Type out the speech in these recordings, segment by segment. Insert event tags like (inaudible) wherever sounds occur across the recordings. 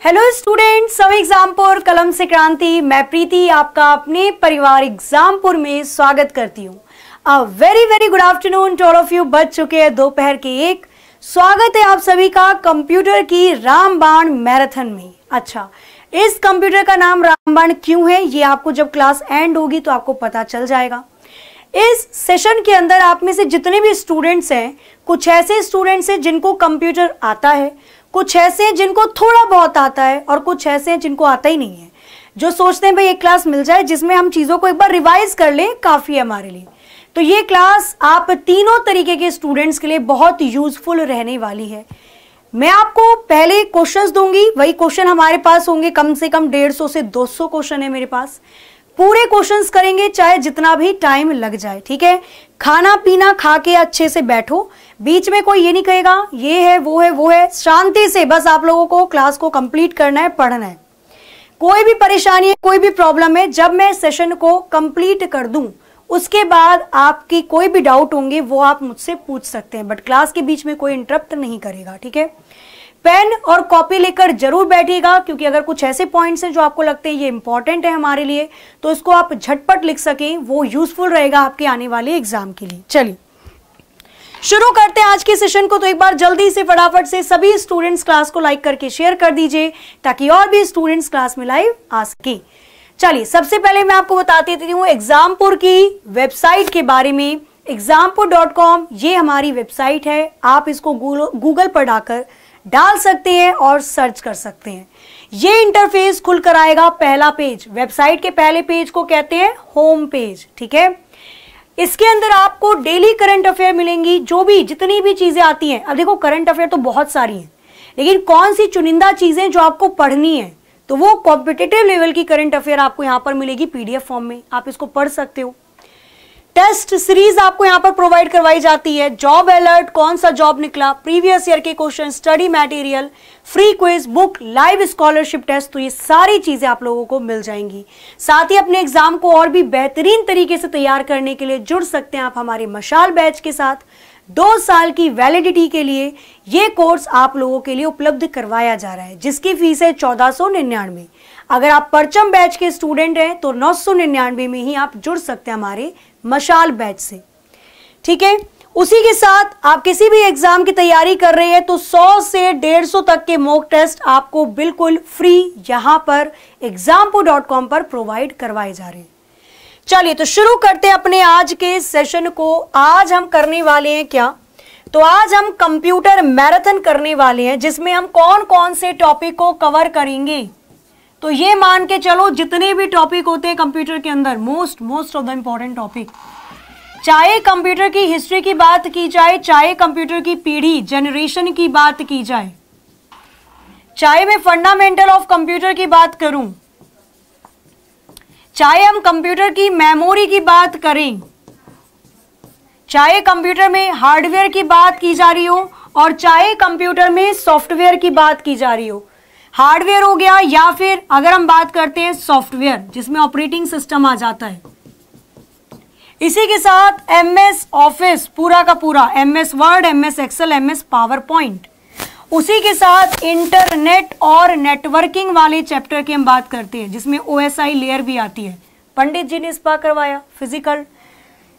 Hello student सब एग्जामपुर कलम से क्रांति मैं प्रीति आपका अपने परिवार एग्जामपुर में स्वागत करती हूँ। Very very good afternoon to all of you बच चुके हैं दोपहर के एक। स्वागत है आप सभी का कंप्यूटर की रामबाण मैराथन में। अच्छा इस कंप्यूटर का नाम रामबाण क्यों है? ये आपको जब क्लास एंड होगी तो आपको पता चल जाएगा। इस सेशन के अंदर आप में से जितने भी स्टूडेंट्स हैं, कुछ ऐसे स्टूडेंट्स हैं जिनको कंप्यूटर आता है। कुछ ऐसे हैं जिनको थोड़ा बहुत आता है और कुछ ऐसे हैं जिनको आता ही नहीं है। जो सोचते हैं, भाई एक क्लास मिल जाए जिसमें हम चीज़ों को एक बार रिवाइज कर लें, काफ़ी है हमारे लिए। तो ये क्लास आप तीनों तरीके के स्टूडेंट्स के लिए बहुत यूजफुल रहने वाली है। मैं आपको पहले क्वेश्चंस दूँगी, वही क्वेश्चन हमारे पास होंगे, कम से कम डेढ़ सौ से दो सौ क्वेश्चन है मेरे पास। पूरे क्वेश्चंस करेंगे, चाहे जितना भी टाइम लग जाए, ठीक है? खाना पीना खा के अच्छे से बैठो। बीच में कोई ये नहीं कहेगा, ये है, वो है वो है। शांति से बस आप लोगों को क्लास को कंप्लीट करना है, पढ़ना है। कोई भी परेशानी है, कोई भी प्रॉब्लम है, जब मैं सेशन को कंप्लीट कर दूँ, उसके बाद आपकी कोई भी डाउट होंगे, वो आप मुझसे पूछ सकते हैं। बट क्लास के बीच में कोई इंटरप्ट नहीं करेगा, ठीक है? पेन और कॉपी लेकर ज़रूर बैठिएगा, क्योंकि अगर कुछ ऐसे पॉइंट्स हैं जो आपको लगते हैं, ये इंपॉर्टेंट है हमारे लिए तो इसको आप झटपट लिख सकें, वो यूजफुल रहेगा आपके आने वाले एग्ज़ाम के लिए। चलिए। शुरू करते हैं आज के सेशन को। तो एक बार जल्दी से, फटाफट से सभी स्टूडेंट्स क्लास को लाइक करके शेयर कर दीजिए, ताकि और भी स्टूडेंट्स क्लास में लाइव आ सके। चलिए, सबसे पहले मैं आपको बता देती हूँ एग्जामपुर की वेबसाइट के बारे में। एग्जामपुर डॉट कॉम ये हमारी वेबसाइट है। आप इसको गूगल पर डाकर डाल सकते हैं और सर्च कर सकते हैं। ये इंटरफेस खुल कर आएगा पहला पेज वेबसाइट के पहले पेज को कहते हैं होम पेज ठीक है? इसके अंदर आपको डेली करंट अफेयर मिलेंगी, जो भी, जितनी भी चीज़ें आती हैं। अब देखो करंट अफेयर तो बहुत सारी हैं। लेकिन कौन सी चुनिंदा चीज़ें जो आपको पढ़नी है तो वो कॉम्पिटेटिव लेवल की करंट अफेयर आपको यहाँ पर मिलेगी पीडीएफ फॉर्म में। आप इसको पढ़ सकते हो। टेस्ट सीरीज़ आपको यहाँ पर प्रोवाइड करवाई जाती है। जॉब अलर्ट, कौन सा जॉब निकला, प्रीवियस ईयर के question, study material, free quiz, book, live scholarship test तो ये सारी चीज़ें आप लोगों को मिल जाएँगी। साथ ही अपने एग्ज़ाम को और भी बेहतरीन तरीके से तैयार करने के लिए जुड़ सकते हैं आप हमारे मशाल बैच के साथ। दो साल की वैलिडिटी के लिए ये कोर्स आप लोगों के लिए उपलब्ध करवाया जा रहा है, जिसकी फ़ीस है चौदह अगर आप परचम बैच के स्टूडेंट हैं तो नौ सौ निन्यानवे में ही आप जुड़ सकते हैं हमारे मशाल बैच से। ठीक है? उसी के साथ आप किसी भी एग्ज़ाम की तैयारी कर रहे हैं तो 100 से 150 तक के मॉक टेस्ट आपको बिल्कुल फ्री यहाँ पर एग्जामपो पर प्रोवाइड करवाए जा रहे हैं। चलिए तो शुरू करते हैं अपने आज के सेशन को। आज हम करने वाले हैं क्या? तो आज हम कंप्यूटर मैराथन करने वाले हैं, जिसमें हम कौन कौन से टॉपिक को कवर करेंगे। तो ये मान के चलो, जितने भी टॉपिक होते हैं कंप्यूटर के अंदर most most of the important topic चाहे कंप्यूटर की हिस्ट्री की बात की जाए, चाहे कंप्यूटर की पीढ़ी जनरेशन की बात की जाए, चाहे मैं फंडामेंटल ऑफ़ कंप्यूटर की बात करूँ, चाहे हम कंप्यूटर की मेमोरी की बात करें, चाहे कंप्यूटर में हार्डवेयर की बात की जा रही हो, और चाहे कंप्यूटर में सॉफ्टवेयर की बात की जा रही हो हार्डवेयर हो गया या फिर अगर हम बात करते हैं सॉफ्टवेयर, जिसमें ऑपरेटिंग सिस्टम आ जाता है। इसी के साथ एम एस ऑफ़िस, पूरा का पूरा M S Word M S Excel M S PowerPoint उसी के साथ इंटरनेट और नेटवर्किंग वाले चैप्टर की हम बात करते हैं, जिसमें ओ एस आई लेयर भी आती है। पंडित जी ने इस बार करवाया, फ़िज़िकल।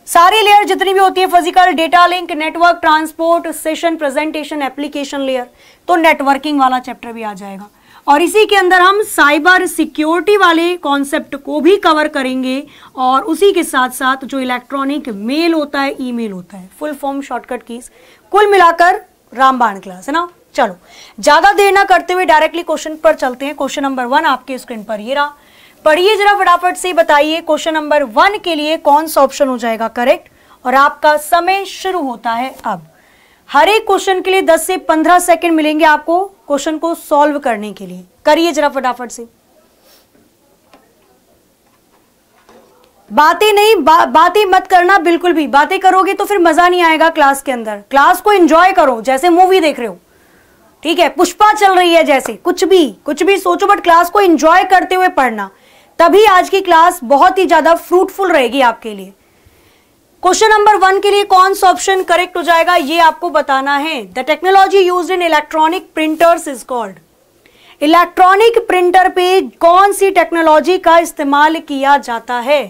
सारी लेयर जितनी भी होती है, physical, data link, network, transport, session, presentation, application layer तो नेटवर्किंग वाला चैप्टर भी आ जाएगा। और इसी के अंदर हम साइबर सिक्योरिटी वाले कॉन्सेप्ट को भी कवर करेंगे और उसी के साथ साथ जो इलेक्ट्रॉनिक मेल होता है, ईमेल होता है। Full form shortcut keys. कुल मिलाकर रामबाण क्लास, है ना? चलो, ज़्यादा देर ना करते हुए डायरेक्टली क्वेश्चन पर चलते हैं। क्वेश्चन नंबर वन आपके स्क्रीन पर ये रहा। पढ़िए जरा फटाफट से, बताइए क्वेश्चन नंबर वन के लिए कौन सा ऑप्शन हो जाएगा करेक्ट? और आपका समय शुरू होता है अब। हर एक क्वेश्चन के लिए 10 से 15 सेकंड मिलेंगे आपको। क्वेश्चन को सॉल्व करने के लिए। करिए जरा फटाफट से। बातें नहीं बा, बातें मत करना बिल्कुल भी। बातें करोगे तो फिर मज़ा नहीं आएगा क्लास के अंदर। क्लास को एंजॉय करो जैसे मूवी देख रहे हो। ठीक है पुष्पा चल रही है जैसे। कुछ भी कुछ भी सोचो बट क्लास को एंजॉय करते हुए पढ़ना। तभी आज की क्लास बहुत ही ज़्यादा फ्रूटफुल रहेगी आपके लिए। क्वेश्चन नंबर वन के लिए कौन सा ऑप्शन करेक्ट हो जाएगा, ये आपको बताना है। The technology use in electronic printers is called electronic printer पे कौन सी टेक्नोलॉजी का इस्तेमाल किया जाता है?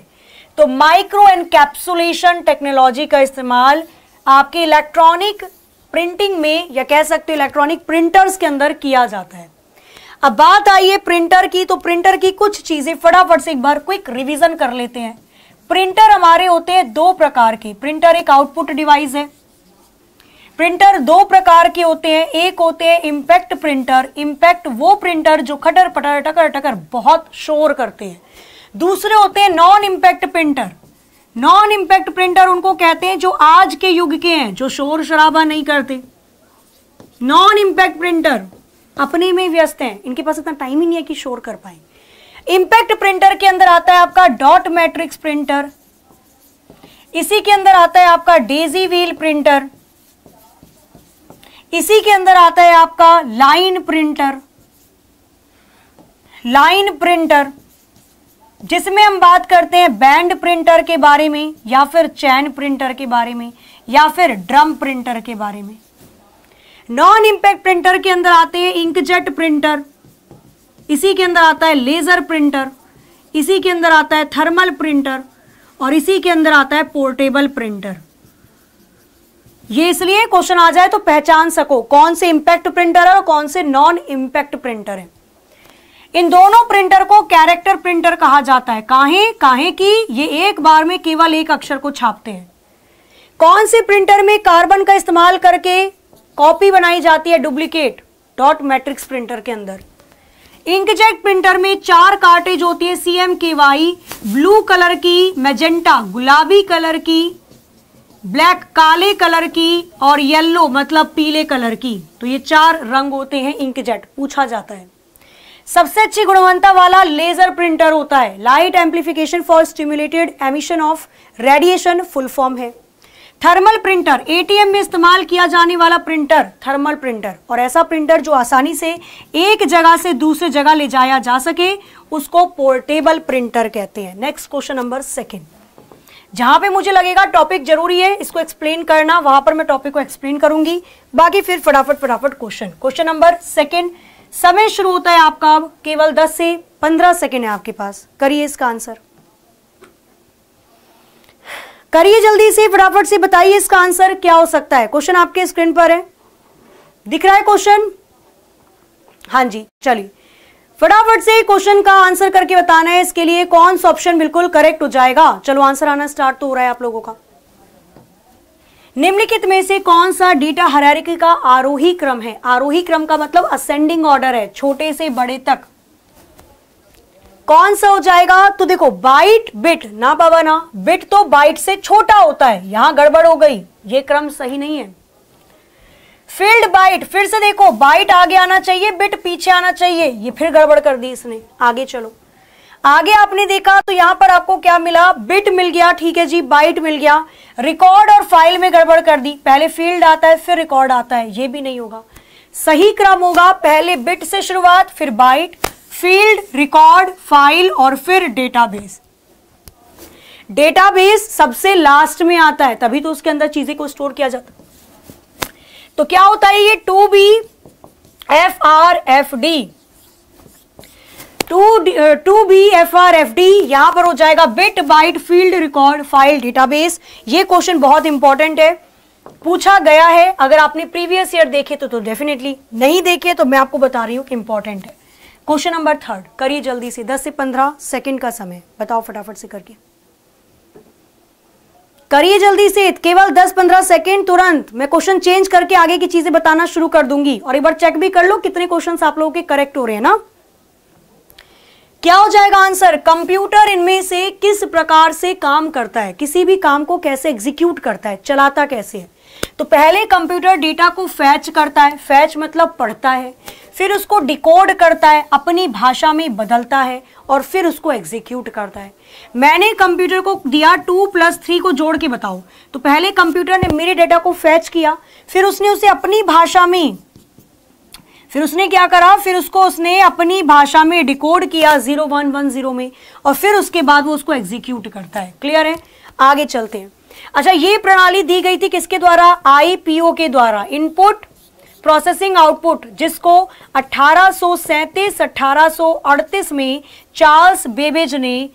तो माइक्रो एनकैप्सुलेशन टेक्नोलॉजी का इस्तेमाल आपके इलेक्ट्रॉनिक प्रिंटिंग में, या कह सकते हो इलेक्ट्रॉनिक प्रिंटर्स के अंदर किया जाता है। अब बात आई है प्रिंटर की तो प्रिंटर की कुछ चीज़ें फटाफट से एक बार क्विक रिवीजन कर लेते हैं। प्रिंटर हमारे होते हैं दो प्रकार के। प्रिंटर एक आउटपुट डिवाइस है। प्रिंटर दो प्रकार के होते हैं। एक होते हैं इंपैक्ट प्रिंटर। इंपैक्ट वो प्रिंटर जो खटर पटर टकर टकर बहुत शोर करते हैं। दूसरे होते हैं non impact printer. Non impact printer उनको कहते हैं जो आज के युग के हैं, जो शोर शराबा नहीं करते। नॉन इंपैक्ट प्रिंटर अपने में व्यस्त हैं। इनके पास इतना टाइम ही नहीं है कि शोर कर पाए। इंपैक्ट प्रिंटर के अंदर आता है आपका डॉट मैट्रिक्स प्रिंटर इसी के अंदर आता है आपका डेजी व्हील प्रिंटर इसी के अंदर आता है आपका लाइन प्रिंटर लाइन प्रिंटर जिसमें हम बात करते हैं बैंड प्रिंटर के बारे में या फिर चैन प्रिंटर के बारे में या फिर ड्रम प्रिंटर के बारे में. नॉन इंपैक्ट प्रिंटर के अंदर आते हैं इंकजेट प्रिंटर इसी के अंदर आता है लेजर प्रिंटर, इसी के अंदर आता है थर्मल प्रिंटर और इसी के अंदर आता है पोर्टेबल प्रिंटर। ये इसलिए क्वेश्चन आ जाए तो पहचान सको कौन से इंपैक्ट प्रिंटर है और कौन से नॉन इंपैक्ट प्रिंटर है। इन दोनों प्रिंटर को कैरेक्टर प्रिंटर कहा जाता है। काहे? काहे कि ये एक बार में केवल एक अक्षर को छापते हैं। कौन से प्रिंटर में कार्बन का इस्तेमाल करके कॉपी बनाई जाती है डुप्लीकेट डॉट मैट्रिक्स प्रिंटर के अंदर। इंकजेट प्रिंटर में चार कार्टेज होती है C M K Y blue colour की मैजेंटा गुलाबी कलर की ब्लैक काले कलर की और येलो मतलब पीले कलर की। तो ये चार रंग होते हैं इंकजेट, पूछा जाता है। सबसे अच्छी गुणवत्ता वाला लेजर प्रिंटर होता है। Light amplification for stimulated emission of radiation full form है। थर्मल प्रिंटर एटीएम में इस्तेमाल किया जाने वाला प्रिंटर, थर्मल प्रिंटर। और ऐसा प्रिंटर जो आसानी से एक जगह से दूसरे जगह ले जाया जा सके, उसको पोर्टेबल प्रिंटर कहते हैं। नेक्स्ट क्वेश्चन नंबर सेकेंड जहाँ पे मुझे लगेगा टॉपिक ज़रूरी है, इसको एक्सप्लेन करना, वहाँ पर मैं टॉपिक को एक्सप्लेन करूँगी। बाकी फिर फटाफट फटाफट क्वेश्चन क्वेश्चन नंबर सेकेंड समय शुरू होता है आपका अब, केवल 10 से 15 सेकेंड है आपके पास। करिए इसका आंसर करिए जल्दी से, फटाफट से बताइए इसका आंसर क्या हो सकता है। क्वेश्चन आपके स्क्रीन पर है। दिख रहा है क्वेश्चन? हाँ जी, चलिए। फटाफट से क्वेश्चन का आंसर करके बताना है। इसके लिए कौन सा ऑप्शन बिल्कुल करेक्ट हो जाएगा? चलो, आंसर आना स्टार्ट तो हो रहा है आप लोगों का। निम्नलिखित में से कौन सा डेटा हरारिकी का आरोही क्रम है? आरोही क्रम का मतलब असेंडिंग ऑर्डर है, छोटे से बड़े तक। कौन सा हो जाएगा? तो देखो बाइट बिट ना बाबा ना बिट तो बाइट से छोटा होता है। यहाँ गड़बड़ हो गई। ये क्रम सही नहीं है। फ़ील्ड बाइट फिर से देखो बाइट आगे आना चाहिए बिट पीछे आना चाहिए। ये फिर गड़बड़ कर दी इसने। आगे चलो। आगे आपने देखा तो यहाँ पर आपको क्या मिला? बिट मिल गया, ठीक है जी बाइट मिल गया। रिकॉर्ड और फ़ाइल में गड़बड़ कर दी। पहले फ़ील्ड आता है, फिर रिकॉर्ड आता है। ये भी नहीं होगा। सही क्रम होगा, पहले बिट से शुरुआत, फिर बाइट फ़ील्ड रिकॉर्ड फ़ाइल और फिर डेटाबेस डेटाबेस सबसे लास्ट में आता है, तभी तो उसके अंदर चीज़ें को स्टोर किया जाता तो क्या होता है ये two B F R F D two two B F R F D यहाँ पर हो जाएगा bit byte field record file database ये क्वेश्चन बहुत इंपॉर्टेंट है. पूछा गया है, अगर आपने प्रीवियस ईयर देखे तो तो डेफिनेटली नहीं देखे तो मैं आपको बता रही हूँ कि इंपॉर्टेंट है. क्वेश्चन नंबर थर्ड, करिए जल्दी से 10 से 15 सेकंड का समय। बताओ फटाफट से करके। करिए जल्दी से, केवल 10-15 सेकंड तुरंत। मैं क्वेश्चन चेंज करके आगे की चीज़ें बताना शुरू कर दूँगी। और एक बार चेक भी कर लो कितने क्वेश्चंस आप लोगों के करेक्ट हो रहे हैं ना। क्या हो जाएगा आंसर? कंप्यूटर इनमें से किस प्रकार से काम करता है? किसी भी काम को कैसे एग्जीक्यूट करता है? चलाता कैसे है? तो पहले कंप्यूटर डेटा को फैच करता है। फैच मतलब पढ़ता है। फिर उसको डिकोड करता है, अपनी भाषा में बदलता है और फिर उसको एग्जीक्यूट करता है। मैंने कंप्यूटर को दिया टू प्लस थ्री को जोड़ के बताओ। तो पहले कंप्यूटर ने मेरे डेटा को फैच किया, फिर उसने उसे अपनी भाषा में, फिर उसने क्या करा? फिर उसको उसने अपनी भाषा में डिकोड किया ज़ीरो वन वन ज़ीरो में और फिर उसके बाद वो उसको एग्जीक्यूट करता है। क्लियर है? आगे चलते हैं। अच्छा ये प्रणाली दी गई थी किसके द्वारा? आईपीओ के द्वारा। इनपुट प्रोसेसिंग आउटपुट, जिसको 1837 1838 में चार्ल्स बेबेज ने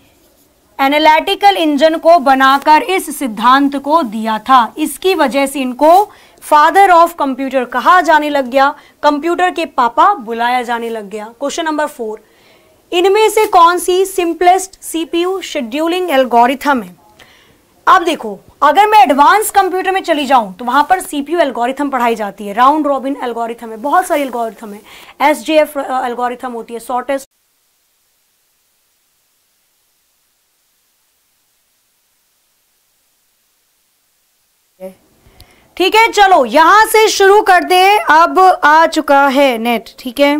एनालिटिकल इंजन को बनाकर इस सिद्धांत को दिया था। इसकी वजह से इनको फादर ऑफ़ कंप्यूटर कहा जाने लग गया। कंप्यूटर के पापा बुलाया जाने लग गया। Question number four. इनमें से कौन सी सिंपलेस्ट सीपीयू शेड्यूलिंग एल्गोरिथम है? अब देखो अगर मैं एडवांस कंप्यूटर में चली जाऊँ तो वहाँ पर सीपीयू एल्गोरिथम पढ़ाई जाती है। राउंड रॉबिन एल्गोरिथम है, बहुत सारी एल्गोरिथम है। एस जे एफ़ एल्गोरिथम होती है शॉर्टेस्ट ठीक है, चलो, यहाँ से शुरू करते हैं। अब आ चुका है नेट ठीक है?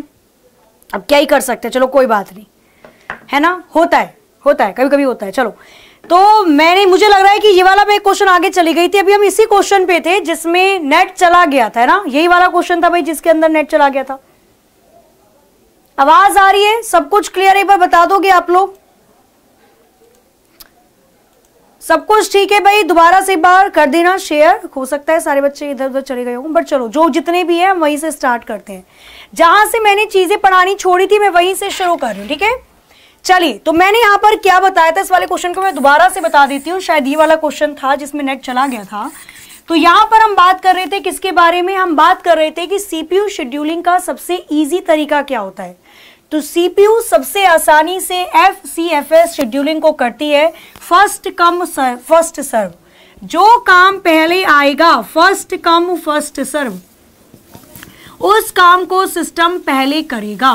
अब क्या ही कर सकते हैं? चलो, कोई बात नहीं। है ना? होता है होता है कभी कभी होता है। चलो तो मैंने, मुझे लग रहा है कि ये वाला मैं क्वेश्चन आगे चली गई थी। अभी हम इसी क्वेश्चन पे थे जिसमें नेट चला गया था ना? यही वाला क्वेश्चन था भाई जिसके अंदर नेट चला गया था। आवाज़ आ रही है? सब कुछ क्लियर एक बार बता दोगे आप लोग? सब कुछ ठीक है भाई? दोबारा से एक बार कर देना शेयर हो सकता है सारे बच्चे इधर उधर चले गए हों बट चलो, जो जितने भी हैं वहीं से स्टार्ट करते हैं। जहाँ से मैंने चीज़ें पढ़ानी छोड़ी थी, मैं वहीं से शुरू कर रही हूँ, ठीक है? चलिए तो मैंने यहाँ पर क्या बताया था? इस वाले क्वेश्चन को मैं दोबारा से बता देती हूँ। शायद ये वाला क्वेश्चन था जिसमें नेट चला गया था। तो यहाँ पर हम बात कर रहे थे किसके बारे में? हम बात कर रहे थे कि सीपीयू शेड्यूलिंग का सबसे इजी तरीका क्या होता है? तो सीपीयू सबसे आसानी से F C F S scheduling को करती है। फ़र्स्ट कम सर्व फ़र्स्ट सर्व जो काम पहले आएगा फ़र्स्ट कम फ़र्स्ट सर्व उस काम को सिस्टम पहले करेगा।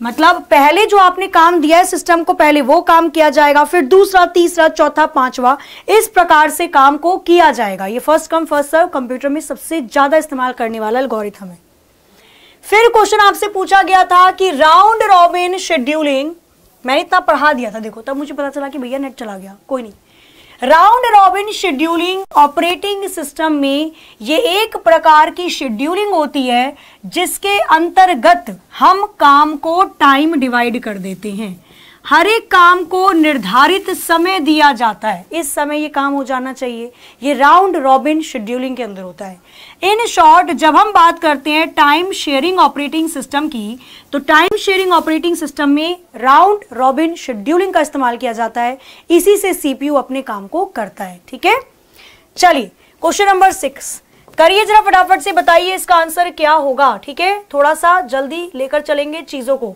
मतलब पहले जो आपने काम दिया है सिस्टम को, पहले वो काम किया जाएगा, फिर दूसरा, तीसरा, चौथा, पांचवा, इस प्रकार से काम को किया जाएगा। ये first come first serve computer में सबसे ज़्यादा इस्तेमाल करने वाला एल्गोरिथम है। फिर क्वेश्चन आपसे पूछा गया था कि राउंड रॉबिन शेड्यूलिंग मैंने इतना पढ़ा दिया था, देखो, तब मुझे पता चला कि भैया नेट चला गया, कोई नहीं। Round robin scheduling operating system में ये एक प्रकार की शेड्यूलिंग होती है जिसके अंतर्गत हम काम को टाइम डिवाइड कर देते हैं। हर एक काम को निर्धारित समय दिया जाता है। इस समय ये काम हो जाना चाहिए। ये राउंड रॉबिन शेड्यूलिंग के अंदर होता है। इन शॉर्ट, जब हम बात करते हैं टाइम शेयरिंग ऑपरेटिंग सिस्टम की तो टाइम शेयरिंग ऑपरेटिंग सिस्टम में राउंड रॉबिन शेड्यूलिंग का इस्तेमाल किया जाता है। इसी से सीपीयू अपने काम को करता है, ठीक है? चलिए, क्वेश्चन नंबर सिक्स। करिए जरा फटाफट से बताइए इसका आंसर क्या होगा, ठीक है? थोड़ा सा जल्दी लेकर चलेंगे चीज़ों को।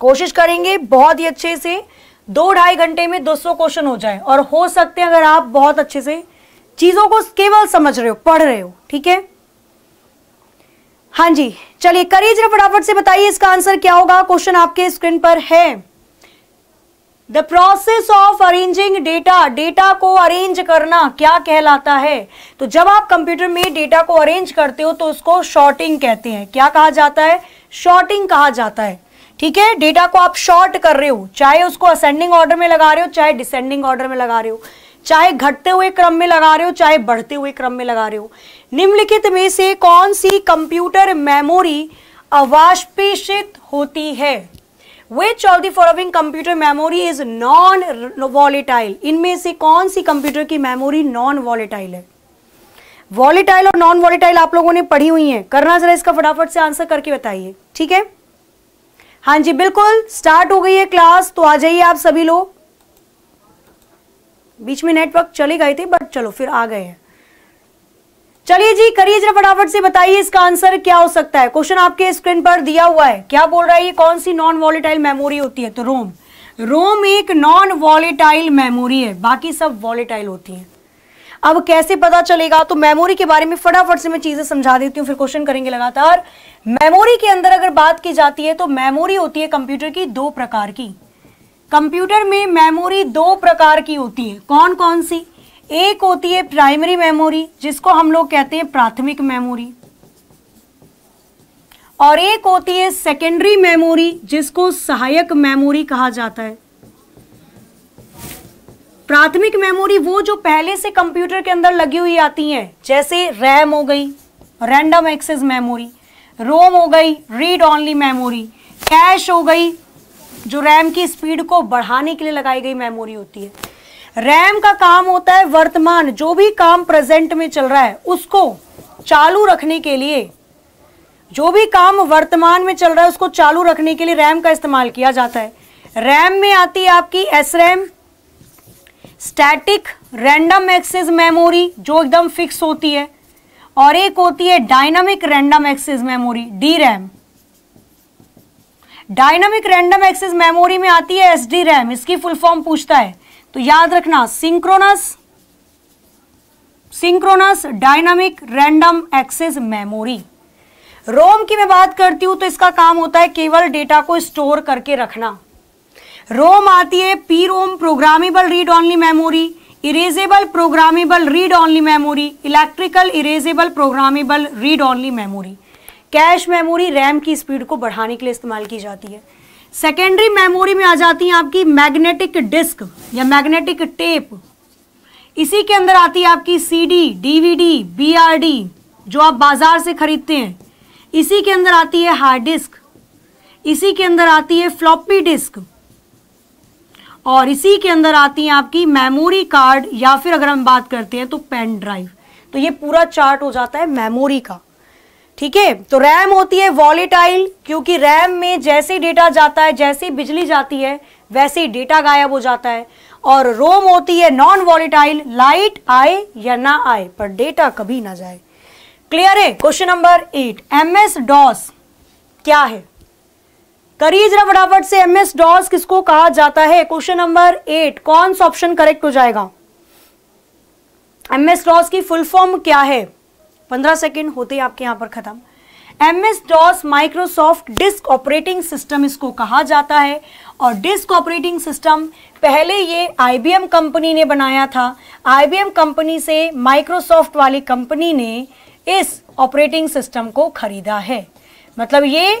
कोशिश करेंगे बहुत ही अच्छे से। दो ढाई घंटे में 200 क्वेश्चन हो जाए। और हो सकते हैं अगर आप बहुत अच्छे से चीज़ों को केवल समझ रहे हो, पढ़ रहे हो, ठीक है? हाँ जी, चलिए करिए जरा फटाफट से बताइए इसका आंसर क्या होगा। क्वेश्चन आपके स्क्रीन पर है। The process of arranging data data को अरेंज करना क्या कहलाता है? तो जब आप कंप्यूटर में डेटा को अरेंज करते हो तो उसको शॉर्टिंग कहते हैं। क्या कहा जाता है? शॉर्टिंग कहा जाता है। ठीक है? डेटा को आप शॉर्ट कर रहे हो, चाहे उसको असेंडिंग ऑर्डर में लगा रहे हो, चाहे डिसेंडिंग ऑर्डर में लगा रहे हो, चाहे घटते हुए क्रम में लगा रहे हो, चाहे बढ़ते हुए क्रम में लगा रहे हो। निम्नलिखित में से कौन सी कंप्यूटर मेमोरी अवाष्पेषित होती है? Which of the following computer memory is non volatile इनमें से कौन सी कंप्यूटर की मेमोरी नॉन वॉलेटाइल है? वॉलेटाइल और नॉन वॉलेटाइल आप लोगों ने पढ़ी हुई है। करना जरा इसका फटाफट से आंसर करके बताइए। ठीक है? हाँ जी, बिल्कुल स्टार्ट हो गई है क्लास तो आ जाइए आप सभी लोग। बीच में नेटवर्क चले गए थे बट चलो फिर आ गए हैं। चलिए जी, करिए जरा फटाफट से बताइए इसका आंसर क्या हो सकता है। क्वेश्चन आपके स्क्रीन पर दिया हुआ है। क्या बोल रहा है ये? कौन सी नॉन वॉलेटाइल मेमोरी होती है? तो रोम। रोम एक नॉन वॉलेटाइल मेमोरी है, बाकी सब वॉलेटाइल होती है। अब कैसे पता चलेगा? तो मेमोरी के बारे में फटाफट से मैं चीज़ें समझा देती हूँ, फिर क्वेश्चन करेंगे लगातार। मेमोरी के अंदर अगर बात की जाती है तो मेमोरी होती है कंप्यूटर की दो प्रकार की। कंप्यूटर में मेमोरी दो प्रकार की होती है। कौन कौन सी? एक होती है प्राइमरी मेमोरी जिसको हम लोग कहते हैं प्राथमिक मेमोरी और एक होती है सेकेंडरी मेमोरी जिसको सहायक मेमोरी कहा जाता है। प्राथमिक मेमोरी वो जो पहले से कंप्यूटर के अंदर लगी हुई आती हैं, जैसे रैम हो गई, रैंडम एक्सेस मेमोरी, रोम हो गई, रीड ऑनली मेमोरी, कैश हो गई, जो रैम की स्पीड को बढ़ाने के लिए लगाई गई मेमोरी होती है। रैम का काम होता है वर्तमान, जो भी काम प्रेजेंट में चल रहा है, उसको चालू रखने के लिए। जो भी काम वर्तमान में चल रहा है, उसको चालू रखने के लिए रैम का इस्तेमाल किया जाता है। रैम में आती है आपकी S RAM static random access memory जो एकदम फिक्स होती है, और एक होती है dynamic random access memory D RAM dynamic random access memory में आती है एस डी रैम इसकी फुल फॉर्म पूछता है। तो याद रखना synchronous synchronous dynamic random access memory ROM की मैं बात करती हूँ तो इसका काम होता है केवल डेटा को स्टोर करके रखना। रोम आती है, P ROM programmable read only memory erasable programmable read only memory electrical erasable programmable read only memory cache memory RAM की स्पीड को बढ़ाने के लिए इस्तेमाल की जाती है। सेकेंडरी मेमोरी में आ जाती है आपकी मैग्नेटिक डिस्क या मैग्नेटिक टेप इसी के अंदर आती है आपकी सीडी डीवीडी बीआरडी जो आप बाज़ार से खरीदते हैं। इसी के अंदर आती है हार्ड डिस्क इसी के अंदर आती है फ्लॉपी डिस्क और इसी के अंदर आती है आपकी मेमोरी कार्ड या फिर अगर हम बात करते हैं तो पेन ड्राइव तो ये पूरा चार्ट हो जाता है मेमोरी का। ठीक है? तो रैम होती है वॉलेटाइल क्योंकि रैम में जैसे डेटा जाता है, जैसे बिजली जाती है, वैसे ही डेटा गायब हो जाता है। और रोम होती है नॉन वॉलेटाइल लाइट आए या ना आए, पर डेटा कभी ना जाए। क्लियर है? Question number eight M S DOS क्या है? करिए जरा फटाफट से एम एस डॉस किसको कहा जाता है? क्वेश्चन नंबर एट कौन सा ऑप्शन करेक्ट हो जाएगा? एम एस डॉस की फुल फॉर्म क्या है? पंद्रह सेकेंड होते ही आपके यहाँ पर खत्म. M S DOS Microsoft disk operating system इसको कहा जाता है और डिस्क ऑपरेटिंग सिस्टम पहले ये आईबीएम कंपनी ने बनाया था. आईबीएम कंपनी से माइक्रोसॉफ्ट वाली कंपनी ने इस ऑपरेटिंग सिस्टम को खरीदा है. मतलब ये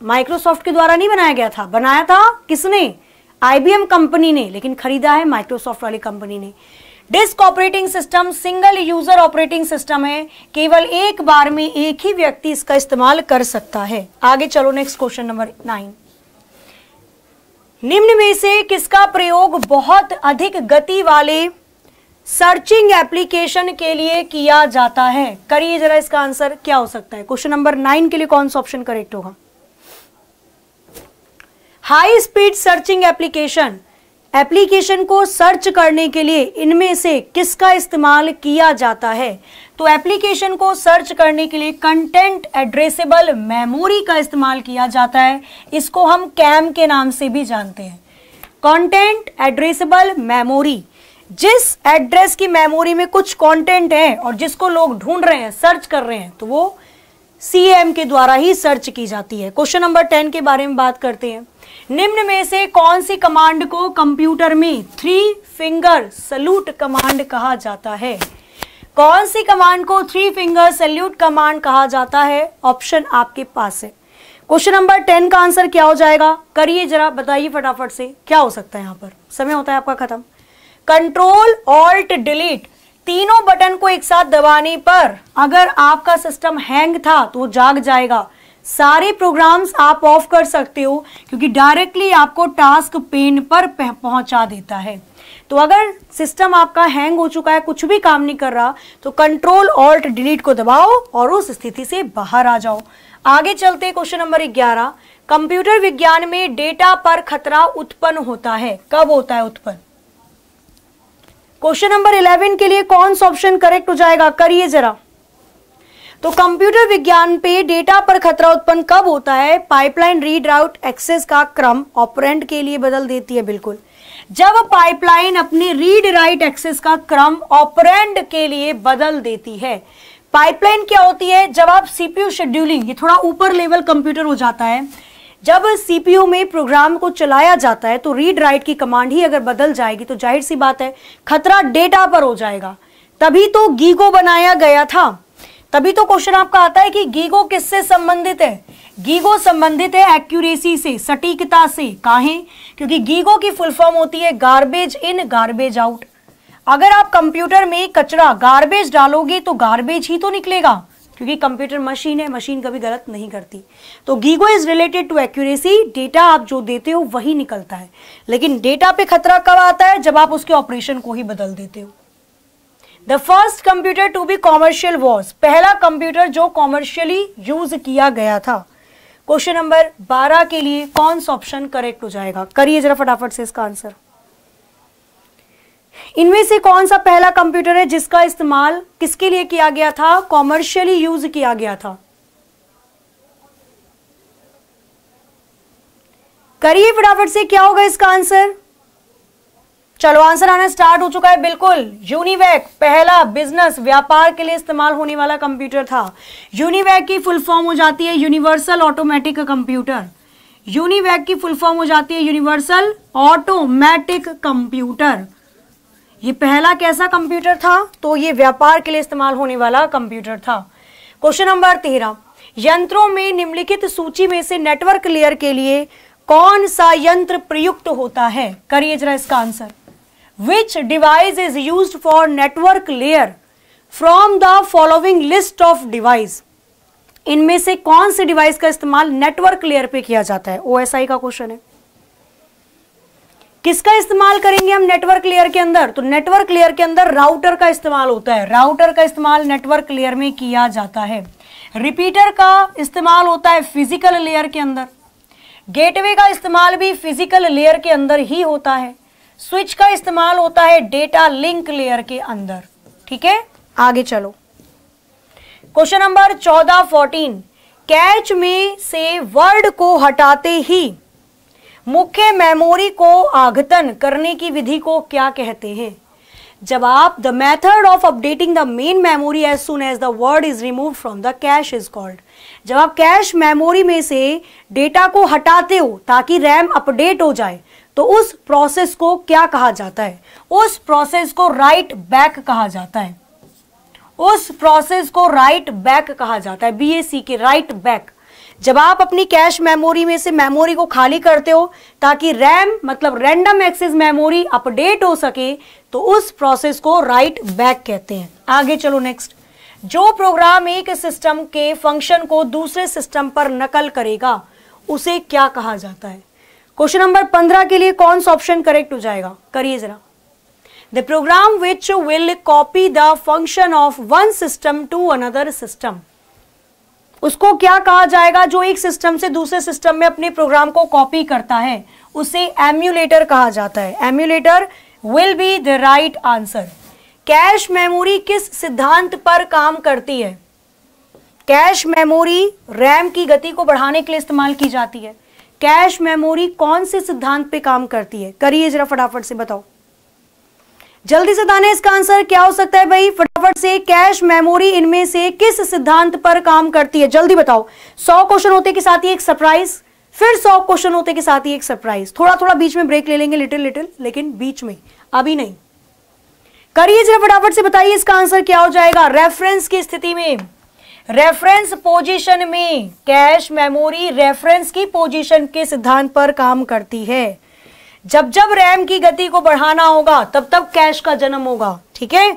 माइक्रोसॉफ्ट के द्वारा नहीं बनाया गया था। बनाया था किसने? आईबीएम कंपनी ने, लेकिन खरीदा है माइक्रोसॉफ्ट वाली कंपनी ने। Disk operating system, single user operating system है। केवल एक बार में एक ही व्यक्ति इसका इस्तेमाल कर सकता है। आगे चलो नेक्स्ट क्वेश्चन नंबर नाइन निम्न में से किसका प्रयोग बहुत अधिक गति वाले सर्चिंग एप्लीकेशन के लिए किया जाता है? करिए जरा इसका आंसर क्या हो सकता है? क्वेश्चन नंबर नाइन के लिए कौन सा ऑप्शन करेक्ट होगा? High speed searching application. Application को सर्च करने के लिए इनमें से किसका इस्तेमाल किया जाता है? तो एप्लीकेशन को सर्च करने के लिए कंटेंट एड्रेसेबल मेमोरी का इस्तेमाल किया जाता है। इसको हम कैम के नाम से भी जानते हैं। Content addressable memory. जिस एड्रेस की मेमोरी में कुछ कंटेंट है और जिसको लोग ढूंढ रहे हैं, सर्च कर रहे हैं तो वो सीएम के द्वारा ही सर्च की जाती है। क्वेश्चन नंबर टेन के बारे में बात करते हैं। निम्न में से कौन सी कमांड को कंप्यूटर में थ्री फिंगर सल्यूट कमांड कहा जाता है? कौन सी कमांड को थ्री फिंगर सल्यूट कमांड कहा जाता है? ऑप्शन आपके पास है। क्वेश्चन नंबर टेन का आंसर क्या हो जाएगा? करिए जरा, बताइए फटाफट से, क्या हो सकता है यहाँ पर? समय होता है आपका खत्म। कंट्रोल ऑल्ट डिलीट तीनों बटन को एक साथ दबाने पर अगर आपका सिस्टम हैंग था तो जाग जाएगा। सारे प्रोग्राम्स आप ऑफ़ कर सकते हो, क्योंकि डायरेक्टली आपको टास्क पेन पर पहुँचा देता है। तो अगर सिस्टम आपका हैंग हो चुका है, कुछ भी काम नहीं कर रहा तो कंट्रोल ऑल्ट डिलीट को दबाओ और उस स्थिति से बाहर आ जाओ। आगे चलते क्वेश्चन नंबर ग्यारह। कंप्यूटर विज्ञान में डेटा पर खतरा उत्पन्न होता है। कब होता है उत्पन्न? क्वेश्चन नंबर इलेवन के लिए कौन सा ऑप्शन करेक्ट हो जाएगा? करिए जरा। तो कंप्यूटर विज्ञान पे डेटा पर खतरा उत्पन्न कब होता है? पाइपलाइन रीड राउट एक्सेस का क्रम ऑपरेंट के लिए बदल देती है, बिल्कुल। जब पाइपलाइन अपने रीड राइट एक्सेस का क्रम ऑपरेंड के लिए बदल देती है, पाइपलाइन क्या होती है? जब आप सीपीयू शेड्यूलिंग, ये थोड़ा ऊपर लेवल कंप्यूटर हो जाता है, जब सीपीयू में प्रोग्राम को चलाया जाता है तो रीड राइट की कमांड ही अगर बदल जाएगी तो ज़ाहिर सी बात है, खतरा डेटा पर हो जाएगा। तभी तो गीगो बनाया गया था। तभी तो क्वेश्चन आपका आता है कि गीगो किससे संबंधित है? गीगो संबंधित है एक्यूरेसी से, सटीकता से। काहे? क्योंकि गीगो की फुल फॉर्म होती है गार्बेज इन गार्बेज आउट अगर आप कंप्यूटर में कचरा गार्बेज डालोगे तो गार्बेज ही तो निकलेगा। क्योंकि कंप्यूटर मशीन है, मशीन कभी गलत नहीं करती। तो GIGO is related to accuracy data आप जो देते हो वही निकलता है। लेकिन डेटा पे खतरा कब आता है? जब आप उसके ऑपरेशन को ही बदल देते हो। The first computer to be commercial was पहला कंप्यूटर जो कॉमर्शियली यूज़ किया गया था। क्वेश्चन नंबर 12 के लिए कौन सा ऑप्शन करेक्ट हो जाएगा? करिए जरा फटाफट से इसका आंसर इनमें से कौन सा पहला कंप्यूटर है जिसका इस्तेमाल किसके लिए किया गया था? कॉमर्शियली यूज़ किया गया था। करिए फटाफट से क्या होगा इसका आंसर चलो आंसर आना स्टार्ट हो चुका है, बिल्कुल। यूनिवैक पहला बिज़नेस व्यापार के लिए इस्तेमाल होने वाला कंप्यूटर था। यूनिवैक की फुल फॉर्म हो जाती है यूनिवर्सल ऑटोमेटिक कंप्यूटर यूनिवैक की फुल फॉर्म हो जाती है यूनिवर्सल ऑटोमेटिक कंप्यूटर ये पहला कैसा कंप्यूटर था? तो ये व्यापार के लिए इस्तेमाल होने वाला कंप्यूटर था। क्वेश्चन नंबर तेरह। यंत्रों में निम्नलिखित सूची में से नेटवर्क लेयर के लिए कौन सा यंत्र प्रयुक्त होता है? करिए जरा इसका answer which device is used for network layer? From the following list of device. इनमें से कौन से डिवाइस का इस्तेमाल नेटवर्क लेयर पे किया जाता है? ओएसआई का क्वेश्चन है। किसका इस्तेमाल करेंगे हम नेटवर्क लेयर के अंदर? तो नेटवर्क लेयर के अंदर राउटर का इस्तेमाल होता है। राउटर का इस्तेमाल नेटवर्क लेयर में किया जाता है। रिपीटर का इस्तेमाल होता है फ़िज़िकल लेयर के अंदर। गेटवे का इस्तेमाल भी फ़िज़िकल लेयर के अंदर ही होता है। स्विच का इस्तेमाल होता है डेटा लिंक लेयर के अंदर। ठीक है? आगे चलो। क्वेश्चन नंबर चौदह फोर्टीन। कैच में से वर्ड को हटाते ही मुख्य मेमोरी को आगतन करने की विधि को क्या कहते हैं? जब आप the method of updating the main memory as soon as the word is remove from the cache is called जब आप कैश मेमोरी में से डेटा को हटाते हो ताकि रैम अपडेट हो जाए। तो उस प्रोसेस को क्या कहा जाता है? उस प्रोसेस को राइट बैक कहा जाता है। उस प्रोसेस को राइट बैक कहा जाता है बीएसी के राइट बैक जब आप अपनी कैश मेमोरी में से मेमोरी को खाली करते हो, ताकि रैम मतलब रैंडम एक्सेस मेमोरी अपडेट हो सके तो उस प्रोसेस को राइट बैक कहते हैं। आगे चलो नेक्स्ट जो प्रोग्राम एक सिस्टम के फ़ंक्शन को दूसरे सिस्टम पर नकल करेगा, उसे क्या कहा जाता है? क्वेश्चन नंबर पंद्रह के लिए कौन सा ऑप्शन करेक्ट हो जाएगा? करिए जरा। The program which will copy the function of one system to another system उसको क्या कहा जाएगा जो एक सिस्टम से दूसरे सिस्टम में अपने प्रोग्राम को कॉपी करता है? उसे एम्यूलेटर कहा जाता है। Emulator will be the right answer cache memory किस सिद्धांत पर काम करती है? कैश मेमोरी रैम की गति को बढ़ाने के लिए इस्तेमाल की जाती है। कैश मेमोरी कौन से सिद्धांत पे काम करती है? करिए जरा फटाफट से बताओ। जल्दी से दाने इसका आंसर क्या हो सकता है भाई? फटाफट से कैश मेमोरी इनमें से किस सिद्धांत पर काम करती है? जल्दी बताओ। सौ क्वेश्चन होते के साथ ही एक सरप्राइज़, फिर सौ क्वेश्चन होते के साथ ही एक सरप्राइज़। थोड़ा थोड़ा बीच में ब्रेक ले लेंगे लिटिल लिटिल लेकिन बीच में, अभी नहीं। करिए जरा फटाफट से बताइए इसका आंसर क्या हो जाएगा? रेफरेंस की स्थिति में। रेफरेंस पोजीशन में कैश मेमोरी रेफरेंस की पोजीशन के सिद्धांत पर काम करती है। जब जब रैम की गति को बढ़ाना होगा, तब तब कैश का जन्म होगा, ठीक है?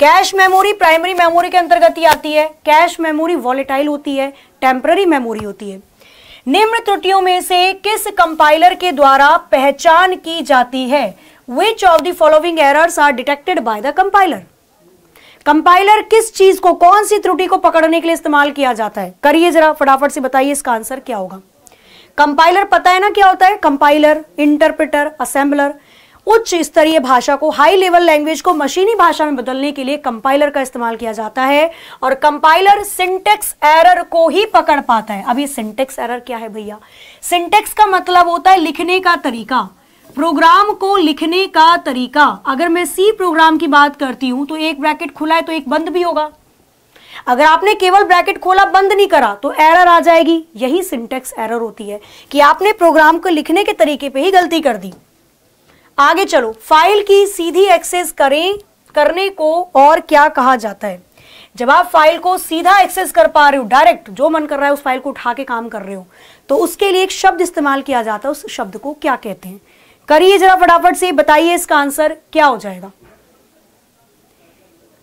कैश मेमोरी प्राइमरी मेमोरी के अंतर्गत ही आती है। कैश मेमोरी वॉलेटाइल होती है टेम्पररी मेमोरी होती है। निम्न त्रुटियों में से किस कंपाइलर के द्वारा पहचान की जाती है? Which of the following errors are detected by the compiler compiler किस चीज़ को, कौन सी त्रुटि को पकड़ने के लिए इस्तेमाल किया जाता है? करिए जरा फटाफट से बताइए इसका आंसर क्या होगा। कंपाइलर पता है ना क्या होता है? कंपाइलर इंटरप्रेटर असेंबलर उच्च स्तरीय भाषा को हाई लेवल लैंग्वेज को मशीनी भाषा में बदलने के लिए कंपाइलर का इस्तेमाल किया जाता है और कंपाइलर सिंटेक्स एरर को ही पकड़ पाता है। ये सिंटेक्स एरर क्या है भैया? सिंटेक्स का मतलब होता है लिखने का तरीका। प्रोग्राम को लिखने का तरीका। अगर मैं सी प्रोग्राम की बात करती हूँ तो एक ब्रैकेट खुला है तो एक बंद भी होगा। अगर आपने केवल ब्रैकेट खोला, बंद नहीं करा तो एरर आ जाएगी। यही सिंटेक्स एरर होती है कि आपने प्रोग्राम को लिखने के तरीके पे ही गलती कर दी। आगे चलो। फ़ाइल की सीधी एक्सेस करें, करने को और क्या कहा जाता है। जब आप फ़ाइल को सीधा एक्सेस कर पा रहे हो, डायरेक्ट जो मन कर रहा है उस फ़ाइल को उठा के काम कर रहे हो तो उसके लिए एक शब्द इस्तेमाल किया जाता है, उस शब्द को क्या कहते हैं? करिए जरा फटाफट से, बताइए इसका आंसर क्या हो जाएगा।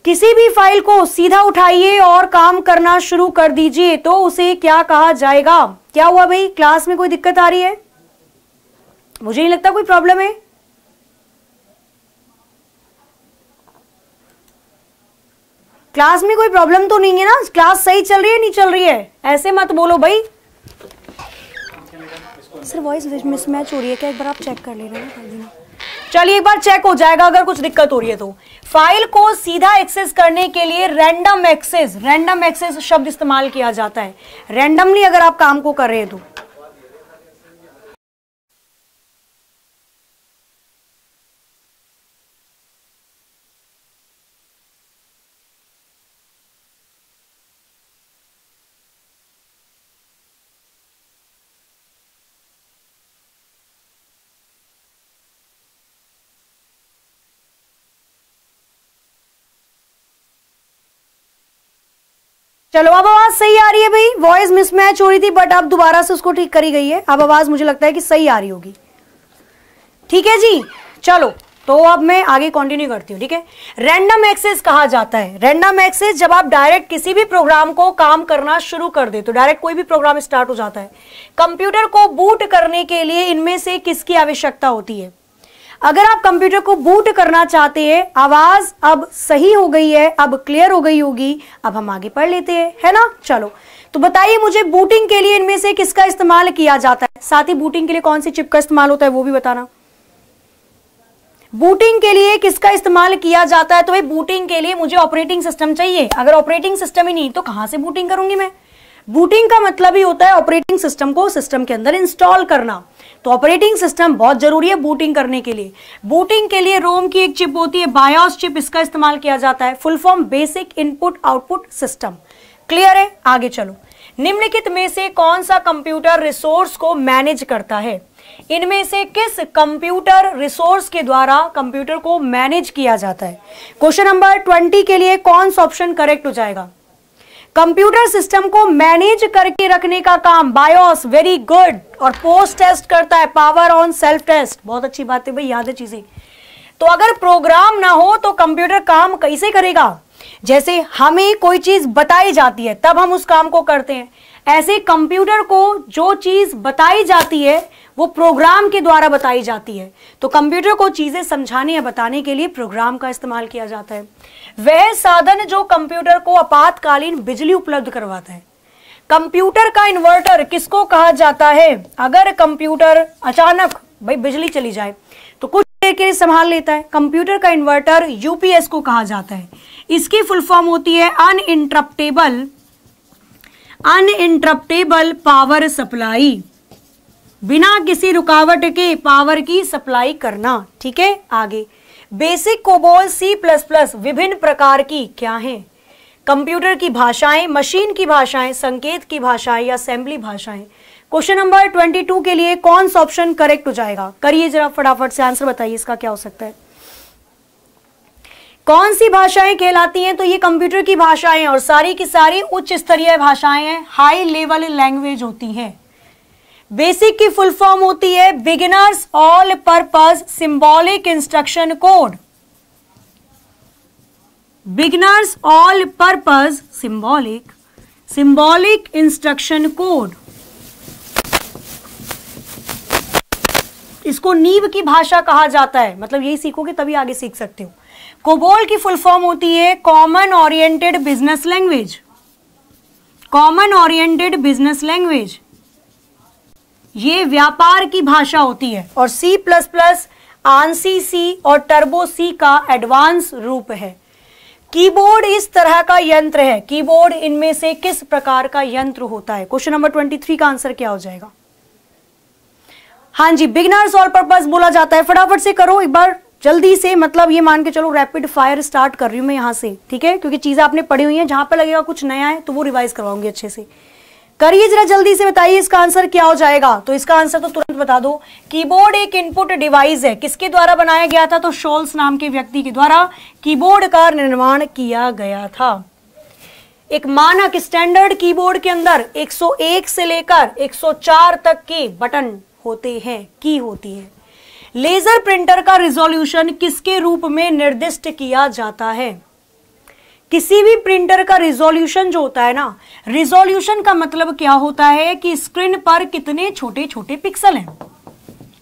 किसी भी फ़ाइल को सीधा उठाइए और काम करना शुरू कर दीजिए तो उसे क्या कहा जाएगा? क्या हुआ भाई? क्लास में कोई दिक्कत आ रही है? मुझे नहीं लगता कोई प्रॉब्लम है। क्लास में कोई प्रॉब्लम तो नहीं है ना? क्लास सही चल रही है, नहीं चल रही है? ऐसे मत बोलो भाई। सर वॉइस मिसमैच हो रही है क्या? एक बार आप चेक कर ले रहे हैं चलिए, एक बार चेक हो जाएगा, अगर कुछ दिक्कत हो रही है तो। फ़ाइल को सीधा एक्सेस करने के लिए रैंडम एक्सेस रैंडम एक्सेस शब्द इस्तेमाल किया जाता है। रैंडमली अगर आप काम को कर रहे हैं तो। चलो, अब आवाज़ सही आ रही है भाई। वॉइस मिसमैच हो रही थी बट अब दोबारा से उसको ठीक करी गई है। अब आवाज़ मुझे लगता है कि सही आ रही होगी। ठीक है जी? चलो तो अब मैं आगे कंटिन्यू करती हूँ, ठीक है? रैंडम एक्सेस कहा जाता है? रैंडम एक्सेस जब आप डायरेक्ट किसी भी प्रोग्राम को काम करना शुरू कर दे तो डायरेक्ट कोई भी प्रोग्राम स्टार्ट हो जाता है। कंप्यूटर को बूट करने के लिए इनमें से किसकी आवश्यकता होती है? अगर आप कंप्यूटर को बूट करना चाहते हैं, आवाज़ अब सही हो गई है, अब क्लियर हो गई होगी, अब हम आगे पढ़ लेते हैं, है ना? चलो तो बताइए मुझे बूटिंग के लिए इनमें से किसका इस्तेमाल किया जाता है? साथ ही बूटिंग के लिए कौन सी चिप का इस्तेमाल होता है, वो भी बताना। बूटिंग के लिए किसका इस्तेमाल किया जाता है? तो भाई, बूटिंग के लिए मुझे ऑपरेटिंग सिस्टम चाहिए। अगर ऑपरेटिंग सिस्टम ही नहीं तो कहाँ से बूटिंग करूँगी मैं? बूटिंग का मतलब ही होता है ऑपरेटिंग सिस्टम को सिस्टम के अंदर इंस्टॉल करना। तो ऑपरेटिंग सिस्टम बहुत ज़रूरी है बूटिंग करने के लिए। बूटिंग के लिए रोम की एक चिप होती है बायोस चिप इसका इस्तेमाल किया जाता है full form basic input output system clear है? आगे चलो। निम्नलिखित में से कौन सा कंप्यूटर रिसोर्स को मैनेज करता है? इनमें से किस कंप्यूटर रिसोर्स के द्वारा कंप्यूटर को मैनेज किया जाता है? क्वेश्चन नंबर ट्वेंटी के लिए कौन सा ऑप्शन करेक्ट हो जाएगा? कंप्यूटर सिस्टम को मैनेज करके रखने का काम बायोस वेरी गुड और पोस्ट टेस्ट करता है पावर ऑन सेल्फ टेस्ट बहुत अच्छी बात है भाई, याद है चीज़ें। तो अगर प्रोग्राम ना हो तो कंप्यूटर काम कैसे करेगा? जैसे हमें कोई चीज़ बताई जाती है, तब हम उस काम को करते हैं। ऐसे कंप्यूटर को जो चीज़ बताई जाती है वो प्रोग्राम के द्वारा बताई जाती है। तो कंप्यूटर को चीज़ें समझाने या बताने के लिए प्रोग्राम का इस्तेमाल किया जाता है। वह साधन जो कंप्यूटर को आपातकालीन बिजली उपलब्ध करवाता है। कंप्यूटर का इन्वर्टर किसको कहा जाता है? अगर कंप्यूटर अचानक, भाई, बिजली चली जाए तो कुछ देर के लिए संभाल लेता है। कंप्यूटर का इन्वर्टर यूपीएस को कहा जाता है। इसकी फुल फॉर्म होती है अनइंटरप्टेबल अनइंटरप्टेबल पावर सप्लाई बिना किसी रुकावट के पावर की सप्लाई करना, ठीक है? आगे। BASIC COBOL C plus plus विभिन्न प्रकार की क्या हैं? कंप्यूटर की भाषाएँ मशीन की भाषाएँ, संकेत की भाषाएँ या असेंबली भाषाएँ। क्वेश्चन नंबर ट्वेंटी टू के लिए कौन सा ऑप्शन करेक्ट हो जाएगा? करिए जरा फटाफट से आंसर बताइए इसका क्या हो सकता है। कौन सी भाषाएँ कहलाती हैं? तो ये कंप्यूटर की भाषाएँ और सारी की सारी उच्च स्तरीय भाषाएँ हैं। हाई लेवल लैंग्वेज होती हैं। बेसिक की फुल फॉर्म होती है beginners all purpose symbolic instruction code. Beginners all purpose symbolic symbolic instruction code. इसको नीब की भाषा कहा जाता है। मतलब यही सीखोगे तभी आगे सीख सकते हो। कोबोल की फुल फॉर्म होती है common oriented business language. Common oriented business language. ये व्यापार की भाषा होती है। और C plus plus ANSI C और टर्बो सी का एडवांस रूप है। कीबोर्ड इस तरह का यंत्र है। कीबोर्ड इनमें से किस प्रकार का यंत्र होता है? क्वेश्चन नंबर ट्वेंटी थ्री का आंसर क्या हो जाएगा? हाँ जी बिगनर्स ऑल पर्पज बोला जाता है। फटाफट से करो एक बार। जल्दी से मतलब ये मान के चलो रैपिड फायर स्टार्ट कर रही हूँ मैं यहाँ से, ठीक है? क्योंकि चीज़ें आपने पढ़ी हुई हैं। जहाँ पर लगेगा कुछ नया है तो वो रिवाइज करवाऊँगी अच्छे से। करिए जरा जल्दी से बताइए इसका आंसर क्या हो जाएगा। तो इसका आंसर तो तुरंत बता दो। कीबोर्ड एक इनपुट डिवाइस है। किसके द्वारा बनाया गया था? तो शोल्स नाम के व्यक्ति के द्वारा कीबोर्ड का निर्माण किया गया था। एक मानक स्टैंडर्ड कीबोर्ड के अंदर 101 से लेकर 104 तक के बटन होते हैं, की होती है। लेजर प्रिंटर का रिजोल्यूशन किसके रूप में निर्दिष्ट किया जाता है? किसी भी प्रिंटर का रिजोल्यूशन जो होता है ना, रिजोल्यूशन का मतलब क्या होता है कि स्क्रीन पर कितने छोटे छोटे पिक्सल हैं।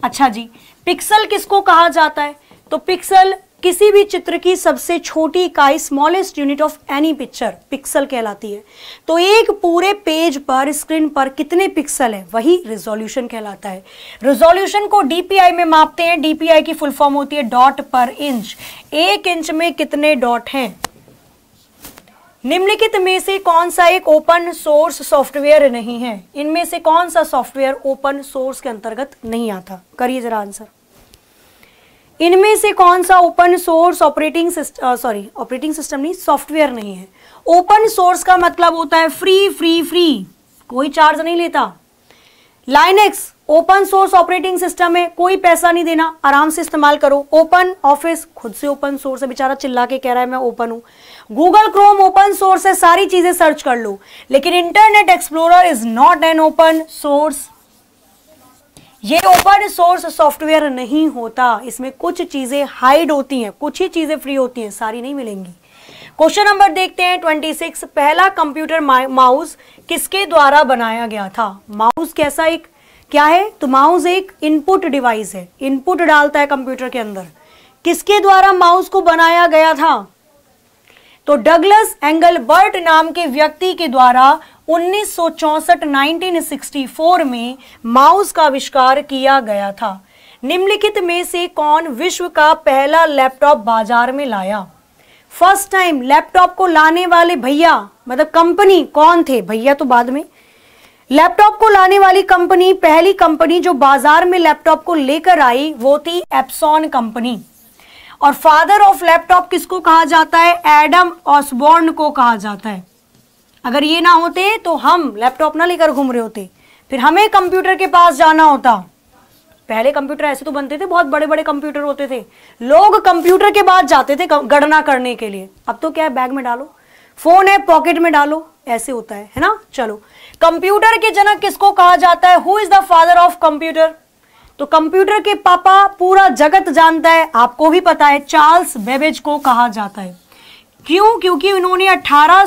अच्छा जी, पिक्सल किसको कहा जाता है? तो पिक्सल किसी भी चित्र की सबसे छोटी इकाई smallest unit of any picture pixel कहलाती है। तो एक पूरे पेज पर, स्क्रीन पर कितने पिक्सल है, वही रिजोल्यूशन कहलाता है। रिजोल्यूशन को डीपीआई में मापते हैं। डीपीआई की फुल फॉर्म होती है डॉट पर इंच एक इंच में कितने डॉट हैं? निम्नलिखित में से कौन सा एक ओपन सोर्स सॉफ्टवेयर नहीं है? इनमें से कौन सा सॉफ्टवेयर ओपन सोर्स के अंतर्गत नहीं आता? करिए जरा आंसर इनमें से कौन सा open source operating system sorry operating system नहीं सॉफ्टवेयर नहीं है? ओपन सोर्स का मतलब होता है फ्री फ्री फ्री कोई चार्ज नहीं लेता. Linux open source operating system है, कोई पैसा नहीं देना, आराम से इस्तेमाल करो. ओपन ऑफ़िस खुद से ओपन सोर्स है, बेचारा चिल्ला के कह रहा है, मैं ओपन हूँ. गूगल क्रोम ओपन सोर्स है सारी चीज़ें सर्च कर लो। लेकिन internet explorer is not an open source ये ओपन सोर्स सॉफ्टवेयर नहीं होता। इसमें कुछ चीज़ें हाइड होती हैं, कुछ ही चीज़ें फ्री होती हैं, सारी नहीं मिलेंगी। क्वेश्चन नंबर देखते हैं 26 पहला कंप्यूटर माउस किसके द्वारा बनाया गया था? माउस कैसा एक, क्या है? तो माउस एक इनपुट डिवाइस है। इनपुट डालता है कंप्यूटर के अंदर। किसके द्वारा माउस को बनाया गया था? तो डगलस एंगलबर्ट नाम के व्यक्ति के द्वारा 1964 1964 में माउस का आविष्कार किया गया था। निम्नलिखित में से कौन विश्व का पहला लैपटॉप बाज़ार में लाया? फ़र्स्ट टाइम लैपटॉप को लाने वाले भैया मतलब कंपनी कौन थे? भैया तो बाद में। लैपटॉप को लाने वाली कंपनी, पहली कंपनी जो बाज़ार में लैपटॉप को लेकर आई, वो थी एप्सॉन कंपनी। और फादर ऑफ़ लैपटॉप किसको कहा जाता है? एडम ऑसबॉर्न को कहा जाता है। अगर ये ना होते तो हम लैपटॉप ना लेकर घूम रहे होते। फिर हमें कंप्यूटर के पास जाना होता। पहले कंप्यूटर ऐसे तो बनते थे, बहुत बड़े बड़े कंप्यूटर होते थे। लोग कंप्यूटर के बाद जाते थे गणना करने के लिए। अब तो क्या है बैग में डालो। फ़ोन है पॉकेट में डालो। ऐसे होता है है ना? चलो। कंप्यूटर के जनक किसको कहा जाता है? Who is the father of computer तो कंप्यूटर के पापा पूरा जगत जानता है, आपको भी पता है, चार्ल्स बेबेज को कहा जाता है। क्यों? क्योंकि उन्होंने अठारह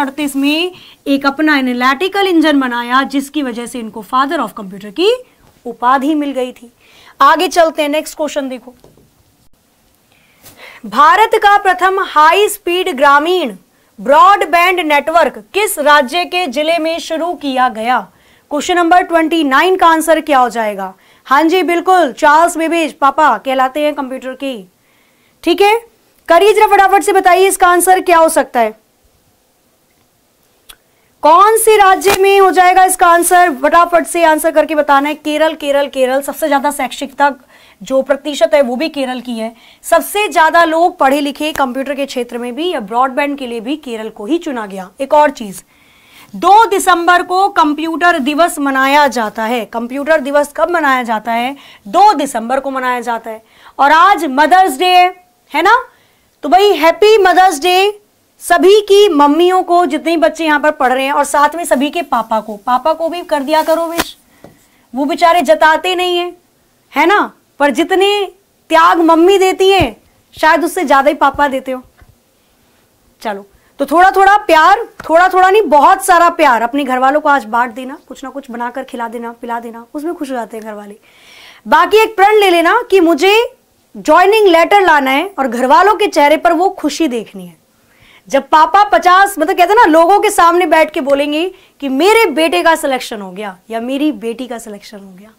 अड़तीस में एक अपना एनालिटिकल इंजन बनाया, जिसकी वजह से इनको फादर ऑफ़ कंप्यूटर की उपाधि मिल गई थी। आगे चलते हैं नेक्स्ट क्वेश्चन देखो। भारत का प्रथम हाई स्पीड ग्रामीण ब्रॉडबैंड नेटवर्क किस राज्य के ज़िले में शुरू किया गया? क्वेश्चन नंबर ट्वेंटी नाइन का आंसर क्या हो जाएगा? हाँ जी, बिल्कुल। चार्ल्स बेबेज पापा, कहलाते हैं कंप्यूटर की। ठीक है? करिए जरा फटाफट से बताइए इसका आंसर क्या हो सकता है। कौन से राज्य में हो जाएगा इसका आंसर? फटाफट से आंसर करके बताना है। केरल केरल केरल। सबसे ज़्यादा शैक्षिकता जो प्रतिशत है, वो भी केरल की है। सबसे ज़्यादा लोग पढ़े लिखे कंप्यूटर के क्षेत्र में भी या ब्रॉडबैंड के लिए भी केरल को ही चुना गया। एक और चीज़ दो दिसंबर को कंप्यूटर दिवस मनाया जाता है। कंप्यूटर दिवस कब मनाया जाता है? दो दिसंबर को मनाया जाता है। और आज मदर्स डे है है ना? तो भाई हैप्पी मदर्स डे सभी की मम्मियों को, जितने बच्चे यहाँ पर पढ़ रहे हैं, और साथ में सभी के पापा को। पापा को भी कर दिया करो विश वो बेचारे जताते नहीं है है ना? पर जितने त्याग मम्मी देती है, शायद उससे ज़्यादा ही पापा देते हो। चलो। तो थोड़ा थोड़ा प्यार थोड़ा थोड़ा नहीं, बहुत सारा प्यार। अपने घर वालों को आज बांट देना, कुछ ना कुछ बनाकर खिला देना, पिला देना, उसमें खुश हो जाते हैं घर वाले बाकी एक प्रण ले लेना कि मुझे ज्वाइनिंग लेटर लाना है और घर वालों के चेहरे पर वो खुशी देखनी है। जब पापा पचास मतलब कहते ना, लोगों के सामने बैठ के बोलेंगे कि मेरे बेटे का सिलेक्शन हो गया या मेरी बेटी का सिलेक्शन हो गया।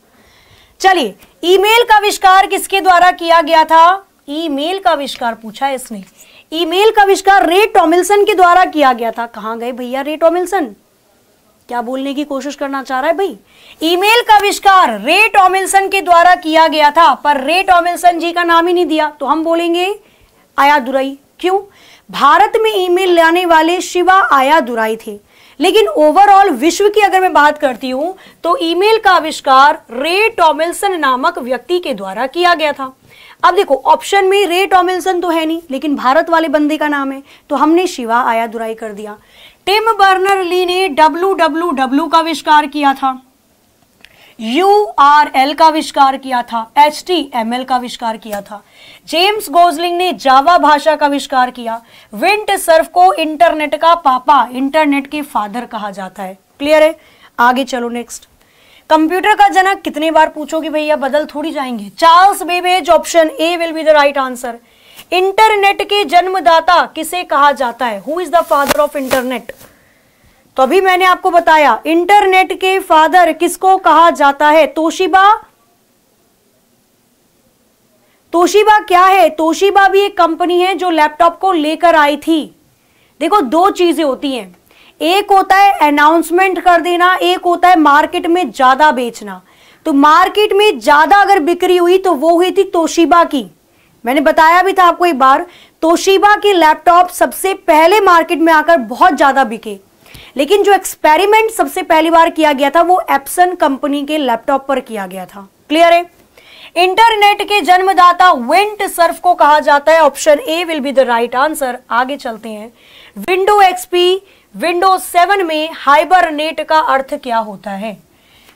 चलिए ईमेल का आविष्कार किसके द्वारा किया गया था? ईमेल का आविष्कार पूछा इसने। ईमेल का आविष्कार रे टॉमिल्सन के द्वारा किया गया था। कहाँ गए भैया रे टॉमिल्सन? क्या बोलने की कोशिश करना चाह रहा है भाई? ईमेल का आविष्कार रे टॉमिल्सन के द्वारा किया गया था, पर रे टॉमिल्सन जी का नाम ही नहीं दिया। तो हम बोलेंगे, आया दुराई। क्यों? भारत में ईमेल लाने वाले शिवा आया दुराई थे। लेकिन ओवरऑल विश्व की अगर मैं बात करती हूँ तो ईमेल का आविष्कार रे टॉमिल्सन नामक व्यक्ति के द्वारा किया गया था। अब देखो ऑप्शन में रे टॉमिल्सन तो है नहीं, लेकिन भारत वाले बंदे का नाम है तो हमने शिवा आया दुराई कर दिया। टिम बर्नर ली ने डब्ल्यू डब्ल्यू डब्ल्यू का आविष्कार किया था। यू आर एल का आविष्कार किया था। एच टी एम एल का आविष्कार किया था। जेम्स गोजलिंग ने जावा भाषा का आविष्कार किया। विंट सर्फ को इंटरनेट का पापा इंटरनेट के फादर कहा जाता है। क्लियर है? आगे चलो नेक्स्ट कंप्यूटर का जनक कितने बार पूछोगे, भैया, बदल थोड़ी जाएँगे? Charles Babbage option A will be the right answer. Internet के जन्मदाता किसे कहा जाता है? Who is the father of internet तो अभी मैंने आपको बताया, इंटरनेट के फादर किसको कहा जाता है? तोशिबा? तोशिबा क्या है? तोशिबा भी एक कंपनी है जो लैपटॉप को लेकर आई थी। देखो, दो चीज़ें होती हैं। एक होता है अनाउंसमेंट कर देना, एक होता है मार्केट में ज़्यादा बेचना। तो मार्केट में ज़्यादा अगर बिक्री हुई तो वो हुई थी तोशिबा की। मैंने बताया भी था आपको एक बार, तोशिबा के लैपटॉप सबसे पहले मार्केट में आकर बहुत ज़्यादा बिके। लेकिन जो एक्सपेरिमेंट सबसे पहली बार किया गया था, वो एप्सन कंपनी के लैपटॉप पर किया गया था। क्लियर है? इंटरनेट के जन्मदाता विंट सर्फ को कहा जाता है। Option A will be the right answer आगे चलते हैं। विंडो एक्सपी विंडो सेवन में हाइबरनेट का अर्थ क्या होता है?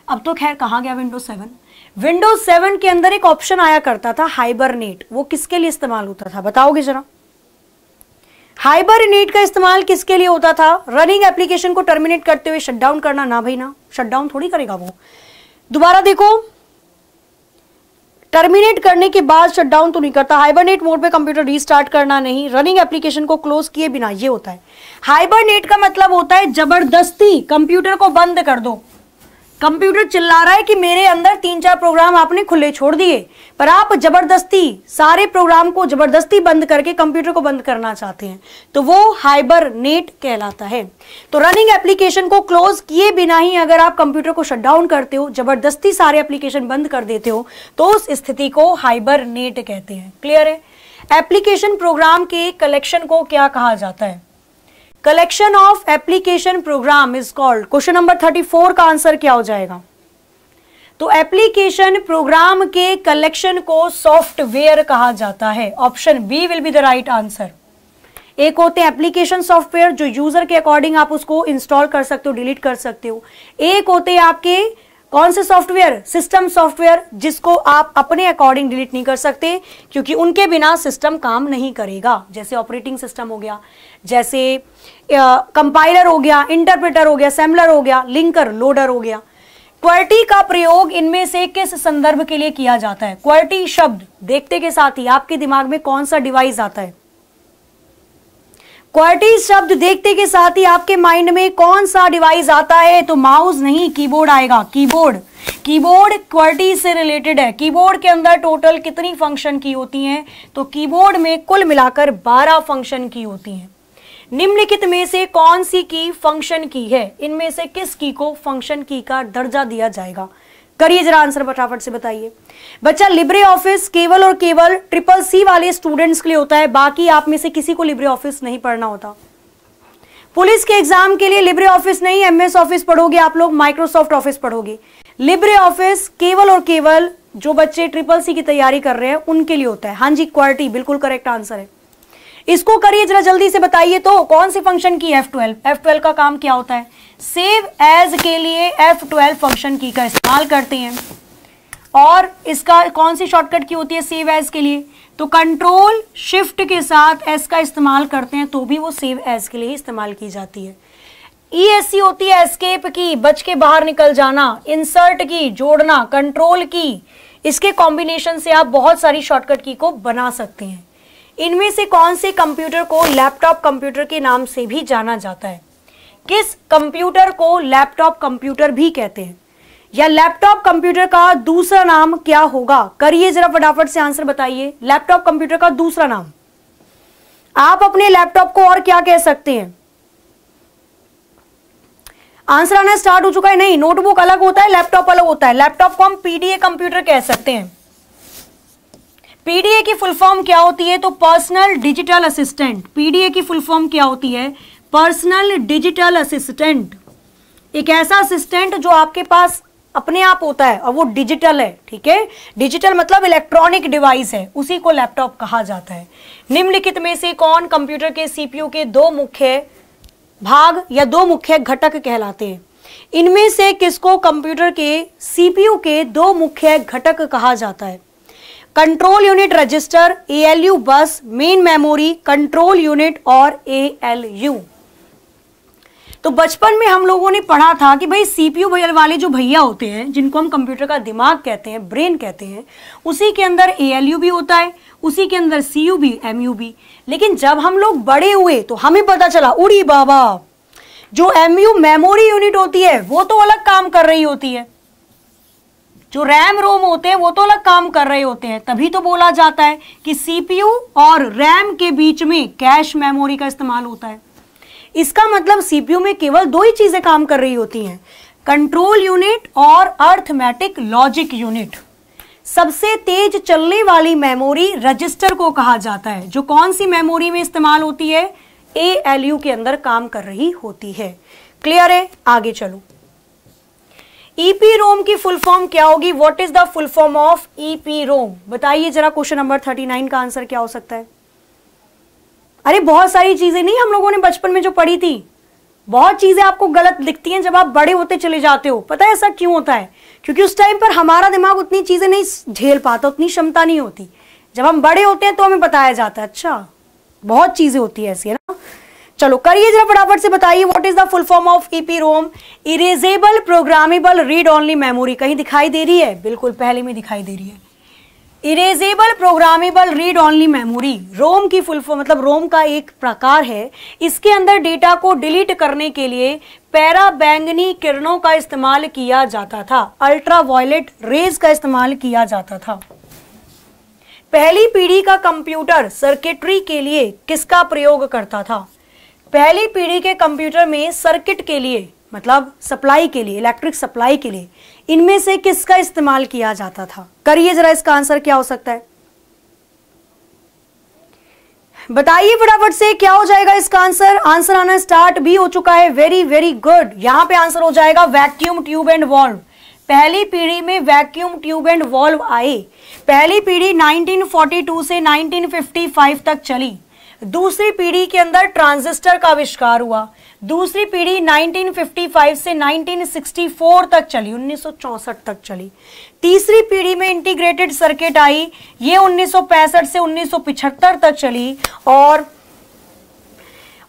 अब तो खैर कहा गया विंडो सेवन विंडोज़ सेवन के अंदर एक ऑप्शन आया करता था हाइबरनेट वो किसके लिए इस्तेमाल होता था? बताओगे जरा। हाइबरनेट का इस्तेमाल किसके लिए होता था? रनिंग एप्लीकेशन को टर्मिनेट करते हुए शटडाउन करना। ना भाई ना शटडाउन थोड़ी करेगा वो। दोबारा देखो। टर्मिनेट करने के बाद शटडाउन तो नहीं करता। हाइबरनेट मोड पे कंप्यूटर रीस्टार्ट करना नहीं। रनिंग एप्लीकेशन को क्लोज किए बिना ये होता है। हाइबरनेट का मतलब होता है ज़बरदस्ती। कंप्यूटर को बंद कर दो। कंप्यूटर चिल्ला रहा है कि मेरे अंदर तीन चार प्रोग्राम आपने खुले छोड़ दिए, पर आप ज़बरदस्ती, सारे प्रोग्राम को ज़बरदस्ती बंद करके कंप्यूटर को बंद करना चाहते हैं। तो वो हाइबर नेट कहलाता है। तो रनिंग एप्लीकेशन को क्लोज किए बिना ही अगर आप कंप्यूटर को शट डाउन करते हो, ज़बरदस्ती सारे एप्लीकेशन बंद कर देते हो तो उस स्थिति को हाइबर कहते हैं। क्लियर है? एप्लीकेशन प्रोग्राम के कलेक्शन को क्या कहा जाता है? Collection of application program is called question number thirty four का आंसर क्या हो जाएगा? तो एप्लीकेशन प्रोग्राम के कलेक्शन को सॉफ्टवेयर कहा जाता है। Option B will be the right answer एक होते हैं एप्लीकेशन सॉफ्टवेयर जो यूज़र के अकॉर्डिंग आप उसको इंस्टॉल कर सकते हो डिलीट कर सकते हो। एक होते हैं आपके कौन से सॉफ्टवेयर? सिस्टम सॉफ्टवेयर, जिसको आप अपने अकॉर्डिंग डिलीट नहीं कर सकते, क्योंकि उनके बिना सिस्टम काम नहीं करेगा। जैसे ऑपरेटिंग सिस्टम हो गया, जैसे कंपाइलर हो गया इंटरप्रेटर हो गया सेमलर हो गया लिंकर लोडर हो गया। क्वर्टी का प्रयोग इनमें से किस संदर्भ के लिए किया जाता है? क्वर्टी शब्द देखते के साथ ही आपके दिमाग में कौन सा डिवाइस आता है? क्वर्टी शब्द देखते के साथ ही आपके माइंड में कौन सा डिवाइस आता है? तो माउस नहीं, कीबोर्ड आएगा। कीबोर्ड। कीबोर्ड क्वार्टी से रिलेटेड है। कीबोर्ड के अंदर टोटल कितनी फ़ंक्शन की होती हैं? तो कीबोर्ड में कुल मिलाकर 12 फ़ंक्शन की होती हैं। निम्नलिखित में से कौन सी की फ़ंक्शन की है? इनमें से किस की को फ़ंक्शन की का दर्जा दिया जाएगा? करिए जरा आंसर फटाफट से बताइए। बच्चा, लिब्रे ऑफ़िस केवल और केवल ट्रिपल सी वाले स्टूडेंट्स के लिए होता है, बाकी आप में से किसी को लिब्रे ऑफ़िस नहीं पढ़ना होता। पुलिस के एग्ज़ाम के लिए लिब्रे ऑफ़िस नहीं, एमएस ऑफ़िस पढ़ोगे, आप लोग माइक्रोसॉफ्ट ऑफ़िस पढ़ोगे। लिब्रे ऑफ़िस केवल और केवल जो बच्चे ट्रिपल सी की तैयारी कर रहे हैं, उनके लिए होता है। हाँ जी, क्वालिटी, बिल्कुल करेक्ट आंसर है। इसको करिए, जरा जल्दी से बताइए तो कौन सी फ़ंक्शन की एफ़ ट्वेल्व एफ़ ट्वेल्व का काम क्या होता है? सेव एज के लिए एफ़ ट्वेल्व फ़ंक्शन की का इस्तेमाल करते हैं। और इसका कौन सी शॉर्टकट की होती है सेव एज के लिए? तो कंट्रोल शिफ्ट के साथ एस का इस्तेमाल करते हैं तो भी वो सेव एज के लिए इस्तेमाल की जाती है। ई एस सी होती है एस्केप की, बच के बाहर निकल जाना इंसर्ट की, जोड़ना कंट्रोल की। इसके कॉम्बिनेशन से आप बहुत सारी शॉर्टकट की को बना सकते हैं। इनमें से कौन से कंप्यूटर को लैपटॉप कंप्यूटर के नाम से भी जाना जाता है? किस कंप्यूटर को लैपटॉप कंप्यूटर भी कहते हैं? या लैपटॉप कंप्यूटर का दूसरा नाम क्या होगा? करिए जरा फटाफट से आंसर बताइए। लैपटॉप कंप्यूटर का दूसरा नाम। आप अपने लैपटॉप को और क्या कह सकते हैं? आंसर आना स्टार्ट हो चुका है। नहीं, नोटबुक अलग होता है, लैपटॉप अलग होता है। लैपटॉप को हम पीडीए कंप्यूटर कह सकते हैं। पीडीए की फुल फॉर्म क्या होती है? तो पर्सनल डिजिटल असिस्टेंट पीडीए की फुल फॉर्म क्या होती है? पर्सनल डिजिटल असिस्टेंट एक ऐसा असिस्टेंट जो आपके पास अपने आप होता है और वो डिजिटल है, ठीक है? डिजिटल मतलब इलेक्ट्रॉनिक डिवाइस है, उसी को लैपटॉप कहा जाता है। निम्नलिखित में से कौन कंप्यूटर के सीपीयू के दो मुख्य भाग या दो मुख्य घटक कहलाते हैं? इनमें से किसको कंप्यूटर के सीपीयू के दो मुख्य घटक कहा जाता है? Control unit register ALU bus main memory control unit और एएलयू तो बचपन में हम लोगों ने पढ़ा था कि भाई सीपीयू वाले जो भैया होते हैं, जिनको हम कंप्यूटर का दिमाग कहते हैं ब्रेन कहते हैं, उसी के अंदर ए भी होता है, उसी के अंदर सी यू भी एम यू भी. लेकिन जब हम लोग बड़े हुए तो हमें पता चला, उड़ी बाबा, जो एम यू मेमोरी यूनिट होती है, वो तो अलग काम कर रही होती है. जो रैम रोम होते हैं, वो तो अलग काम कर रहे होते हैं। तभी तो बोला जाता है कि सीपीयू और रैम के बीच में कैश मेमोरी का इस्तेमाल होता है। इसका मतलब सीपीयू में केवल दो ही चीज़ें काम कर रही होती हैं, कंट्रोल यूनिट और अर्थमेटिक लॉजिक यूनिट। सबसे तेज चलने वाली मेमोरी रजिस्टर को कहा जाता है, जो कौन सी मेमोरी में इस्तेमाल होती है? ए के अंदर काम कर रही होती है। क्लियर है? आगे चलो। ईपी रोम की फुल फॉर्म क्या होगी? What is the full form of EP ROM बताइए जरा क्वेश्चन नंबर थर्टी नाइन का आंसर क्या हो सकता है? अरे, बहुत सारी चीज़ें नहीं हम लोगों ने बचपन में जो पढ़ी थी। बहुत चीज़ें आपको गलत दिखती हैं जब आप बड़े होते चले जाते हो। पता है ऐसा क्यों होता है? क्योंकि उस टाइम पर हमारा दिमाग उतनी चीज़ें नहीं झेल पाता, उतनी क्षमता नहीं होती। जब हम बड़े होते हैं तो हमें बताया जाता है। अच्छा बहुत चीज़ें होती है ऐसी, है ना? चलो, करिए जरा फटाफट से बताइए what is the full form of EP ROM erasable programmable read only memory कहीं दिखाई दे रही है? बिल्कुल, पहले में दिखाई दे रही है। Erasable programmable read only memory ROM की फुल फॉर्म मतलब रोम का एक प्रकार है। इसके अंदर डेटा को डिलीट करने के लिए पैरा बैंगनी किरणों का इस्तेमाल किया जाता था। अल्ट्रा वायलेट रेज का इस्तेमाल किया जाता था। पहली पीढ़ी का कंप्यूटर सर्किटरी के लिए किसका प्रयोग करता था? पहली पीढ़ी के कंप्यूटर में सर्किट के लिए मतलब सप्लाई के लिए, इलेक्ट्रिक सप्लाई के लिए, इनमें से किसका इस्तेमाल किया जाता था? करिए जरा इसका आंसर, क्या हो सकता है? बताइए फटाफट से, क्या हो जाएगा इसका आंसर? आंसर आना स्टार्ट भी हो चुका है। वेरी वेरी गुड यहाँ पे आंसर हो जाएगा वैक्यूम ट्यूब एंड वॉल्व पहली पीढ़ी में वैक्यूम ट्यूब एंड वॉल्व आए। पहली पीढ़ी 1942 से 1955 तक चली। दूसरी पीढ़ी के अंदर ट्रांजिस्टर का आविष्कार हुआ। दूसरी पीढ़ी 1955 से 1964 तक चली 1964 तक चली। तीसरी पीढ़ी में इंटीग्रेटेड सर्किट आई, ये 1965 से 1975 तक चली और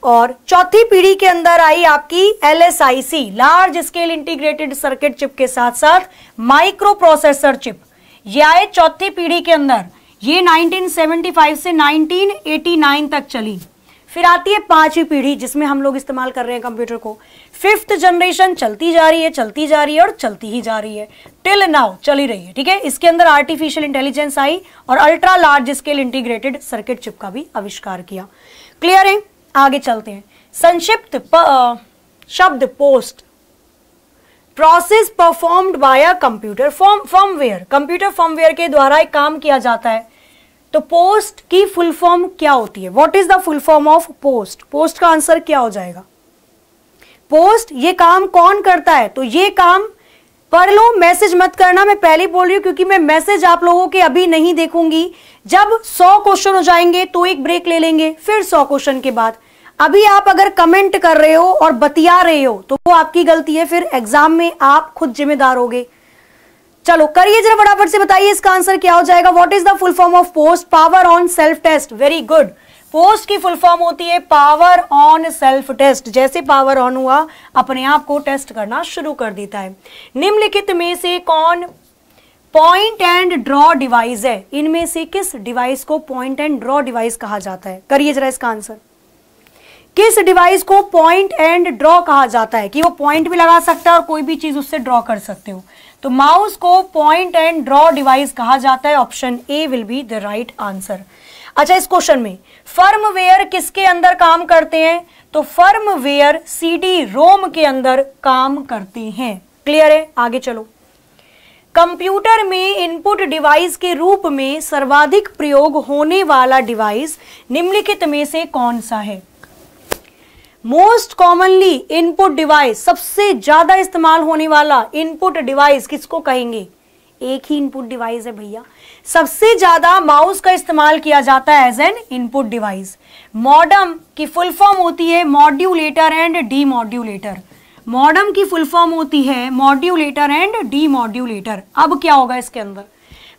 और चौथी पीढ़ी के अंदर आई आपकी L S I C large scale integrated circuit chip के साथ साथ माइक्रो प्रोसेसर चिप। ये आए चौथी पीढ़ी के अंदर। ये 1975 से 1989 तक चली। फिर आती है पांचवी पीढ़ी, जिसमें हम लोग इस्तेमाल कर रहे हैं कंप्यूटर को। फिफ्थ जनरेशन चलती जा रही है, चलती जा रही है और चलती ही जा रही है। टिल नाउ चली रही है, ठीक है? इसके अंदर आर्टिफिशियल इंटेलिजेंस आई और ultra large scale integrated circuit chip का भी आविष्कार किया। क्लियर है? आगे चलते हैं। संक्षिप्त शब्द post process performed by a computer form firmware computer firmware के द्वारा एक काम किया जाता है। तो पोस्ट की फुल फॉर्म क्या होती है? What is the full form of POST POST का आंसर क्या हो जाएगा? पोस्ट ये काम कौन करता है? तो ये काम पढ़ लो मैसेज मत करना। मैं पहले बोल रही हूँ, क्योंकि मैं मैसेज आप लोगों के अभी नहीं देखूँगी। जब 100 क्वेश्चन हो जाएँगे तो एक ब्रेक ले लेंगे, फिर 100 क्वेश्चन के बाद। अभी आप अगर कमेंट कर रहे हो और बतिया रहे हो तो वो आपकी गलती है, फिर एग्ज़ाम में आप खुद जिम्मेदार होगे। चलो, करिए जरा फटाफट से बताइए, इसका आंसर क्या हो जाएगा? What is the full form of POST power on self test very good POST की फुल फॉर्म होती है पावर ऑन सेल्फ टेस्ट जैसे पावर ऑन हुआ, अपने आप को टेस्ट करना शुरू कर देता है। निम्नलिखित में से कौन पॉइंट एंड ड्रॉ डिवाइस है? इनमें से किस डिवाइस को पॉइंट एंड ड्रॉ डिवाइस कहा जाता है? करिए जरा इसका आंसर किस डिवाइस को पॉइंट एंड ड्रॉ कहा जाता है? कि वो पॉइंट भी लगा सकता है और कोई भी चीज़ उससे ड्रॉ कर सकते हो। तो माउस को पॉइंट एंड ड्रॉ डिवाइस कहा जाता है। Option A will be the right answer अच्छा इस क्वेश्चन में फर्मवेयर किसके अंदर काम करते हैं? तो फर्मवेयर सीडी रोम के अंदर काम करते हैं। क्लियर है? आगे चलो। कंप्यूटर में इनपुट डिवाइस के रूप में सर्वाधिक प्रयोग होने वाला डिवाइस निम्नलिखित में से कौन सा है? मोस्ट कॉमनली इनपुट डिवाइस, सबसे ज़्यादा इस्तेमाल होने वाला इनपुट डिवाइस किसको कहेंगे? एक ही इनपुट डिवाइस है भैया। सबसे ज़्यादा माउस का इस्तेमाल किया जाता है as an input device modem की फुल फॉर्म होती है modulator and demodulator modem की फुल फॉर्म होती है मॉड्यूलेटर एंड डी मॉड्यूलेटर अब क्या होगा इसके अंदर?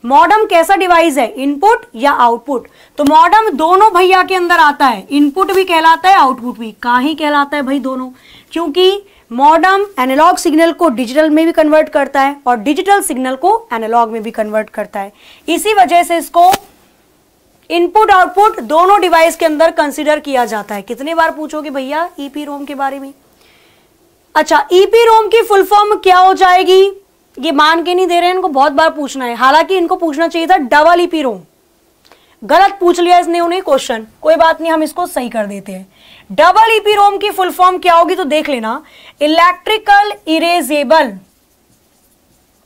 मॉडम कैसा डिवाइस है, इनपुट या आउटपुट? तो मॉडम दोनों भैया के अंदर आता है, इनपुट भी कहलाता है, आउटपुट भी। कहा ही कहलाता है भाई दोनों? क्योंकि मॉडम एनालॉग सिग्नल को डिजिटल में भी कन्वर्ट करता है और डिजिटल सिग्नल को एनालॉग में भी कन्वर्ट करता है। इसी वजह से इसको इनपुट, आउटपुट दोनों डिवाइस के अंदर कंसिडर किया जाता है। कितने बार पूछोगे भैया ईपी रोम के बारे में? अच्छा ईपी रोम की फुल फॉर्म क्या हो जाएगी? ये मान के नहीं दे रहे, इनको बहुत बार पूछना है। हालाँकि इनको पूछना चाहिए था डबल ईपी रोम। गलत पूछ लिया इसने उन्हें क्वेश्चन। कोई बात नहीं, हम इसको सही कर देते हैं। डबल ईपी रोम की फुल फॉर्म क्या होगी तो देख लेना। Electrical erasable.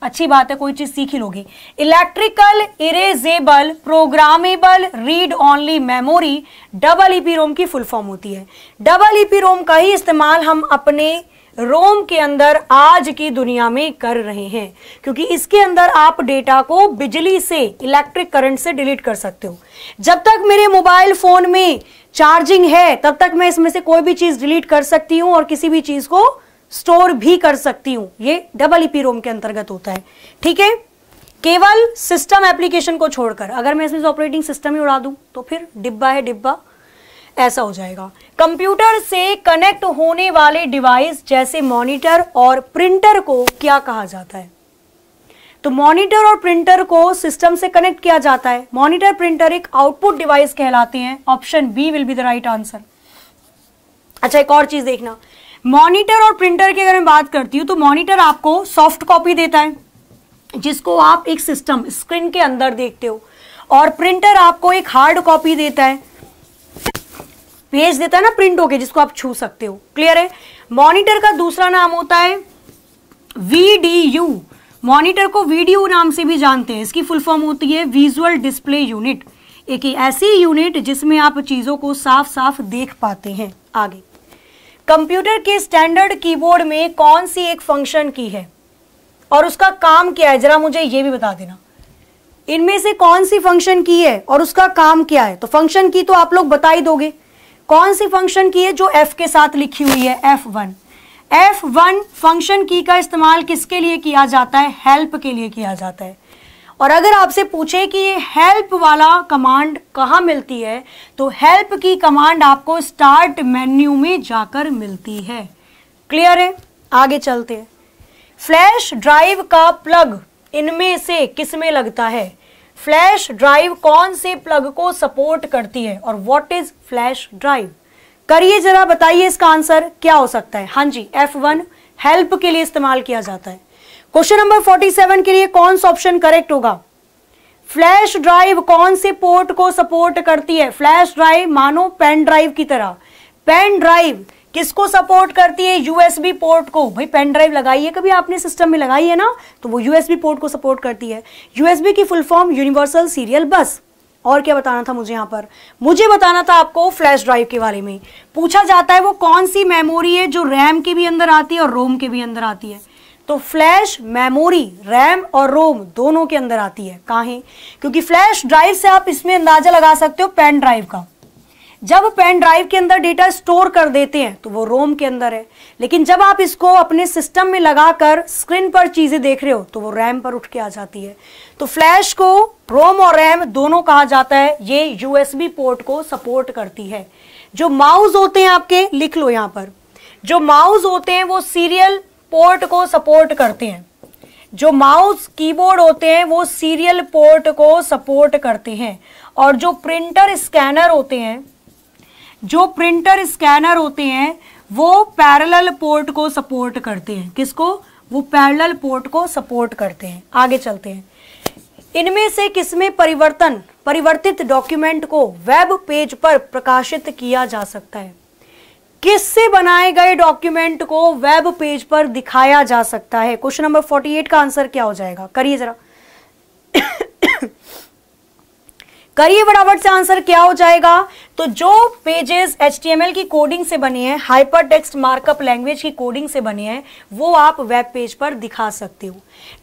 अच्छी बात है, कोई चीज़ सीख लोगी। Electrical erasable, programmable, read only memory double EP ROM की फुल फॉर्म होती है। डबल ईपी रोम का ही इस्तेमाल हम अपने रोम के अंदर आज की दुनिया में कर रहे हैं, क्योंकि इसके अंदर आप डेटा को बिजली से, इलेक्ट्रिक करंट से डिलीट कर सकते हो। जब तक मेरे मोबाइल फ़ोन में चार्जिंग है, तब तक मैं इसमें से कोई भी चीज़ डिलीट कर सकती हूँ और किसी भी चीज़ को स्टोर भी कर सकती हूँ। ये डबल ईपी रोम के अंतर्गत होता है। ठीक है? केवल सिस्टम एप्लीकेशन को छोड़कर, अगर मैं इसमें से ऑपरेटिंग सिस्टम ही उड़ा दूँ तो फिर डिब्बा है डिब्बा। ऐसा हो जाएगा। कंप्यूटर से कनेक्ट होने वाले डिवाइस जैसे मॉनिटर और प्रिंटर को क्या कहा जाता है? तो मॉनिटर और प्रिंटर को सिस्टम से कनेक्ट किया जाता है। मॉनिटर, प्रिंटर एक आउटपुट डिवाइस कहलाते हैं। Option B will be the right answer. अच्छा एक और चीज़ देखना। मॉनिटर और प्रिंटर की अगर मैं बात करती हूँ तो मॉनिटर आपको सॉफ्ट कॉपी देता है, जिसको आप एक सिस्टम, स्क्रीन के अंदर देखते हो, और प्रिंटर आपको एक हार्ड कॉपी देता है। पेज देता है ना प्रिंट होके, जिसको आप छू सकते हो। क्लियर है? मॉनिटर का दूसरा नाम होता है वीडीयू मॉनिटर को वीडियो नाम से भी जानते हैं। इसकी फुल फॉर्म होती है विजुअल डिस्प्ले यूनिट एक ऐसी यूनिट जिसमें आप चीज़ों को साफ़ साफ़ देख पाते हैं। आगे। कंप्यूटर के स्टैंडर्ड कीबोर्ड में कौन सी एक फ़ंक्शन की है? और उसका काम क्या है? जरा मुझे ये भी बता देना। इनमें से कौन सी फ़ंक्शन की है और उसका काम क्या है? तो फ़ंक्शन की तो आप लोग बता ही दोगे। कौन सी फ़ंक्शन की है जो एफ़ के साथ लिखी हुई है? F one F one function की का इस्तेमाल किसके लिए किया जाता है? हेल्प के लिए किया जाता है। और अगर आपसे पूछे कि ये हेल्प वाला कमांड कहाँ मिलती है तो हेल्प की कमांड आपको स्टार्ट मेन्यू में जाकर मिलती है। क्लियर है? आगे चलते हैं। फ्लैश ड्राइव का प्लग इनमें से किसमें लगता है? फ्लैश ड्राइव कौन से प्लग को सपोर्ट करती है और व्हाट इज़ फ्लैश ड्राइव करिए जरा बताइए इसका आंसर, क्या हो सकता है? हाँ जी एफ़ वन हेल्प के लिए इस्तेमाल किया जाता है। क्वेश्चन नंबर फोर्टी सेवन के लिए कौन सा ऑप्शन करेक्ट होगा? फ्लैश ड्राइव कौन से पोर्ट को सपोर्ट करती है? फ्लैश ड्राइव मानो पेन ड्राइव की तरह। पेन ड्राइव किसको सपोर्ट करती है यूएसबी पोर्ट को? भाई, पेन ड्राइव लगाई है कभी? आपने सिस्टम में लगाई है ना? तो वो यूएसबी पोर्ट को सपोर्ट करती है। यूएसबी की फुल फॉर्म यूनिवर्सल सीरियल बस। और क्या बताना था मुझे यहाँ पर? मुझे बताना था आपको फ्लैश ड्राइव के बारे में। पूछा जाता है वो कौन सी मेमोरी है जो रैम के भी अंदर आती है और रोम के भी अंदर आती है। तो फ्लैश, मेमोरी, रैम और रोम दोनों के अंदर आती है। कहा क्योंकि फ्लैश ड्राइव से आप इसमें अंदाज़ा लगा सकते हो पेन ड्राइव का। जब पेन ड्राइव के अंदर डेटा स्टोर कर देते हैं तो वो रोम के अंदर है। लेकिन जब आप इसको अपने सिस्टम में लगाकर स्क्रीन पर चीज़ें देख रहे हो तो वो रैम पर उठ के आ जाती है। तो फ्लैश को रोम और रैम दोनों कहा जाता है। ये यूएसबी पोर्ट को सपोर्ट करती है। जो माउस होते हैं आपके, लिख लो यहाँ पर। जो माउस होते हैं, वो सीरियल पोर्ट को सपोर्ट करते हैं। जो माउस कीबोर्ड होते हैं, वो सीरियल पोर्ट को सपोर्ट करते हैं। और जो प्रिंटर स्कैनर होते हैं जो प्रिंटर स्कैनर होते हैं, वो पैरेलल पोर्ट को सपोर्ट करते हैं। किसको? वो पैरेलल पोर्ट को सपोर्ट करते हैं। आगे चलते हैं। इनमें से किसमें परिवर्तन, परिवर्तित डॉक्यूमेंट को वेब पेज पर प्रकाशित किया जा सकता है? किससे बनाए गए डॉक्यूमेंट को वेब पेज पर दिखाया जा सकता है? क्वेश्चन नंबर 48 का आंसर क्या हो जाएगा? करिए जरा। करिए फटाफट से आंसर, क्या हो जाएगा? तो जो पेजेस एचटीएमएल की कोडिंग से बने हैं हाइपर टेक्स्ट मार्कअप लैंग्वेज की कोडिंग से बने हैं, वो आप वेब पेज पर दिखा सकते हो।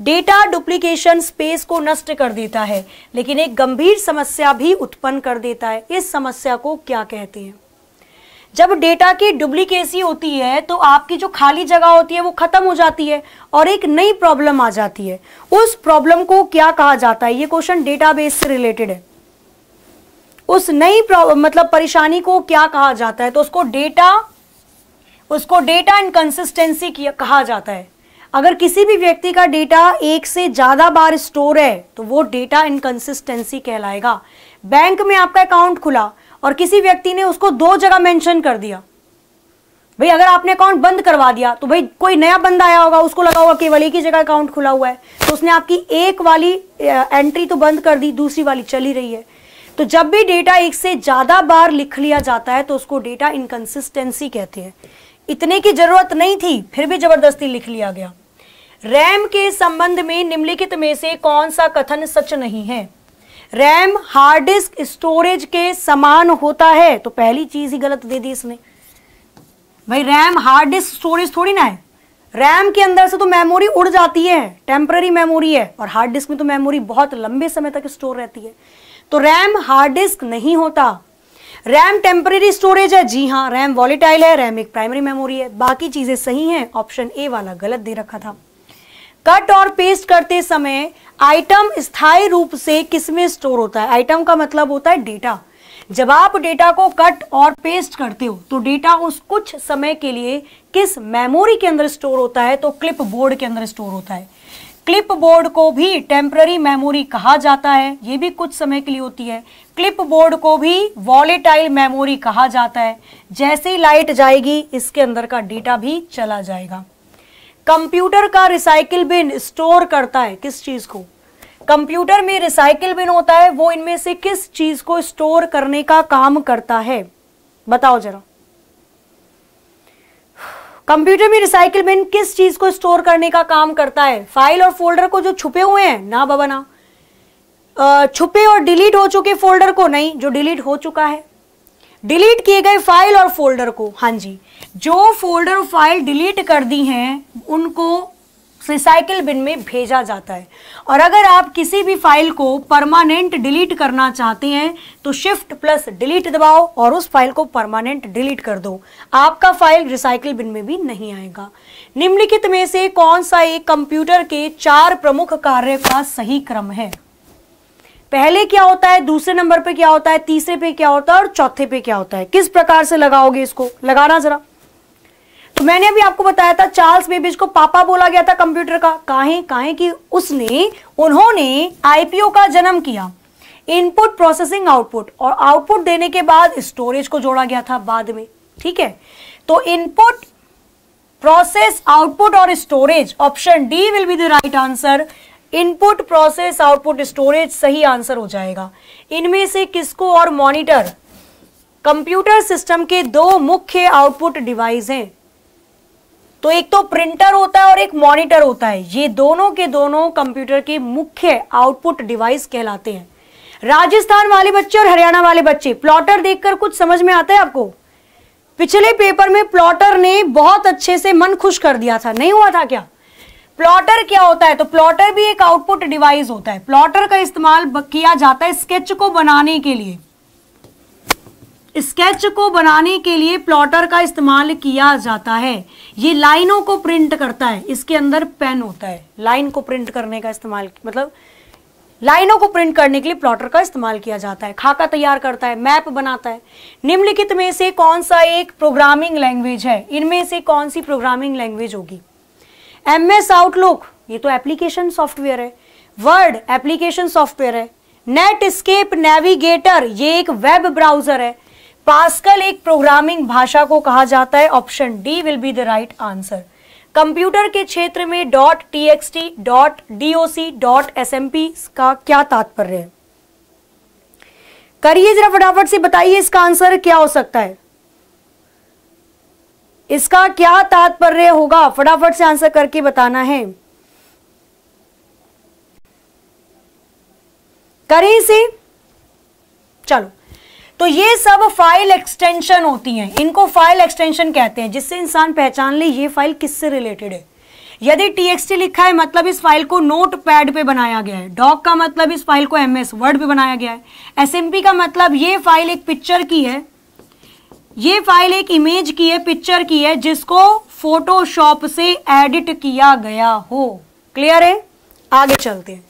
डेटा डुप्लीकेशन स्पेस को नष्ट कर देता है, लेकिन एक गंभीर समस्या भी उत्पन्न कर देता है। इस समस्या को क्या कहते हैं? जब डेटा की डुप्लीकेसी होती है तो आपकी जो खाली जगह होती है, वो खत्म हो जाती है और एक नई प्रॉब्लम आ जाती है। उस प्रॉब्लम को क्या कहा जाता है? ये क्वेश्चन डेटाबेस से रिलेटेड है। उस नई मतलब परेशानी को क्या कहा जाता है? तो उसको डेटा उसको डेटा इनकंसिस्टेंसी कहा जाता है। अगर किसी भी व्यक्ति का डेटा एक से ज़्यादा बार स्टोर है तो वो डेटा इनकंसिस्टेंसी कहलाएगा। बैंक में आपका अकाउंट खुला और किसी व्यक्ति ने उसको दो जगह मेंशन कर दिया। भाई, अगर आपने अकाउंट बंद करवा दिया तो भाई, कोई नया बंदा आया होगा, उसको लगा होगा केवल एक ही जगह अकाउंट खुला हुआ है। तो उसने आपकी एक वाली एंट्री तो बंद कर दी, दूसरी वाली चली रही है। तो जब भी डेटा एक से ज़्यादा बार लिख लिया जाता है तो उसको डेटा इनकंसिस्टेंसी कहते हैं। इतने की ज़रूरत नहीं थी, फिर भी ज़बरदस्ती लिख लिया गया। रैम के संबंध में निम्नलिखित में से कौन सा कथन सच नहीं है? रैम हार्ड डिस्क स्टोरेज के समान होता है तो पहली चीज़ ही गलत दे दी इसने। भाई, रैम हार्ड डिस्क स्टोरेज थोड़ी ना है। रैम के अंदर से तो मेमोरी उड़ जाती है टेम्पररी मेमोरी है, और हार्ड डिस्क में तो मेमोरी बहुत लंबे समय तक स्टोर रहती है। तो रैम हार्ड डिस्क नहीं होता। रैम टेम्पररी स्टोरेज है। जी हाँ रैम वॉलिटाइल है, रैम एक प्राइमरी मेमोरी है। बाकी चीज़ें सही हैं, ऑप्शन ए वाला गलत दे रखा था। कट और पेस्ट करते समय आइटम स्थायी रूप से किसमें स्टोर होता है? आइटम का मतलब होता है डेटा। जब आप डेटा को कट और पेस्ट करते हो तो डेटा उस कुछ समय के लिए किस मेमोरी के अंदर स्टोर होता है? तो क्लिप बोर्ड के अंदर स्टोर होता है। क्लिप बोर्ड को भी टेम्पररी मेमोरी कहा जाता है, ये भी कुछ समय के लिए होती है। क्लिप बोर्ड को भी वॉलेटाइल मेमोरी कहा जाता है, जैसे ही लाइट जाएगी, इसके अंदर का डेटा भी चला जाएगा। कंप्यूटर का रिसाइकिल बिन स्टोर करता है, किस चीज़ को? कंप्यूटर में रिसाइकिल बिन होता है, वो इनमें से किस चीज़ को स्टोर करने का काम करता है? बताओ जरा। कंप्यूटर में रिसाइकिल बिन किस चीज़ को स्टोर करने का काम करता है? फ़ाइल और फोल्डर को जो छुपे हुए हैं, ना बाबा ना छुपे और डिलीट हो चुके फोल्डर को नहीं, जो डिलीट हो चुका है। डिलीट किए गए फ़ाइल और फोल्डर को हाँ जी। जो फोल्डर और फ़ाइल डिलीट कर दी हैं, उनको रिसाइकिल बिन में भेजा जाता है। और अगर आप किसी भी फ़ाइल को परमानेंट डिलीट करना चाहते हैं तो शिफ्ट प्लस डिलीट दबाओ और उस फ़ाइल को परमानेंट डिलीट कर दो। आपका फ़ाइल रिसाइकिल बिन में भी नहीं आएगा। निम्नलिखित में से कौन सा एक कंप्यूटर के चार प्रमुख कार्य का सही क्रम है? पहले क्या होता है? दूसरे नंबर पे क्या होता है? तीसरे पे क्या होता है? और चौथे पे क्या होता है? किस प्रकार से लगाओगे इसको? लगाना जरा। तो मैंने अभी आपको बताया था, चार्ल्स बेबिज को पापा बोला गया था कंप्यूटर का। काहे काहे कि उसने, उन्होंने आईपीओ का जन्म किया। इनपुट प्रोसेसिंग आउटपुट और आउटपुट देने के बाद स्टोरेज को जोड़ा गया था बाद में, ठीक है? तो इनपुट प्रोसेस आउटपुट और storage, option D will be the right answer. Input process output storage सही आंसर हो जाएगा। इनमें से किसको और मॉनिटर? कंप्यूटर सिस्टम के दो मुख्य आउटपुट डिवाइस हैं। तो एक तो प्रिंटर होता है और एक मॉनिटर होता है। ये दोनों के दोनों कंप्यूटर के मुख्य आउटपुट डिवाइस कहलाते हैं। राजस्थान वाले बच्चे और हरियाणा वाले बच्चे प्लॉटर देखकर कुछ समझ में आता है आपको? पिछले पेपर में प्लॉटर ने बहुत अच्छे से मन खुश कर दिया था। नहीं हुआ था क्या? प्लॉटर क्या होता है? तो प्लॉटर भी एक आउटपुट डिवाइस होता है। प्लॉटर का इस्तेमाल किया जाता है स्केच को बनाने के लिए। स्केच को बनाने के लिए प्लॉटर का इस्तेमाल किया जाता है। ये लाइनों को प्रिंट करता है। इसके अंदर पेन होता है। लाइन को प्रिंट करने का इस्तेमाल मतलब लाइनों को प्रिंट करने के लिए प्लॉटर का इस्तेमाल किया जाता है। खाका तैयार करता है, मैप बनाता है। निम्नलिखित में से कौन सा एक प्रोग्रामिंग लैंग्वेज है? इनमें से कौन सी प्रोग्रामिंग लैंग्वेज होगी? एम एस आउटलुक, ये तो एप्लीकेशन सॉफ्टवेयर है। वर्ड, एप्लीकेशन सॉफ्टवेयर है। नेट स्केप नेविगेटर, ये एक वेब ब्राउज़र है। पास्कल एक प्रोग्रामिंग भाषा को कहा जाता है, option D will be the right answer computer के क्षेत्र में dot T X T dot DOC dot S M P का क्या तात्पर्य? है करिए जरा फटाफट से बताइए इसका आंसर क्या हो सकता है। इसका क्या तात्पर्य होगा? फटाफट से आंसर करके बताना है। करें इसे। चलो। तो ये सब फ़ाइल एक्सटेंशन होती हैं। इनको फ़ाइल एक्सटेंशन कहते हैं, जिससे इंसान पहचान ले ये फ़ाइल किससे रिलेटेड है। यदि टी लिखा है मतलब इस फ़ाइल को नोट पैड पे बनाया गया है। डॉक का मतलब इस फ़ाइल को एम एस वर्ड पे बनाया गया है। एस का मतलब ये फ़ाइल एक पिक्चर की है। ये फ़ाइल एक इमेज की है पिक्चर की है, जिसको फोटोशॉप से एडिट किया गया हो। क्लियर है? आगे चलते हैं।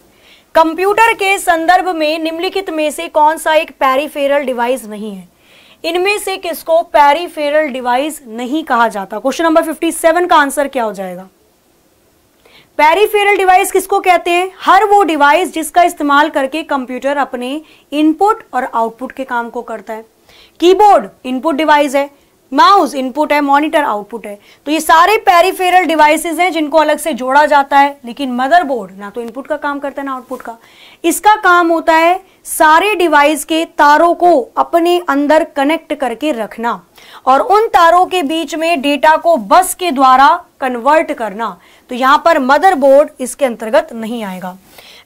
कंप्यूटर के संदर्भ में निम्नलिखित में से कौन सा एक पेरीफेरल डिवाइस नहीं है? इनमें से किसको पेरीफेरल डिवाइस नहीं कहा जाता? क्वेश्चन नंबर 57 का आंसर क्या हो जाएगा? पेरीफेरल डिवाइस किसको कहते हैं? हर वो डिवाइस जिसका इस्तेमाल करके कंप्यूटर अपने इनपुट और आउटपुट के काम को करता है। कीबोर्ड इनपुट डिवाइस है। माउस इनपुट है, मॉनिटर आउटपुट है। तो ये सारे पेरीफेरल डिवाइसेस हैं जिनको अलग से जोड़ा जाता है, लेकिन मदरबोर्ड ना तो इनपुट का काम करता है, ना आउटपुट का। इसका काम होता है सारे डिवाइस के तारों को अपने अंदर कनेक्ट करके रखना और उन तारों के बीच में डेटा को बस के द्वारा कन्वर्ट करना। तो यहाँ पर मदरबोर्ड इसके अंतर्गत नहीं आएगा।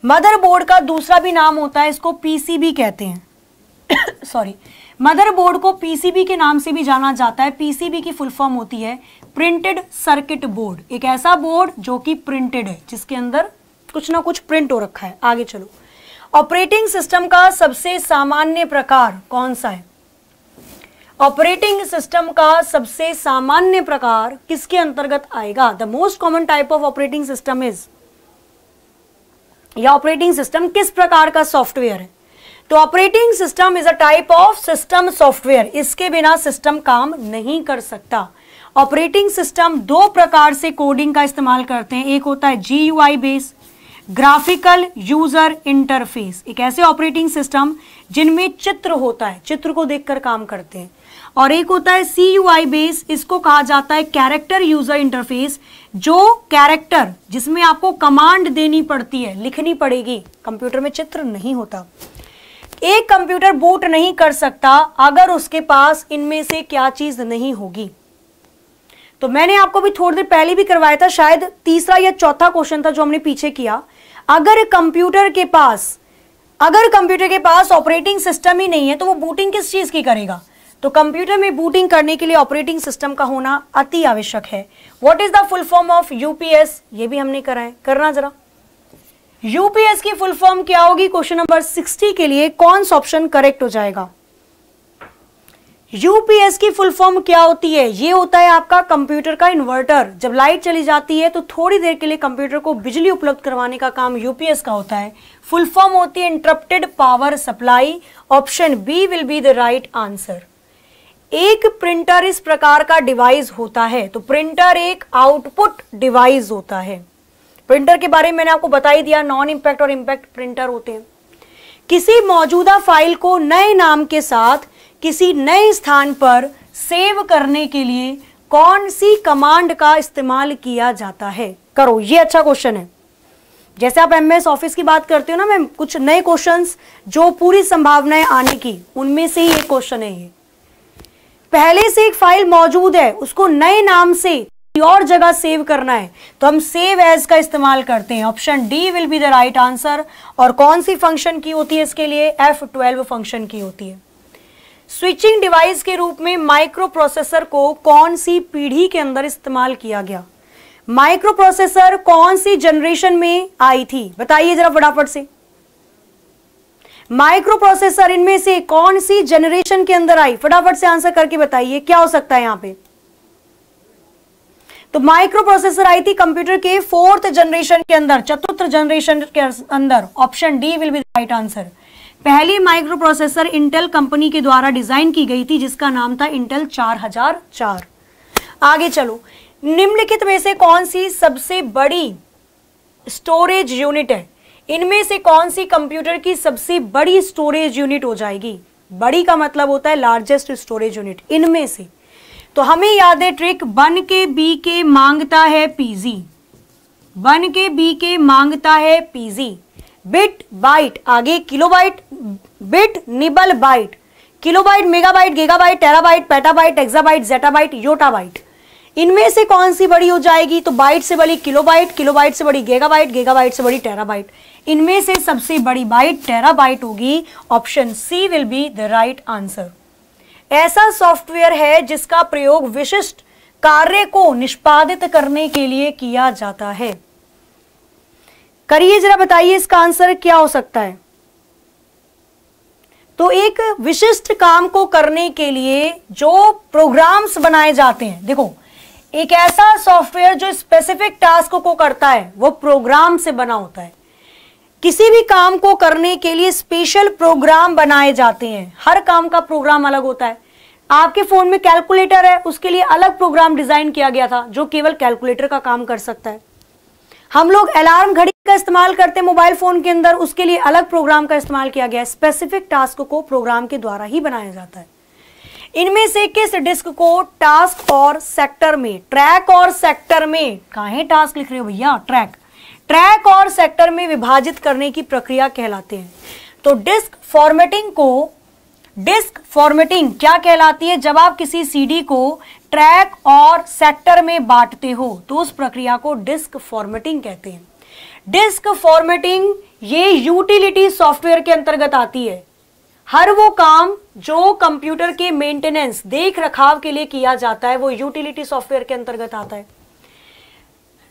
मदरबोर्ड का दूसरा भी नाम होता है, इसको पीसीबी कहते हैं। (coughs) सॉरी मदरबोर्ड को पीसीबी के नाम से भी जाना जाता है। पीसीबी की फुल फॉर्म होती है प्रिंटेड सर्किट बोर्ड एक ऐसा बोर्ड जो कि प्रिंटेड है, जिसके अंदर कुछ ना कुछ प्रिंट हो रखा है। आगे चलो। ऑपरेटिंग सिस्टम का सबसे सामान्य प्रकार कौन सा है? ऑपरेटिंग सिस्टम का सबसे सामान्य प्रकार किसके अंतर्गत आएगा? The most common type of operating system is या ऑपरेटिंग सिस्टम किस प्रकार का सॉफ्टवेयर है? तो operating system is a type of system software इसके बिना सिस्टम काम नहीं कर सकता। ऑपरेटिंग सिस्टम दो प्रकार से कोडिंग का इस्तेमाल करते हैं। एक होता है G U I base graphical user interface एक ऐसे ऑपरेटिंग सिस्टम जिनमें चित्र होता है। चित्र को देखकर काम करते हैं। और एक होता है सी यू आई बेस इसको कहा जाता है कैरेक्टर यूज़र इंटरफेस जो कैरेक्टर जिसमें आपको कमांड देनी पड़ती है, लिखनी पड़ेगी। कंप्यूटर में चित्र नहीं होता। एक कंप्यूटर बूट नहीं कर सकता, अगर उसके पास इनमें से क्या चीज़ नहीं होगी। तो मैंने आपको भी थोड़ी देर पहले भी करवाया था, शायद तीसरा या चौथा क्वेश्चन था जो हमने पीछे किया। अगर कंप्यूटर के पास, अगर कंप्यूटर के पास ऑपरेटिंग सिस्टम ही नहीं है तो वो बूटिंग किस चीज़ की करेगा? तो कंप्यूटर में बूटिंग करने के लिए ऑपरेटिंग सिस्टम का होना अति आवश्यक है। What is the full form of UPS ये भी हमने करा है करना जरा। यूपीएस की फुल फॉर्म क्या होगी? क्वेश्चन नंबर 60 के लिए कौन सा ऑप्शन करेक्ट हो जाएगा? यूपीएस की फुल फॉर्म क्या होती है? ये होता है आपका कंप्यूटर का इन्वर्टर। जब लाइट चली जाती है तो थोड़ी देर के लिए कंप्यूटर को बिजली उपलब्ध करवाने का काम यूपीएस का होता है। फुल फॉर्म होती है interrupted power supply option B will be the right answer एक प्रिंटर इस प्रकार का डिवाइस होता है तो प्रिंटर एक आउटपुट डिवाइस होता है। प्रिंटर के बारे में मैंने आपको बता ही दिया नॉन इम्पैक्ट और इम्पैक्ट प्रिंटर होते हैं। किसी मौजूदा फ़ाइल को नए नाम के साथ किसी नए स्थान पर सेव करने के लिए कौन सी कमांड का इस्तेमाल किया जाता है? करो, ये अच्छा क्वेश्चन है। जैसे आप एमएस ऑफ़िस की बात करते हो ना मैम, कुछ नए क्वेश्चंस जो पूरी संभावनाएँ आने की, उनमें से ही एक क्वेश्चन है ये। पहले से एक फ़ाइल मौजूद है, उसको नए नाम से और जगह सेव करना है तो हम सेव एज का इस्तेमाल करते हैं। Option D will be the right answer और कौन सी फ़ंक्शन की होती है इसके लिए? एफ़ ट्वेल्व फ़ंक्शन की होती है। स्विचिंग डिवाइस के रूप में माइक्रो प्रोसेसर को कौन सी पीढ़ी के अंदर इस्तेमाल किया गया? माइक्रो प्रोसेसर कौन सी जनरेशन में आई थी? बताइए जरा फटाफट से। माइक्रो प्रोसेसर इनमें से कौन सी जनरेशन के अंदर आई? फटाफट से आंसर करके बताइए, क्या हो सकता है यहाँ पे? तो माइक्रो प्रोसेसर आई थी कंप्यूटर के फोर्थ जनरेशन के अंदर, चतुर्थ जनरेशन के अंदर। Option D will be right answer. पहली माइक्रो प्रोसेसर इंटेल कंपनी के द्वारा डिज़ाइन की गई थी, जिसका नाम था इंटेल 4004 आगे चलो। निम्नलिखित में से कौन सी सबसे बड़ी स्टोरेज यूनिट है? इनमें से कौन सी कंप्यूटर की सबसे बड़ी स्टोरेज यूनिट हो जाएगी? बड़ी का मतलब होता है लार्जेस्ट स्टोरेज यूनिट इनमें से तो हमें याद है ट्रिक बन के बी के माँगता है पीजी। बन के बी के माँगता है पीजी। बिट, बाइट, आगे kilobyte, bit, nibble byte. Kilobyte, megabyte, gigabyte, terabyte, petabyte, exabyte, zettabyte, yottabyte. इनमें से कौन सी बड़ी हो जाएगी? तो बाइट से बड़ी किलोबाइट किलोबाइट से बड़ी गीगाबाइट गीगाबाइट से बड़ी टेराबाइट। इनमें से सबसे बड़ी बाइट, टेराबाइट होगी option C will be the right answer. ऐसा सॉफ्टवेयर है जिसका प्रयोग विशिष्ट कार्य को निष्पादित करने के लिए किया जाता है। करिए जरा बताइए इसका आंसर क्या हो सकता है? तो एक विशिष्ट काम को करने के लिए जो प्रोग्राम्स बनाए जाते हैं, देखो, एक ऐसा सॉफ्टवेयर जो स्पेसिफिक टास्क को करता है, वो प्रोग्राम से बना होता है। किसी भी काम को करने के लिए स्पेशल प्रोग्राम बनाए जाते हैं। हर काम का प्रोग्राम अलग होता है। आपके फ़ोन में कैलकुलेटर है, उसके लिए अलग प्रोग्राम डिज़ाइन किया गया था, जो केवल कैलकुलेटर का काम कर सकता है। हम लोग अलार्म घड़ी का इस्तेमाल करते हैं मोबाइल फ़ोन के अंदर, उसके लिए अलग प्रोग्राम का इस्तेमाल किया गया है। स्पेसिफिक टास्क को प्रोग्राम के द्वारा ही बनाया जाता है। इनमें से किस डिस्क को टास्क और सेक्टर में ट्रैक और सेक्टर में, कहा टास्क लिख रहे हो भैया? ट्रैक ट्रैक और सेक्टर में विभाजित करने की प्रक्रिया कहलाते हैं। तो डिस्क फॉर्मेटिंग को, डिस्क फॉर्मेटिंग क्या कहलाती है? जब आप किसी सीडी को ट्रैक और सेक्टर में बांटते हो तो उस प्रक्रिया को डिस्क फॉर्मेटिंग कहते हैं। डिस्क फॉर्मेटिंग ये यूटिलिटी सॉफ्टवेयर के अंतर्गत आती है। हर वो काम जो कंप्यूटर के मेंटेनेंस, देख रखाव के लिए किया जाता है, वो यूटिलिटी सॉफ्टवेयर के अंतर्गत आता है।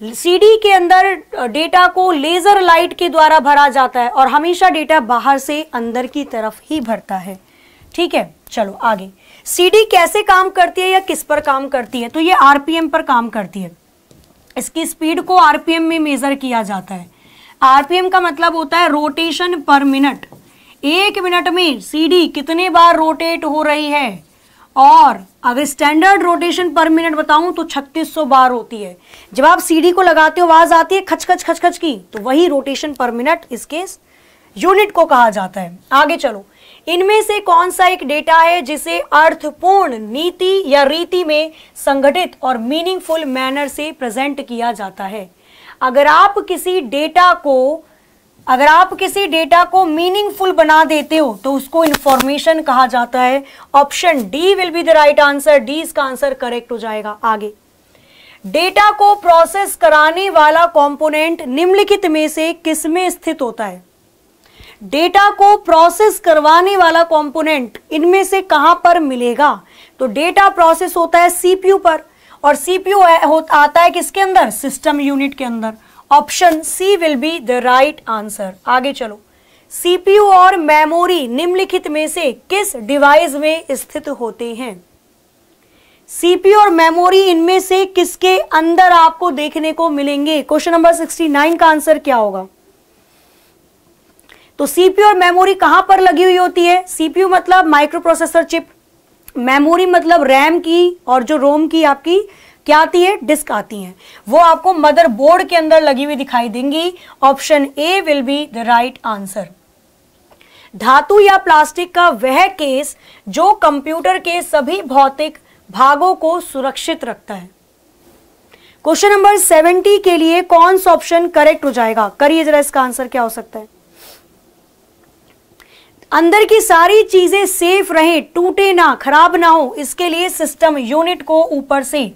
सीडी के अंदर डेटा को लेजर लाइट के द्वारा भरा जाता है और हमेशा डेटा बाहर से अंदर की तरफ़ ही भरता है। ठीक है, चलो आगे। सीडी कैसे काम करती है या किस पर काम करती है? तो ये आरपीएम पर काम करती है। इसकी स्पीड को आरपीएम में मेजर किया जाता है। आरपीएम का मतलब होता है रोटेशन पर मिनट। एक मिनट में सीडी कितने बार रोटेट हो रही है? और अगर स्टैंडर्ड रोटेशन पर मिनट बताऊँ तो 3600 बार होती है। जब आप सीडी को लगाते हो, आवाज़ आती है खच खच खच खच की तो वही रोटेशन पर मिनट इसके यूनिट को कहा जाता है। आगे चलो। इनमें से कौन सा एक डेटा है जिसे अर्थपूर्ण नीति या रीति में संगठित और मीनिंगफुल मैनर से प्रेजेंट किया जाता है? अगर आप किसी डेटा को अगर आप किसी डेटा को मीनिंगफुल बना देते हो तो उसको इंफॉर्मेशन कहा जाता है। Option D will be the right answer D इसका आंसर करेक्ट हो जाएगा आगे। डेटा को प्रोसेस कराने वाला कंपोनेंट निम्नलिखित में से किसमें स्थित होता है? डेटा को प्रोसेस करवाने वाला कंपोनेंट इनमें से कहाँ पर मिलेगा? तो डेटा प्रोसेस होता है सीपीयू पर, और सीपीयू आता है किसके अंदर? सिस्टम यूनिट के अंदर। Option C will be the right answer आगे चलो। सीपीयू और मेमोरी निम्नलिखित में से किस डिवाइस में स्थित होते हैं? सीपीयू और मेमोरी इनमें से किसके अंदर आपको देखने को मिलेंगे? क्वेश्चन नंबर 69 का आंसर क्या होगा? तो सीपीयू और मेमोरी कहाँ पर लगी हुई होती है? सीपीयू मतलब माइक्रो प्रोसेसर चिप मेमोरी मतलब रैम की और जो रोम की आपकी क्या आती है? डिस्क आती है। वो आपको मदरबोर्ड के अंदर लगी हुई दिखाई देंगी। Option A will be the right answer धातु या प्लास्टिक का वह केस जो कंप्यूटर के सभी भौतिक भागों को सुरक्षित रखता है। क्वेश्चन नंबर सेवेंटी के लिए कौन सा ऑप्शन करेक्ट हो जाएगा? करिए जरा इसका आंसर क्या हो सकता है। अंदर की सारी चीज़ें सेफ़ रहे, टूटे ना, खराब ना हो, इसके लिए सिस्टम यूनिट को ऊपर से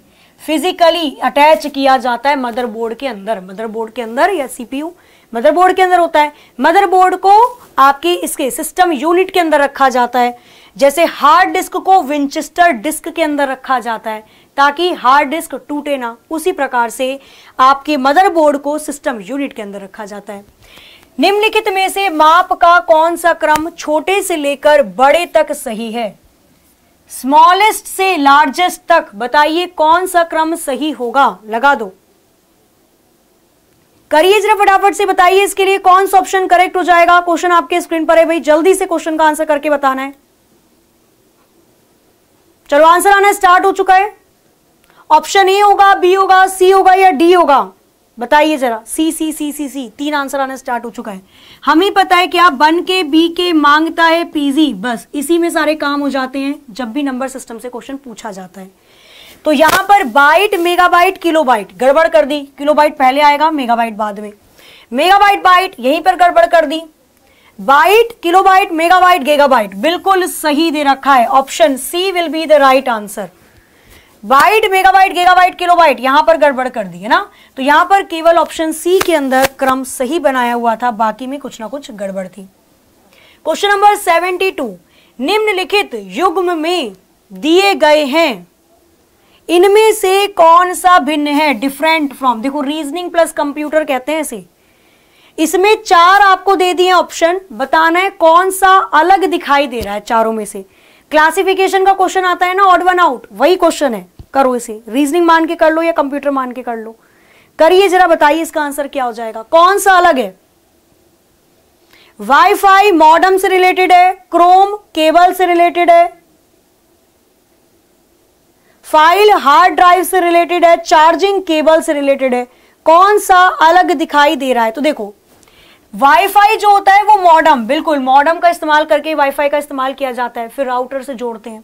फिजिकली अटैच किया जाता है मदरबोर्ड के अंदर। मदरबोर्ड के अंदर या सीपीयू मदरबोर्ड के अंदर होता है। मदरबोर्ड को आपके इसके सिस्टम यूनिट के अंदर रखा जाता है। जैसे हार्ड डिस्क को विंचेस्टर डिस्क के अंदर रखा जाता है, ताकि हार्ड डिस्क टूटे ना। उसी प्रकार से आपके मदरबोर्ड को सिस्टम यूनिट के अंदर रखा जाता है। निम्नलिखित में से माप का कौन सा क्रम छोटे से लेकर बड़े तक सही है? स्मॉलेस्ट से लार्जेस्ट तक। बताइए कौन सा क्रम सही होगा? लगा दो। करिए जरा फटाफट से बताइए इसके लिए कौन सा ऑप्शन करेक्ट हो जाएगा? क्वेश्चन आपके स्क्रीन पर है भाई। जल्दी से क्वेश्चन का आंसर करके बताना है। चलो आंसर आना स्टार्ट हो चुका है। ऑप्शन ए होगा बी होगा सी होगा या डी होगा? बताइए जरा। सी सी सी सी सी, तीन आंसर आना स्टार्ट हो चुका है। हमें पता है क्या बन के, बी के, माँगता है पीजी बस, इसी में सारे काम हो जाते हैं, जब भी नंबर सिस्टम से क्वेश्चन पूछा जाता है। तो यहाँ पर बाइट मेगाबाइट किलोबाइट गड़बड़ कर दी। किलोबाइट पहले आएगा मेगाबाइट बाद में। मेगाबाइट बाइट यहीं पर गड़बड़ कर दी। बाइट किलोबाइट मेगाबाइट गेगाबाइट बिल्कुल सही दे रखा है। Option C will be the right answer byte megabyte gigabyte kilobyte यहाँ पर गड़बड़ कर दी है ना? तो यहाँ पर केवल ऑप्शन सी के अंदर क्रम सही बनाया हुआ था, बाकी में कुछ ना कुछ गड़बड़ थी। क्वेश्चन नंबर सेवेंटी टू निम्नलिखित युग्म में दिए गए हैं। इनमें से कौन सा भिन्न है? डिफरेंट फ्रॉम देखो रीजनिंग प्लस कंप्यूटर कहते हैं इसे। इसमें चार आपको दे दिए ऑप्शन बताना है कौन सा अलग दिखाई दे रहा है चारों में से। क्लासिफिकेशन का क्वेश्चन आता है ना ऑड वन आउट वही क्वेश्चन है। करो इसे। रीजनिंग मान के कर लो या कंप्यूटर मान के कर लो। करिए जरा बताइए इसका आंसर क्या हो जाएगा। कौन सा अलग है? वाईफाई मॉडम से रिलेटेड है क्रोम केबल से रिलेटेड है फ़ाइल हार्ड ड्राइव से रिलेटेड है चार्जिंग केबल से रिलेटेड है। कौन सा अलग दिखाई दे रहा है? तो देखो वाईफाई जो होता है वो मॉडम बिल्कुल मॉडम का इस्तेमाल करके वाईफाई का इस्तेमाल किया जाता है, फिर राउटर से जोड़ते हैं।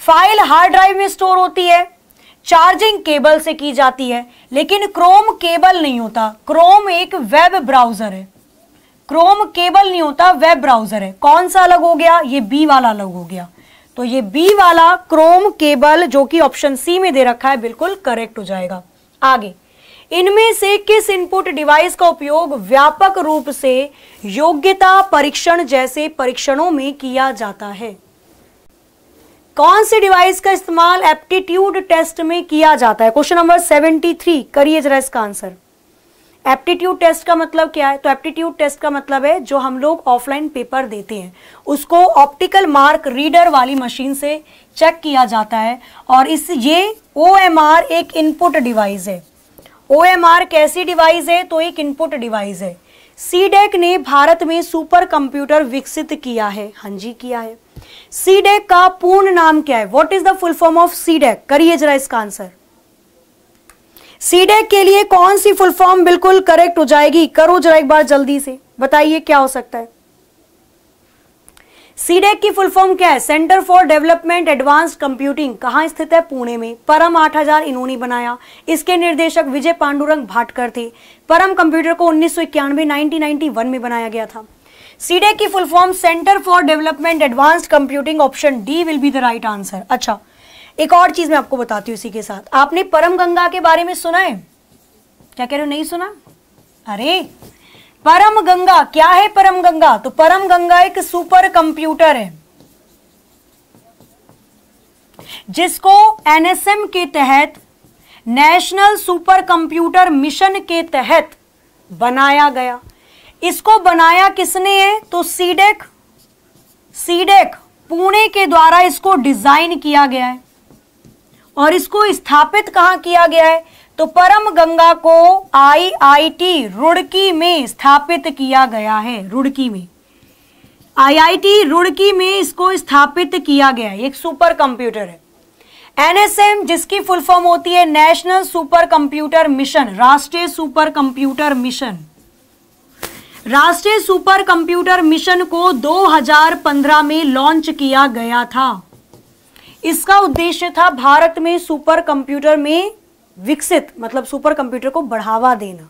फ़ाइल हार्ड ड्राइव में स्टोर होती है। चार्जिंग केबल से की जाती है, लेकिन क्रोम केबल नहीं होता। क्रोम एक वेब ब्राउज़र है। क्रोम केबल नहीं होता, वेब ब्राउज़र है। कौन सा अलग हो गया? ये बी वाला अलग हो गया। तो ये बी वाला क्रोम केबल जो कि ऑप्शन सी में दे रखा है, बिल्कुल करेक्ट हो जाएगा। आगे, इनमें से किस इनपुट डिवाइस का उपयोग व्यापक रूप से योग्यता परीक्षण जैसे परीक्षणों में किया जाता है? कौन से डिवाइस का इस्तेमाल एप्टीट्यूड टेस्ट में किया जाता है? क्वेश्चन नंबर 73 करिए जरा इसका आंसर एप्टीट्यूड टेस्ट का मतलब क्या है? तो एप्टीट्यूड टेस्ट का मतलब है जो हम लोग ऑफलाइन पेपर देते हैं। उसको ऑप्टिकल मार्क रीडर वाली मशीन से चेक किया जाता है और इस, ये ओ एक इनपुट डिवाइस है। ओएमआर कैसी डिवाइस है? तो एक इनपुट डिवाइस है। सीडेक ने भारत में सुपर कंप्यूटर विकसित किया है। हाँ जी, किया है। सीडेक का पूर्ण नाम क्या है? What is the full form of CDAC करिए जरा इसका आंसर सीडेक के लिए कौन सी फुल फॉर्म बिल्कुल करेक्ट हो जाएगी? करो जरा एक बार जल्दी से। बताइए क्या हो सकता है? सीडेक की फुल फॉर्म क्या है? Centre for development advance computing कहाँ स्थित है? पुणे में। परम 8000 इन्होंने बनाया। इसके निर्देशक विजय पांडुरंग भाटकर थे। परम कंप्यूटर को उन्नीस सौ में बनाया गया था। सीडेक की full form centre for development advanced computing option D will be the right answer अच्छा एक और चीज़ मैं आपको बताती हूँ इसी के साथ। आपने परम गंगा के बारे में सुना है? क्या कह रहे हो? नहीं सुना? अरे परम गंगा, क्या है परम गंगा? तो परम गंगा एक सुपर कंप्यूटर है। जिसको एनएसएम के तहत नेशनल सुपर कंप्यूटर मिशन के तहत बनाया गया। इसको बनाया किसने है? तो सीडेक सीडेक पुणे के द्वारा इसको डिज़ाइन किया गया है। और इसको स्थापित कहाँ किया गया है? तो परम गंगा को आईआईटी रुड़की में स्थापित किया गया है, रुड़की में। आईआईटी रुड़की में इसको स्थापित किया गया है, एक सुपर कंप्यूटर है। एनएसएम जिसकी फुल फॉर्म होती है नेशनल सुपर कंप्यूटर मिशन राष्ट्रीय सुपर कंप्यूटर मिशन। राष्ट्रीय सुपर कंप्यूटर मिशन को 2015 में लॉन्च किया गया था। इसका उद्देश्य था भारत में सुपर कंप्यूटर में विकसित मतलब सुपर कंप्यूटर को बढ़ावा देना।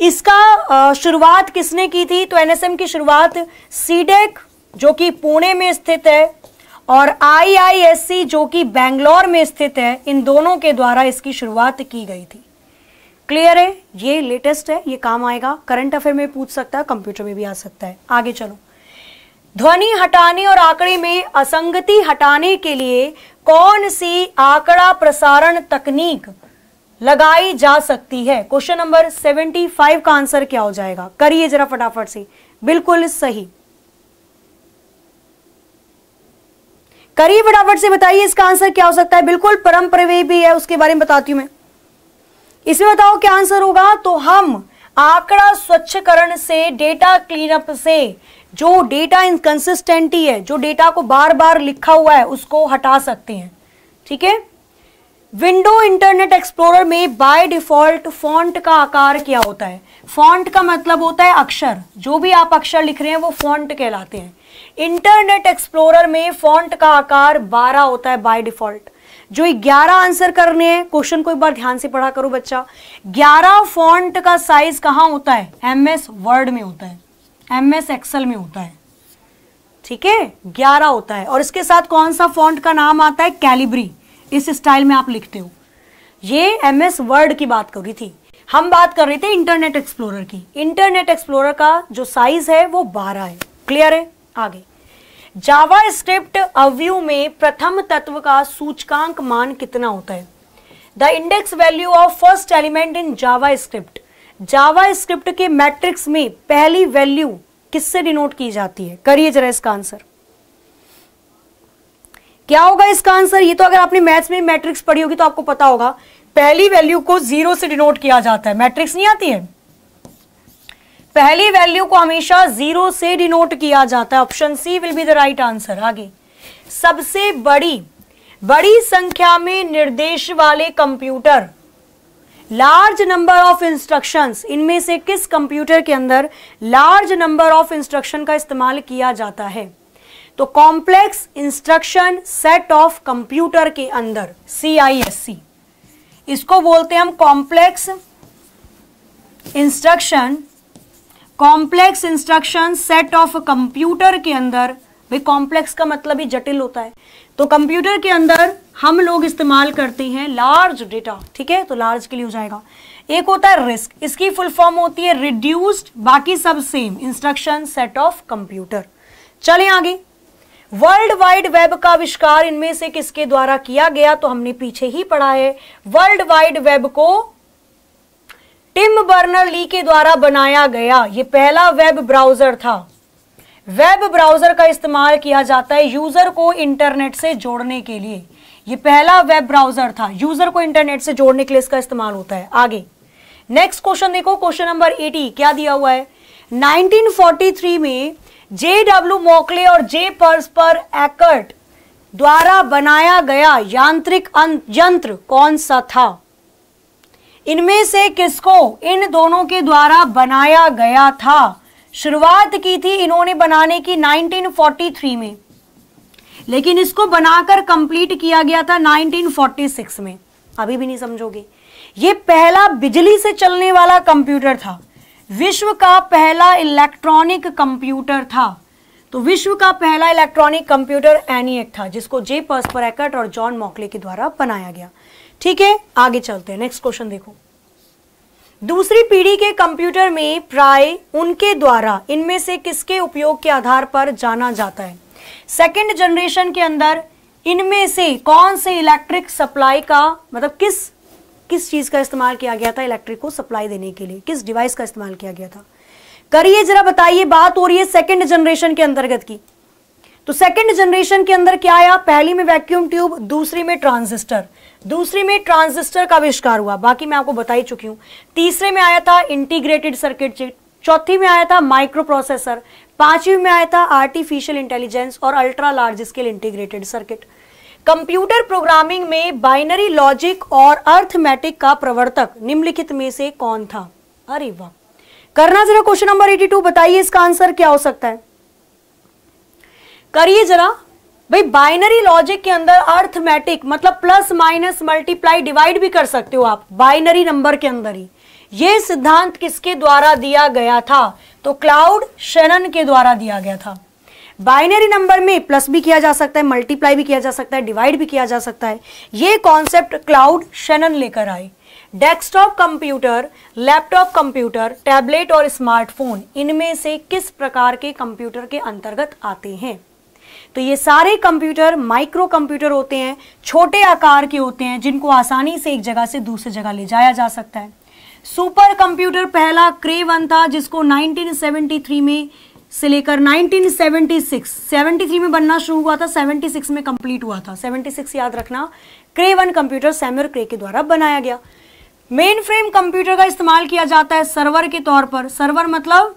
इसका शुरुआत किसने की थी? तो एनएसएम की शुरुआत सीडेक जो कि पुणे में स्थित है, और आईआईएससी जो कि बेंगलोर में स्थित है, इन दोनों के द्वारा इसकी शुरुआत की गई थी। क्लियर है? ये लेटेस्ट है, ये काम आएगा। करंट अफेयर में पूछ सकता है कंप्यूटर में भी आ सकता है। आगे चलो। ध्वनि हटाने और आंकड़े में असंगति हटाने के लिए कौन सी आंकड़ा प्रसारण तकनीक लगाई जा सकती है। क्वेश्चन नंबर सेवेंटी फाइव का आंसर क्या हो जाएगा? करिए जरा फटाफट से। बिल्कुल सही। करिए फटाफट से बताइए इसका आंसर क्या हो सकता है। बिल्कुल परम प्रवेश भी है, उसके बारे में बताती हूँ मैं। इसमें बताओ क्या आंसर होगा? तो हम आंकड़ा स्वच्छकरण से डेटा क्लीनअप से, जो डेटा इनकंसिस्टेंटी है, जो डेटा को बार बार लिखा हुआ है, उसको हटा सकते हैं। ठीक है? विंडो इंटरनेट एक्सप्लोरर में बाय डिफ़ॉल्ट फॉन्ट का आकार क्या होता है? फॉन्ट का मतलब होता है अक्षर। जो भी आप अक्षर लिख रहे हैं, वो फॉन्ट कहलाते हैं। इंटरनेट एक्सप्लोरर में फॉन्ट का आकार 12 होता है बाय डिफ़ॉल्ट। जो 11 आंसर करने हैं, क्वेश्चन को एक बार ध्यान से पढ़ा करो बच्चा। 11 फॉन्ट का साइज़ कहाँ होता है? एम एस वर्ड में होता है। एम एस एक्सल में होता है। ठीक है? 11 होता है। और इसके साथ कौन सा फॉन्ट का नाम आता है? कैलिब्री। इस स्टाइल में आप लिखते हो। ये एम एस वर्ड की बात कर रही थी। हम बात कर रहे थे इंटरनेट एक्सप्लोरर की। इंटरनेट एक्सप्लोरर का जो साइज़ है, वो 12 है। क्लियर है? आगे। जावा स्क्रिप्ट अव्यू में प्रथम तत्व का सूचकांक मान कितना होता है? The index value of first element in JavaScript JavaScript के मैट्रिक्स में पहली वैल्यू किससे डिनोट की जाती है? करिए जरा इसका आंसर। क्या होगा इसका आंसर? ये तो अगर आपने मैथ्स में मैट्रिक्स पढ़ी होगी तो आपको पता होगा। पहली वैल्यू को ज़ीरो से डिनोट किया जाता है। मैट्रिक्स नहीं आती है? पहली वैल्यू को हमेशा ज़ीरो से डिनोट किया जाता है। Option C will be the right answer. आगे। सबसे बड़ी बड़ी संख्या में निर्देश वाले computer. Large number of instructions. इनमें से किस कंप्यूटर के अंदर लार्ज नंबर ऑफ़ इंस्ट्रक्शन का इस्तेमाल किया जाता है? तो complex instruction set of computer के अंदर सी इसको बोलते हैं हम complex instruction complex instruction set of computer के अंदर, भाई कॉम्प्लेक्स का मतलब ही जटिल होता है। तो कंप्यूटर के अंदर हम लोग इस्तेमाल करते हैं लार्ज डेटा ठीक है? तो लार्ज के लिए हो जाएगा। एक होता है रिस्क इसकी फुल फॉर्म होती है रिड्यूस्ड बाकी सब same instruction set of computer चले आगे। वर्ल्ड वाइड वेब का आविष्कार इनमें से किसके द्वारा किया गया तो हमने पीछे ही पढ़ा है। वर्ल्ड वाइड वेब को टिम बर्नर ली के द्वारा बनाया गया। ये पहला वेब ब्राउज़र था। वेब ब्राउज़र का इस्तेमाल किया जाता है यूज़र को इंटरनेट से जोड़ने के लिए। ये पहला वेब ब्राउज़र था। यूज़र को इंटरनेट से जोड़ने के लिए इसका इस्तेमाल होता है। आगे। नेक्स्ट क्वेश्चन देखो। क्वेश्चन नंबर 80 क्या दिया हुआ है? 1943 में जे डब्ल्यू मोकले और जे पर्स पर एकर्ट द्वारा बनाया गया यांत्रिक यंत्र कौन सा था? इनमें से किसको इन दोनों के द्वारा बनाया गया था? शुरुआत की थी इन्होंने बनाने की 1943 में। लेकिन इसको बनाकर कंप्लीट किया गया था 1946 में। अभी भी नहीं समझोगे। ये पहला बिजली से चलने वाला कंप्यूटर था। विश्व का पहला इलेक्ट्रॉनिक कंप्यूटर था। तो विश्व का पहला इलेक्ट्रॉनिक कंप्यूटर एनियक था, जिसको जे पर्सपरैकट और जॉन मॉकले के द्वारा बनाया गया। ठीक है, आगे चलते हैं। नेक्स्ट क्वेश्चन देखो। दूसरी पीढ़ी के कंप्यूटर में प्राय उनके द्वारा, इनमें से किसके उपयोग के आधार पर जाना जाता है? सेकेंड जनरेशन के अंदर, इनमें से कौन से इलेक्ट्रिक सप्लाई का मतलब किस किस चीज़ का इस्तेमाल किया गया था इलेक्ट्रिक को सप्लाई देने के लिए? किस डिवाइस का इस्तेमाल किया गया था? करिए जरा बताइए बात हो रही है सेकेंड जनरेशन के अंतर्गत की। तो सेकेंड जनरेशन के अंदर क्या आया? पहली में वैक्यूम ट्यूब दूसरी में ट्रांजिस्टर दूसरी में ट्रांजिस्टर का आविष्कार हुआ। बाकी मैं आपको बता ही चुकी हूँ। तीसरे में आया था इंटीग्रेटेड सर्किट चिप चौथी में आया था माइक्रो प्रोसेसर पांचवी में आया था आर्टिफिशियल इंटेलिजेंस और ultra large scale integrated circuit computer programming में बाइनरी लॉजिक और अर्थमेटिक का प्रवर्तक निम्नलिखित में से कौन था? अरे वाह। करना जरा क्वेश्चन नंबर 82 बताइए इसका आंसर क्या हो सकता है? करिए जरा। भाई, बाइनरी लॉजिक के अंदर अर्थमेटिक मतलब प्लस माइनस मल्टीप्लाई डिवाइड भी कर सकते हो आप, बाइनरी नंबर के अंदर ही। ये सिद्धांत किसके द्वारा दिया गया था? तो क्लाउड शेनन के द्वारा दिया गया था। बाइनरी नंबर में प्लस भी किया जा सकता है, मल्टीप्लाई भी किया जा सकता है, डिवाइड भी किया जा सकता है। ये कॉन्सेप्ट क्लाउड शेनन लेकर आए। Desktop computer, laptop computer, tablet और स्मार्टफ़ोन, इनमें से किस प्रकार के कंप्यूटर के अंतर्गत आते हैं? तो ये सारे कंप्यूटर माइक्रो कंप्यूटर होते हैं, छोटे आकार के होते हैं, जिनको आसानी से एक जगह से दूसरी जगह ले जाया जा सकता है। सुपर कंप्यूटर पहला क्रे वन था, जिसको 1973 में से लेकर 1976 73 में बनना शुरू हुआ था 76 में कंप्लीट हुआ था। 76 याद रखना, Cray one computer Seymour Cray के द्वारा बनाया गया। मेन फ्रेम कंप्यूटर का इस्तेमाल किया जाता है सर्वर के तौर पर। सर्वर मतलब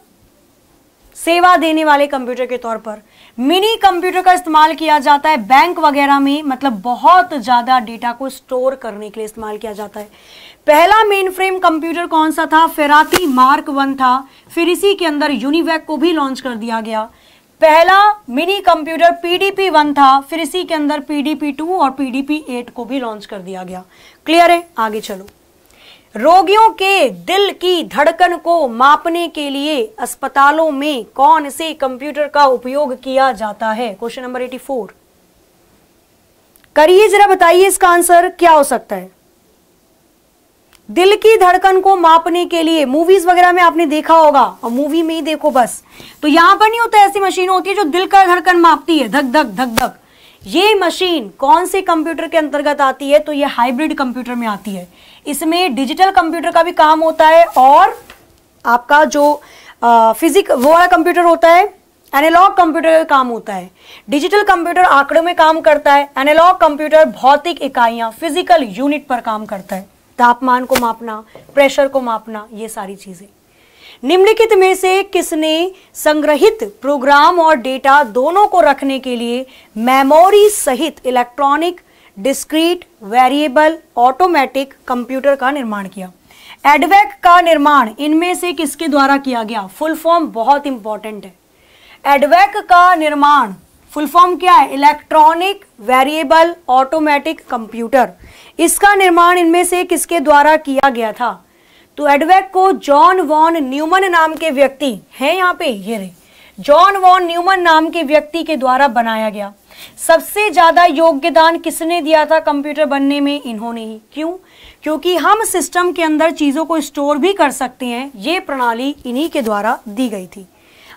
सेवा देने वाले कंप्यूटर के तौर पर। मिनी कंप्यूटर का इस्तेमाल किया जाता है, बैंक वगैरह में। मतलब बहुत ज़्यादा डेटा को स्टोर करने के लिए इस्तेमाल किया जाता है। पहला मेन फ्रेम कंप्यूटर कौन सा था? फेराती मार्क वन था। फिर इसी के अंदर यूनिवैक को भी लॉन्च कर दिया गया। पहला मिनी कंप्यूटर पीडीपी वन था। फिर इसी के अंदर पीडीपी टू और पीडीपी एट को भी लॉन्च कर दिया गया। क्लियर है? आगे चलो। रोगियों के दिल की धड़कन को मापने के लिए अस्पतालों में कौन से कंप्यूटर का उपयोग किया जाता है? क्वेश्चन नंबर 84 करिए जरा बताइए इसका आंसर क्या हो सकता है? दिल की धड़कन को मापने के लिए मूवीज़ वगैरह में आपने देखा होगा। और मूवी में ही देखो बस। तो यहाँ पर नहीं होता ऐसी मशीन होती है जो दिल का धड़कन मापती है। धक धक धक धक। ये मशीन कौन से कंप्यूटर के अंतर्गत आती है? तो ये हाइब्रिड कंप्यूटर में आती है। इसमें डिजिटल कंप्यूटर का भी काम होता है और आपका जो फिजिक वो वाला कंप्यूटर होता है एनालॉग कंप्यूटर का काम होता है। डिजिटल कंप्यूटर आंकड़ों में काम करता है। एनालॉग कंप्यूटर भौतिक इकाइयाँ फ़िज़िकल यूनिट पर काम करता है। तापमान को मापना, प्रेशर को मापना, ये सारी चीज़ें। निम्नलिखित में से किसने संग्रहित प्रोग्राम और डेटा दोनों को रखने के लिए मेमोरी सहित electronic, discrete, variable, automatic computer का निर्माण किया? एडवेक का निर्माण इनमें से किसके द्वारा किया गया? फुल फॉर्म बहुत इंपॉर्टेंट है। एडवेक का निर्माण फुल फॉर्म क्या है? Electronic, variable, automatic computer. इसका निर्माण इनमें से किसके द्वारा किया गया था? तो एडवेक को जॉन वॉन न्यूमन नाम के व्यक्ति है यहाँ पे, ये रहे। जॉन वॉन न्यूमन नाम के व्यक्ति के द्वारा बनाया गया। सबसे ज़्यादा योगदान किसने दिया था कंप्यूटर बनने में? इन्होंने ही। क्यों? क्योंकि हम सिस्टम के अंदर चीज़ों को स्टोर भी कर सकते हैं। ये प्रणाली इन्हीं के द्वारा दी गई थी।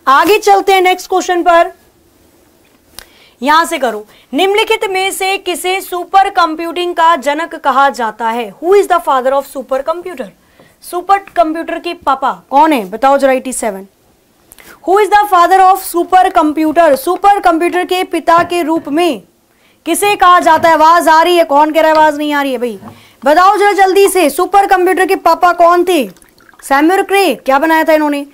आगे चलते हैं नेक्स्ट क्वेश्चन पर। यहाँ से करो। निम्नलिखित में से किसे सुपर कंप्यूटिंग का जनक कहा जाता है? Who is the father of super computer super computer के पापा कौन है? बताओ जरा eighty seven who is the father of super computer super computer के पिता के रूप में किसे कहा जाता है? आवाज़ आ रही है। कौन कह रहा है? आवाज़ नहीं आ रही है भाई। बताओ जरा जल्दी से। सुपर कंप्यूटर के पापा कौन थे? सैम्यूर क्रे क्या बनाया था इन्होंने?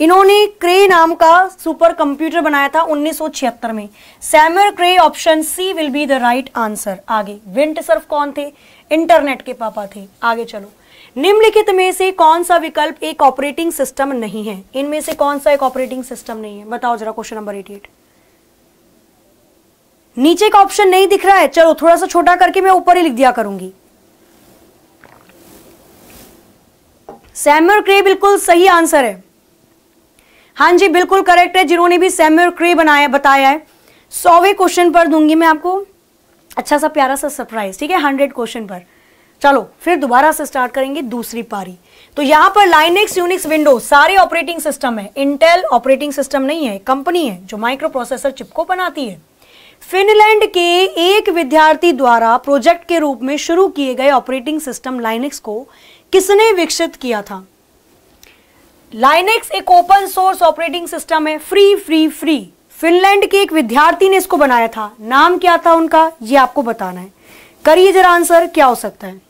इन्होंने क्रे नाम का सुपर कंप्यूटर बनाया था 1976 में। Seymour Cray option C will be the right answer आगे, विंट सर्फ कौन थे? इंटरनेट के पापा थे। आगे चलो। निम्नलिखित में से कौन सा विकल्प एक ऑपरेटिंग सिस्टम नहीं है? इनमें से कौन सा एक ऑपरेटिंग सिस्टम नहीं है? बताओ जरा क्वेश्चन नंबर एटी। नीचे का ऑप्शन नहीं दिख रहा है। चलो, थोड़ा सा छोटा करके मैं ऊपर ही लिख दिया करूँगी। सैमर क्रे बिल्कुल सही आंसर है। हाँ जी, बिल्कुल करेक्ट है, जिन्होंने भी सैम्यूर क्रे बनाया, बताया है। सौवे क्वेश्चन पर दूँगी मैं आपको। अच्छा सा प्यारा सा सरप्राइज़ ठीक है? हंड्रेड क्वेश्चन पर। चलो, फिर दोबारा से स्टार्ट करेंगे दूसरी पारी। तो यहाँ पर लाइनेक्स यूनिक्स विंडो सारे ऑपरेटिंग सिस्टम है। इंटेल ऑपरेटिंग सिस्टम नहीं है कंपनी है, जो माइक्रो प्रोसेसर चिप को बनाती है। फिनलैंड के एक विद्यार्थी द्वारा प्रोजेक्ट के रूप में शुरू किए गए ऑपरेटिंग सिस्टम लाइनेक्स को किसने विकसित किया था? लाइनेक्स एक ओपन सोर्स ऑपरेटिंग सिस्टम है फ्री फ्री फ्री फिनलैंड के एक विद्यार्थी ने इसको बनाया था। नाम क्या था उनका? ये आपको बताना है। करिए जरा आंसर क्या हो सकता है?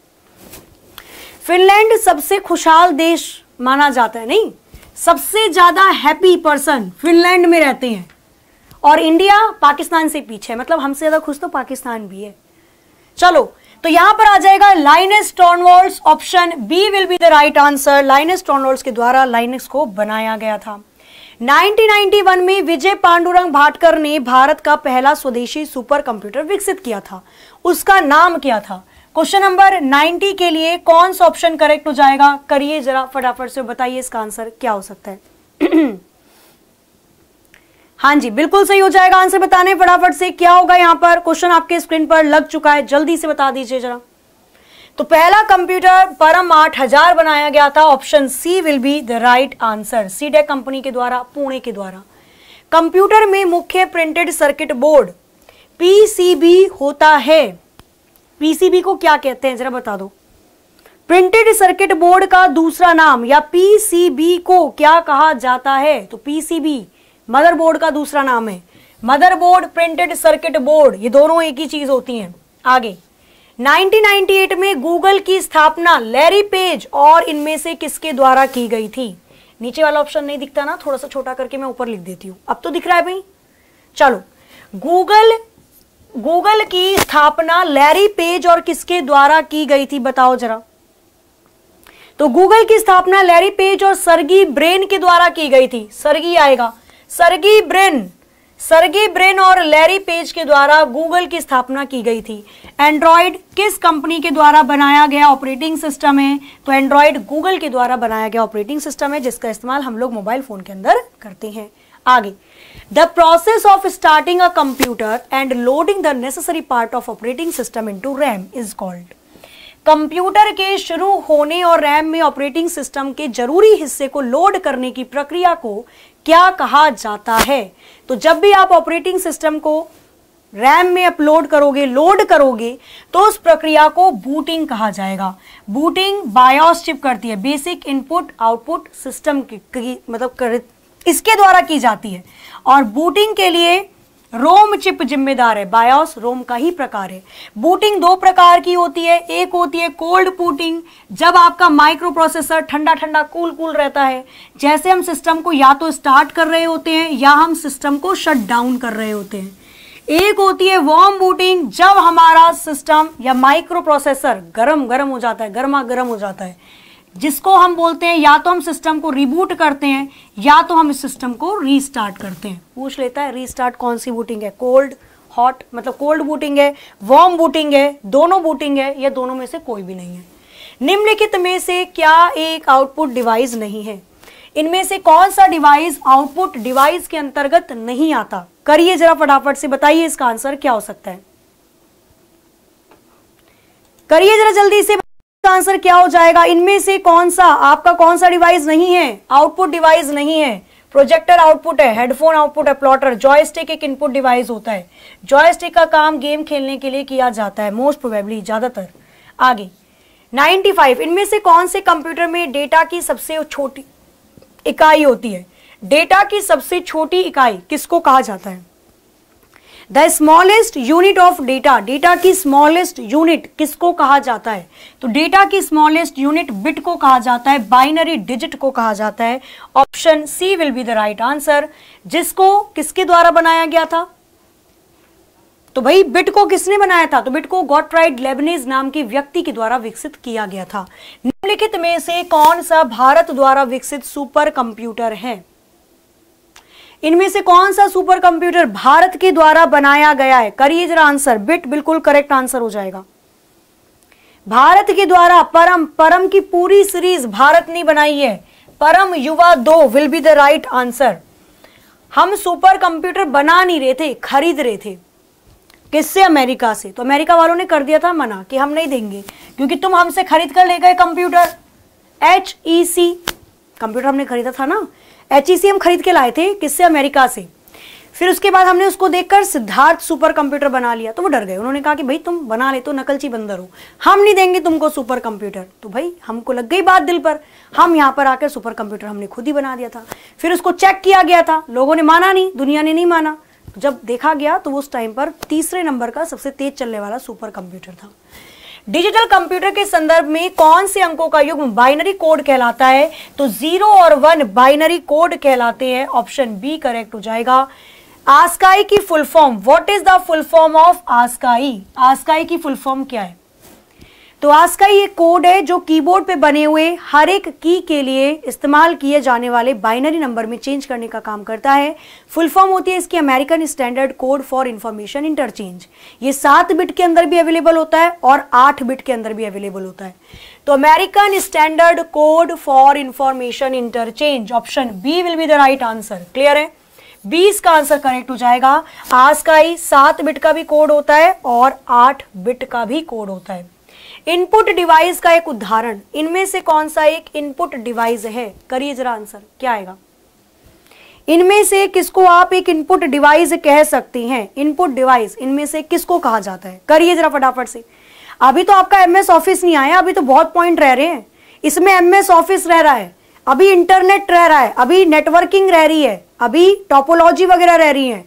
फिनलैंड सबसे खुशहाल देश माना जाता है, नहीं? सबसे ज़्यादा हैप्पी पर्सन फिनलैंड में रहते हैं। और इंडिया पाकिस्तान से पीछे मतलब हमसे ज़्यादा खुश तो पाकिस्तान भी है। चलो तो यहाँ पर आ जाएगा Linus Torvalds option B will be the right answer Linus Torvalds के द्वारा लाइनेक्स को बनाया गया था। 1991 में विजय पांडुरंग भाटकर ने भारत का पहला स्वदेशी सुपर कंप्यूटर विकसित किया था। उसका नाम क्या था? क्वेश्चन नंबर 90 के लिए कौन सा ऑप्शन करेक्ट हो जाएगा? करिए जरा फटाफट से बताइए इसका आंसर क्या हो सकता है। (clears throat) हाँ जी, बिल्कुल सही हो जाएगा। आंसर बताने फटाफट से क्या होगा यहाँ पर? क्वेश्चन आपके स्क्रीन पर लग चुका है। जल्दी से बता दीजिए जरा। तो पहला कंप्यूटर परम आठ हज़ार बनाया गया था। Option C will be the right answer. CDAC company के द्वारा, पुणे के द्वारा। कंप्यूटर में मुख्य प्रिंटेड सर्किट बोर्ड पीसीबी होता है। पीसीबी को क्या कहते हैं? जरा बता दो। प्रिंटेड सर्किट बोर्ड का दूसरा नाम या पीसीबी को क्या कहा जाता है? तो पीसीबी मदरबोर्ड का दूसरा नाम है। मदरबोर्ड प्रिंटेड सर्किट बोर्ड ये दोनों एक ही चीज़ होती हैं। आगे। 1998 में गूगल की स्थापना लैरी पेज और इनमें से किसके द्वारा की गई थी? नीचे वाला ऑप्शन नहीं दिखता ना, थोड़ा सा छोटा करके मैं ऊपर लिख देती हूँ। अब तो दिख रहा है भाई। चलो। गूगल गूगल की स्थापना लैरी पेज और किसके द्वारा की गई थी, बताओ जरा। तो गूगल की स्थापना लैरी पेज और सरगी ब्रेन के द्वारा की गई थी। सरगी आएगा। सरगी ब्रेन सरगी ब्रेन और लैरी पेज के द्वारा गूगल की स्थापना की गई थी। एंड्रॉयड किस कंपनी के द्वारा बनाया गया ऑपरेटिंग सिस्टम है? तो एंड्रॉयड गूगल के द्वारा बनाया गया ऑपरेटिंग सिस्टम है, जिसका इस्तेमाल हम लोग मोबाइल फ़ोन के अंदर करते हैं। आगे, the process of starting a computer and loading the necessary part of operating system into RAM is called. Computer के शुरू होने और रैम में ऑपरेटिंग सिस्टम के ज़रूरी हिस्से को लोड करने की प्रक्रिया को क्या कहा जाता है? तो जब भी आप ऑपरेटिंग सिस्टम को रैम में अपलोड करोगे लोड करोगे तो उस प्रक्रिया को बूटिंग कहा जाएगा। बूटिंग बायोस चिप करती है बेसिक इनपुट आउटपुट सिस्टम की मतलब कर, इसके द्वारा की जाती है। और बूटिंग के लिए रोम चिप जिम्मेदार है, बायोस रोम का ही प्रकार है। बूटिंग दो प्रकार की होती है, एक होती है कोल्ड बूटिंग, जब आपका माइक्रो प्रोसेसर ठंडा ठंडा कूल कूल रहता है। जैसे हम सिस्टम को या तो स्टार्ट कर रहे होते हैं, या हम सिस्टम को शट डाउन कर रहे होते हैं। एक होती है वॉर्म बूटिंग जब हमारा सिस्टम या माइक्रो प्रोसेसर गर्म गर्म हो जाता है गर्मा गर्म हो जाता है। जिसको हम बोलते हैं, या तो हम सिस्टम को रिबूट करते हैं, या तो हम इस सिस्टम को रीस्टार्ट करते हैं। पूछ लेता है रीस्टार्ट कौन सी बूटिंग है? कोल्ड हॉट मतलब कोल्ड बूटिंग है वार्म बूटिंग है, दोनों बूटिंग है, या दोनों में से कोई भी नहीं है। निम्नलिखित में से क्या एक आउटपुट डिवाइस नहीं है? इनमें से कौन सा डिवाइस आउटपुट डिवाइस के अंतर्गत नहीं आता? करिए जरा फटाफट से बताइए इसका आंसर क्या हो सकता है। करिए जरा जल्दी से आंसर क्या हो जाएगा? इनमें से कौन सा? आपका कौन सा डिवाइस नहीं है? आउटपुट डिवाइस नहीं है। प्रोजेक्टर आउटपुट है हेडफोन आउटपुट है प्लॉटर जॉयस्टिक एक इनपुट डिवाइस होता है। जॉयस्टिक का काम गेम खेलने के लिए किया जाता है मोस्ट प्रोबेबली ज़्यादातर। आगे। 95 इनमें से कौन से कंप्यूटर में डेटा की सबसे छोटी इकाई होती है? डेटा की सबसे छोटी इकाई किसको कहा जाता है? The smallest unit of data data की स्मॉलेस्ट यूनिट किसको कहा जाता है? तो डेटा की स्मॉलेस्ट यूनिट बिट को कहा जाता है बाइनरी डिजिट को कहा जाता है। Option C will be the right answer जिसको किसके द्वारा बनाया गया था? तो भाई बिट को किसने बनाया था? तो बिट को गॉटराइड लेबनीज नाम की व्यक्ति के द्वारा विकसित किया गया था। निम्नलिखित में से कौन सा भारत द्वारा विकसित सुपर कंप्यूटर है? इनमें से कौन सा सुपर कंप्यूटर भारत के द्वारा बनाया गया है? करिए जरा आंसर बिट बिल्कुल करेक्ट आंसर हो जाएगा। भारत के द्वारा परम परम की पूरी सीरीज़ भारत ने बनाई है। परम युवा दो will be the right answer हम सुपर कंप्यूटर बना नहीं रहे थे, खरीद रहे थे। किससे? अमेरिका से। तो अमेरिका वालों ने कर दिया था मना कि हम नहीं देंगे, क्योंकि तुम हमसे खरीद कर ले गए computer H E C computer हमने खरीदा था ना? एच e हम खरीद के लाए थे किससे? अमेरिका से। फिर उसके बाद हमने उसको देखकर सिद्धार्थ सुपर कंप्यूटर बना लिया। तो वो डर गए। उन्होंने कहा कि भाई, तुम बना ले तो नकलची बंदर हो। हम नहीं देंगे तुमको सुपर कंप्यूटर तो भाई, हमको लग गई बात दिल पर। हम यहाँ पर आकर सुपर कंप्यूटर हमने खुद ही बना दिया था। फिर उसको चेक किया गया था। लोगों ने माना नहीं। दुनिया ने नहीं माना। जब देखा गया तो उस टाइम पर तीसरे नंबर का सबसे तेज चलने वाला सुपर कंप्यूटर था। डिजिटल कंप्यूटर के संदर्भ में कौन से अंकों का युग्म बाइनरी कोड कहलाता है? तो ज़ीरो और वन बाइनरी कोड कहलाते हैं। ऑप्शन बी करेक्ट हो जाएगा। आस्काई की full form what is the full form of ASCII? ASCII की फुल फॉर्म क्या है? तो आज का ये कोड है जो कीबोर्ड पे बने हुए हर एक की के लिए इस्तेमाल किए जाने वाले बाइनरी नंबर में चेंज करने का काम करता है। फुल फॉर्म होती है इसकी American Standard Code for Information Interchange. ये सात बिट के अंदर भी अवेलेबल होता है और आठ बिट के अंदर भी अवेलेबल होता है। तो American Standard Code for Information Interchange, option B will be the right answer clear है? बीस का आंसर करेक्ट हो जाएगा। आज का ही सात बिट का भी कोड होता है और आठ बिट का भी कोड होता है। इनपुट डिवाइस का एक उदाहरण। इनमें से कौन सा एक इनपुट डिवाइस है? करिए जरा आंसर। क्या आएगा? इनमें से किसको आप एक इनपुट डिवाइस कह सकती हैं? इनपुट डिवाइस, इनमें से किसको कहा जाता है? करिए जरा फटाफट से। अभी तो आपका एमएस ऑफ़िस नहीं आया, अभी तो बहुत पॉइंट रह रहे हैं। इसमें एमएस ऑफ़िस रह रहा है, अभी इंटरनेट रह रहा है, अभी नेटवर्किंग रह रही है, अभी टॉपोलॉजी वगैरह रह रही है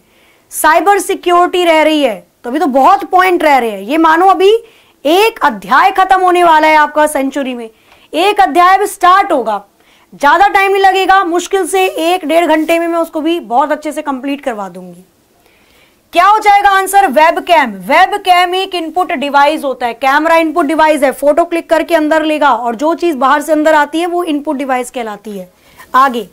साइबर सिक्योरिटी रह रही है तो अभी तो बहुत पॉइंट रह रहे हैं। ये मानो अभी एक अध्याय खत्म होने वाला है आपका सेंचुरी में। एक अध्याय भी स्टार्ट होगा। ज़्यादा टाइम नहीं लगेगा, मुश्किल से एक डेढ़ घंटे में मैं उसको भी बहुत अच्छे से कंप्लीट करवा दूँगी। क्या हो जाएगा answer webcam webcam एक इनपुट डिवाइस होता है। कैमरा इनपुट डिवाइस है। फ़ोटो क्लिक करके अंदर लेगा और जो चीज़ बाहर से अंदर आती है, वो इनपुट डिवाइस कहलाती है। आगे।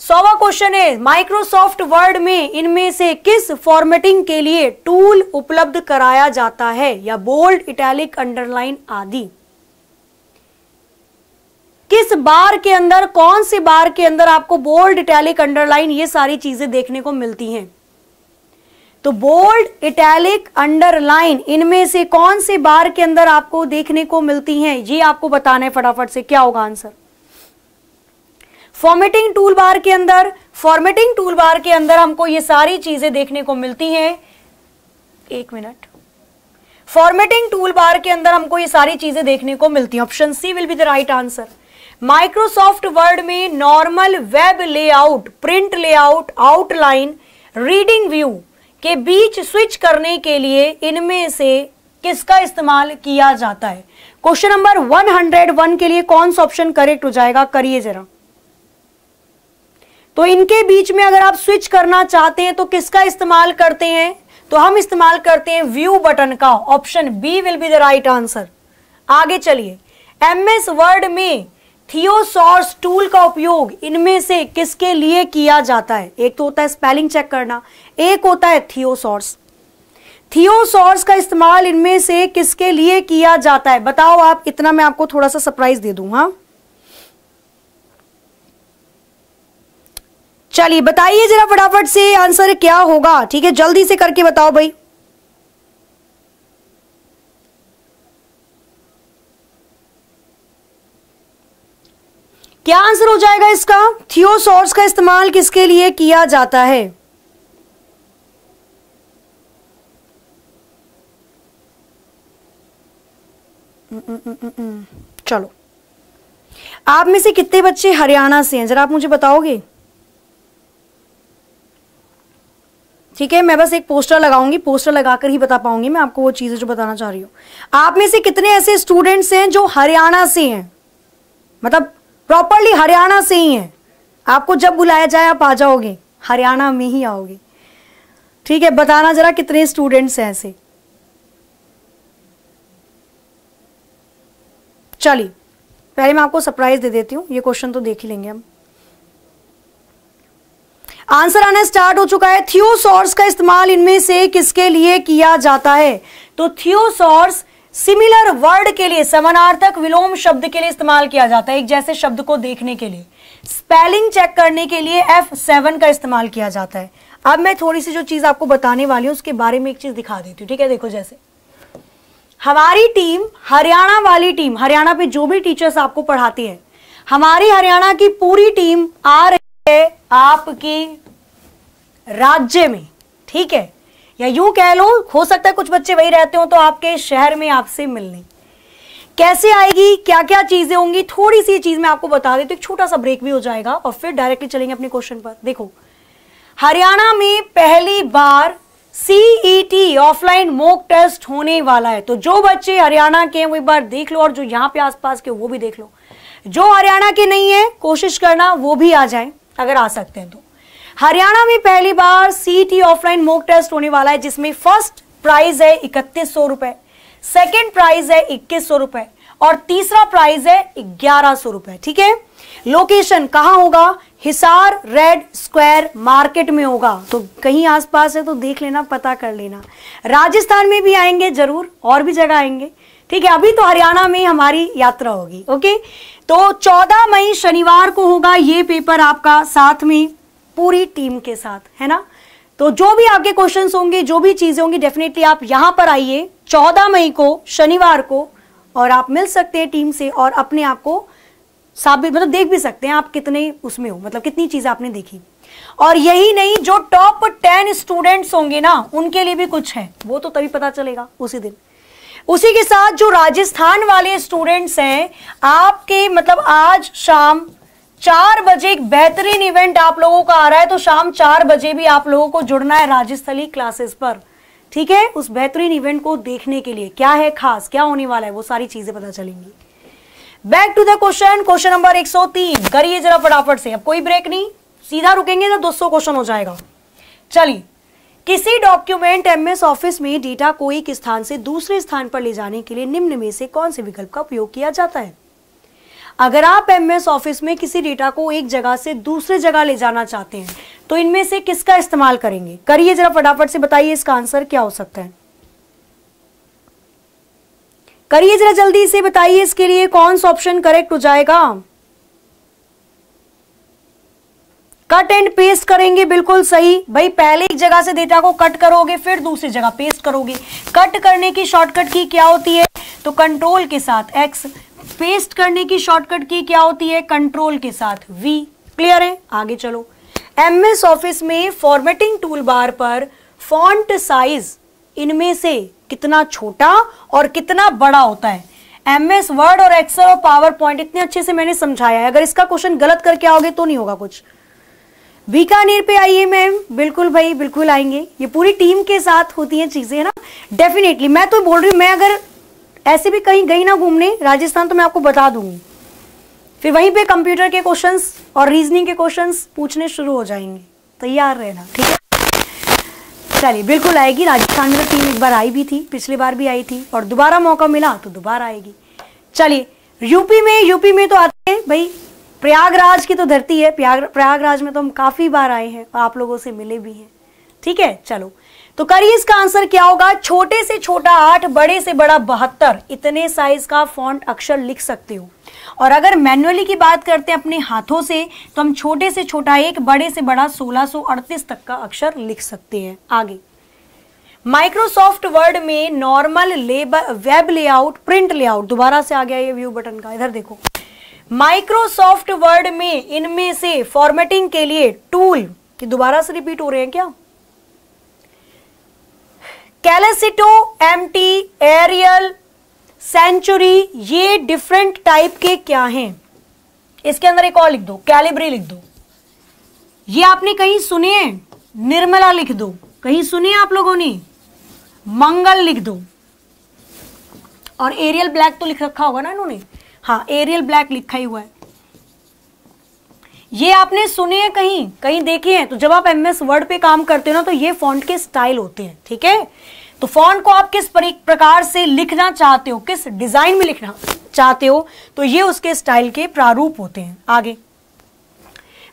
सौवा क्वेश्चन है माइक्रोसॉफ्ट वर्ड में इनमें से किस फॉर्मेटिंग के लिए टूल उपलब्ध कराया जाता है? या बोल्ड इटैलिक अंडरलाइन आदि। किस बार के अंदर, कौन से बार के अंदर आपको बोल्ड इटैलिक अंडरलाइन ये सारी चीज़ें देखने को मिलती हैं? तो बोल्ड इटैलिक अंडरलाइन इनमें से कौन से बार के अंदर आपको देखने को मिलती हैं? ये आपको बताना है फटाफट से, क्या होगा आंसर फॉर्मेटिंग टूल बार के अंदर फॉर्मेटिंग टूल बार के अंदर हमको ये सारी चीज़ें देखने को मिलती हैं। एक मिनट। फॉर्मेटिंग टूल बार के अंदर हमको ये सारी चीज़ें देखने को मिलती हैं। Option C will be the right answer Microsoft Word में normal web layout print layout outline reading view के बीच स्विच करने के लिए इनमें से किसका इस्तेमाल किया जाता है? क्वेश्चन नंबर 101 के लिए कौन सा ऑप्शन करेक्ट हो जाएगा? करिए जरा। तो इनके बीच में अगर आप स्विच करना चाहते हैं तो किसका इस्तेमाल करते हैं? तो हम इस्तेमाल करते हैं व्यू बटन का option B will be the right answer आगे चलिए। एमएस वर्ड में थियोसॉर्स टूल का उपयोग इनमें से किसके लिए किया जाता है? एक तो होता है स्पेलिंग चेक करना, एक होता है थियोसॉर्स थियोसॉर्स का इस्तेमाल इनमें से किसके लिए किया जाता है? बताओ आप, इतना मैं आपको थोड़ा सा सरप्राइज़ दे दूँ हाँ? चलिए बताइए जरा फटाफट से आंसर क्या होगा। ठीक है, जल्दी से करके बताओ भाई। क्या आंसर हो जाएगा इसका? थियोसोर्स का इस्तेमाल किसके लिए किया जाता है? चलो। आप में से कितने बच्चे हरियाणा से हैं? जरा आप मुझे बताओगे? ठीक है, मैं बस एक पोस्टर लगाऊँगी पोस्टर लगाकर ही बता पाऊँगी मैं आपको वो चीज़ें जो बताना चाह रही हूँ। आप में से कितने ऐसे स्टूडेंट्स हैं जो हरियाणा से हैं? मतलब प्रॉपरली हरियाणा से ही हैं। आपको जब बुलाया जाए, आप आ जाओगे, हरियाणा में ही आओगे। ठीक है, बताना जरा कितने स्टूडेंट्स हैं ऐसे। चलिए, पहले मैं आपको सरप्राइज़ दे देती हूँ, ये क्वेश्चन तो देख ही लेंगे हम। आंसर आना स्टार्ट हो चुका है। थियोसॉर्स का इस्तेमाल इनमें से किसके लिए किया जाता है? तो थियोसॉर्स सिमिलर वर्ड के लिए, समानार्थक विलोम शब्द के लिए इस्तेमाल किया जाता है, एक जैसे शब्द को देखने के लिए। स्पेलिंग चेक करने के लिए F7 का इस्तेमाल किया जाता है। अब मैं थोड़ी सी जो चीज़ आपको बताने वाली हूँ, उसके बारे में एक चीज़ दिखा देती हूँ, ठीक है? देखो जैसे। हमारी टीम, हरियाणा वाली टीम, हरियाणा पे जो भी टीचर्स आपको पढ़ाती है, हमारी हरियाणा की पूरी टीम आ आपकी राज्य में, ठीक है? या यूँ कह लो, हो सकता है कुछ बच्चे वही रहते हो तो आपके शहर में आपसे मिलने। कैसे आएगी क्या क्या चीज़ें होंगी थोड़ी सी चीज़ मैं आपको बता देती हूँ छोटा सा ब्रेक भी हो जाएगा और फिर डायरेक्टली चलेंगे अपने क्वेश्चन पर। देखो, हरियाणा में पहली बार सीईटी ऑफलाइन मोक टेस्ट होने वाला है। तो जो बच्चे हरियाणा के हैं, वो एक बार देख लो और जो यहाँ पे आसपास के वो भी देख लो। जो हरियाणा के नहीं है, कोशिश करना वो भी आ जाए। अगर आ सकते हैं तो। हरियाणा में पहली बार सीईटी ऑफलाइन मोक टेस्ट होने वाला है, जिसमें फ़र्स्ट प्राइज है इकतीस सौ रुपए सेकेंड प्राइज है इक्कीस सौ रुपए और तीसरा प्राइज है ग्यारह सौ रुपए, ठीक है? लोकेशन कहाँ होगा? हिसार रेड स्क्वायर मार्केट में होगा। तो कहीं आसपास है तो देख लेना, पता कर लेना। राजस्थान में भी आएँगे ज़रूर, और भी जगह आएँगे। ठीक है, अभी तो हरियाणा में हमारी यात्रा होगी, ओके? तो 14 मई शनिवार को होगा ये पेपर आपका साथ में, पूरी टीम के साथ, है ना? तो जो भी आपके क्वेश्चंस होंगे, जो भी चीज़ें होंगी डेफिनेटली आप यहाँ पर आइए 14 मई को, शनिवार को, और आप मिल सकते हैं टीम से और अपने आप को साबित मतलब देख भी सकते हैं आप कितने उसमें हो मतलब कितनी चीज़ आपने देखी। और यही नहीं, जो टॉप टेन स्टूडेंट्स होंगे ना, उनके लिए भी कुछ है, वो तो तभी पता चलेगा, उसी दिन। उसी के साथ जो राजस्थान वाले स्टूडेंट्स हैं, आपके मतलब आज शाम चार बजे एक बेहतरीन इवेंट आप लोगों का आ रहा है तो शाम चार बजे भी आप लोगों को जुड़ना है राजस्थली क्लासेस पर। ठीक है? उस बेहतरीन इवेंट को देखने के लिए क्या है खास, क्या होने वाला है, वो सारी चीज़ें पता चलेंगी। Back to the question question number 103 करिए जरा फटाफट से, अब कोई ब्रेक नहीं। सीधा रुकेंगे तो 200 क्वेश्चन हो जाएगा। चलिए किसी डॉक्यूमेंट एमएस ऑफ़िस में डेटा को एक स्थान से दूसरे स्थान पर ले जाने के लिए निम्न में से कौन से विकल्प का उपयोग किया जाता है? अगर आप एमएस ऑफ़िस में किसी डेटा को एक जगह से दूसरे जगह ले जाना चाहते हैं तो इनमें से किसका इस्तेमाल करेंगे? करिए जरा फटाफट से बताइए इसका आंसर क्या हो सकता है। करिए जरा जल्दी से बताइए इसके लिए कौन सा ऑप्शन करेक्ट हो जाएगा? कट एंड पेस्ट करेंगे, बिल्कुल सही। भाई, पहले एक जगह से डेटा को कट करोगे, फिर दूसरी जगह पेस्ट करोगे। कट करने की शॉर्टकट की क्या होती है? तो कंट्रोल के साथ एक्स पेस्ट करने की शॉर्टकट की क्या होती है? कंट्रोल के साथ वी क्लियर है? आगे चलो। एमएस ऑफ़िस में फॉर्मेटिंग टूल बार पर फॉन्ट साइज़ इनमें से कितना छोटा और कितना बड़ा होता है? एम एस वर्ड और एक्सेल और पावर पॉइंट इतने अच्छे से मैंने समझाया है। अगर इसका क्वेश्चन गलत करके आओगे तो नहीं होगा कुछ। बीकानेर पे आइए मैम। बिल्कुल भाई, बिल्कुल आएँगे। ये पूरी टीम के साथ होती हैं चीज़ें, है ना? डेफिनेटली मैं तो बोल रही हूँ, मैं अगर ऐसे भी कहीं गई ना घूमने, राजस्थान तो मैं आपको बता दूँगी। फिर वहीं पे कंप्यूटर के क्वेश्चंस और रीजनिंग के क्वेश्चंस पूछने शुरू हो जाएँगे। तैयार रहना, ठीक है? चलिए, बिल्कुल आएगी। राजस्थान में तो टीम एक बार आई भी थी, पिछली बार भी आई थी और दोबारा मौका मिला तो दोबारा आएगी। चलिए, यूपी में यूपी में तो आते हैं। भाई प्रयागराज की तो धरती है प्रयागराज में तो हम काफ़ी बार आए हैं और आप लोगों से मिले भी हैं। ठीक है, चलो। तो करिए इसका आंसर क्या होगा? छोटे से छोटा आठ, बड़े से बड़ा बहत्तर, इतने साइज़ का फॉन्ट अक्षर लिख सकते हो। और अगर मैनुअली की बात करते हैं अपने हाथों से तो हम छोटे से छोटा एक, बड़े से बड़ा 1638 तक का अक्षर लिख सकते हैं। आगे। माइक्रोसॉफ्ट वर्ड में normal labour web layout print layout दोबारा से आ गया ये व्यू बटन का। इधर देखो। माइक्रोसॉफ्ट वर्ड में इनमें से फॉर्मेटिंग के लिए टूल कि दोबारा से रिपीट हो रहे हैं क्या? Calisto M T Arial Century ये डिफरेंट टाइप के क्या हैं? इसके अंदर एक और लिख दो कैलिब्री लिख दो। ये आपने कहीं सुनिए निर्मला लिख दो। कहीं सुनिए आप लोगों ने? मंगल लिख दो। और एरियल ब्लैक तो लिख रखा होगा ना इन्होंने? हाँ एरियल ब्लैक लिखा ही हुआ है। ये आपने सुने हैं कहीं? कहीं देखे हैं? तो जब आप एमएस वर्ड पे काम करते हो ना तो ये फॉन्ट के स्टाइल होते हैं, ठीक है? तो फॉन्ट को आप किस प्रकार से लिखना चाहते हो? किस डिज़ाइन में लिखना चाहते हो? तो ये उसके स्टाइल के प्रारूप होते हैं। आगे।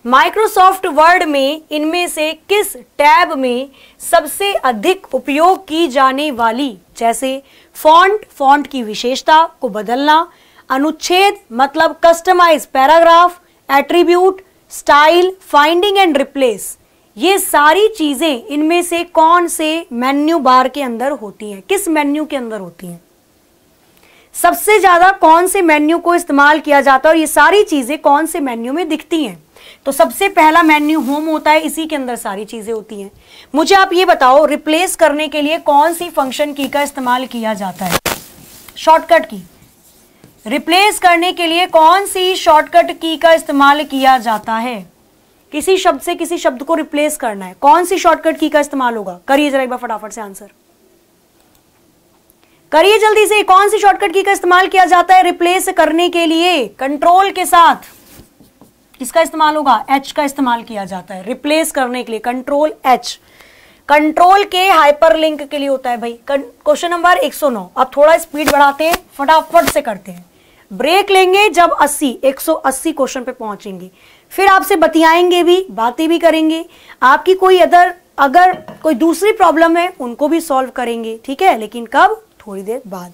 माइक्रोसॉफ्ट वर्ड में इनमें से किस टैब में सबसे अधिक उपयोग की जाने वाली, जैसे फॉन्ट फॉन्ट की विशेषता को बदलना अनुच्छेद मतलब customise paragraph attribute style finding and replace ये सारी चीज़ें इनमें से कौन से मेन्यू बार के अंदर होती हैं? किस मेन्यू के अंदर होती हैं? सबसे ज़्यादा कौन से मेन्यू को इस्तेमाल किया जाता है और ये सारी चीज़ें कौन से मेन्यू में दिखती हैं? तो सबसे पहला मेन्यू होम होता है, इसी के अंदर सारी चीज़ें होती हैं। मुझे आप ये बताओ रिप्लेस करने के लिए कौन सी फ़ंक्शन की का इस्तेमाल किया जाता है? शॉर्टकट की रिप्लेस करने के लिए कौन सी शॉर्टकट की का इस्तेमाल किया जाता है? किसी शब्द से किसी शब्द को रिप्लेस करना है। कौन सी शॉर्टकट की का इस्तेमाल होगा? करिए जरा एक बार फटाफट से आंसर करिए जल्दी से, कौन सी शॉर्टकट की का इस्तेमाल किया जाता है रिप्लेस करने के लिए? कंट्रोल के साथ। किसका इस्तेमाल होगा? एच का इस्तेमाल किया जाता है। रिप्लेस करने के लिए कंट्रोल एच कंट्रोल के हाइपर लिंक के लिए होता है भाई। क्वेश्चन नंबर 109 अब थोड़ा स्पीड बढ़ाते हैं, फटाफट से करते हैं। ब्रेक लेंगे जब 80 180 क्वेश्चन पे पहुँचेंगे। फिर आपसे बतियाएँगे भी, बातें भी करेंगे। आपकी कोई अदर, अगर कोई दूसरी प्रॉब्लम है, उनको भी सॉल्व करेंगे, ठीक है? लेकिन कब? थोड़ी देर बाद।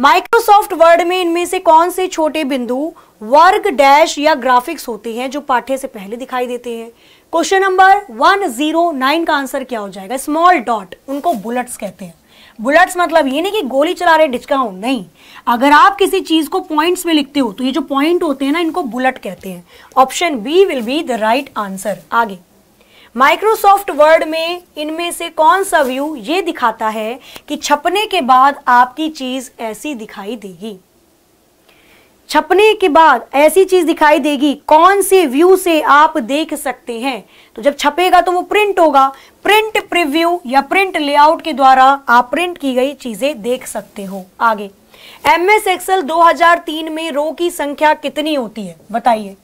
माइक्रोसॉफ्ट वर्ड में इनमें से कौन से छोटे बिंदु वर्ग डैश या ग्राफिक्स होते हैं, जो पाठ्य से पहले दिखाई देते हैं? Question number one zero nine का आंसर क्या हो जाएगा? स्मॉल डॉट, उनको बुलेट्स कहते हैं। बुलेट्स मतलब ये नहीं कि गोली चला रहे हूँ, नहीं। अगर आप किसी चीज़ को पॉइंट्स में लिखते हो तो ये जो पॉइंट होते हैं ना, इनको बुलेट कहते हैं। Option B will be the right answer आगे। माइक्रोसॉफ्ट वर्ड में इनमें से कौन सा व्यू ये दिखाता है कि छपने के बाद आपकी चीज़ ऐसी दिखाई देगी। छपने के बाद ऐसी चीज़ दिखाई देगी, कौन से व्यू से आप देख सकते हैं। तो जब छपेगा तो वो प्रिंट होगा। प्रिंट प्रिव्यू या प्रिंट लेआउट के द्वारा आप प्रिंट की गई चीज़ें देख सकते हो। आगे एम एस एक्सएल 2003 में रो की संख्या कितनी होती है? बताइए।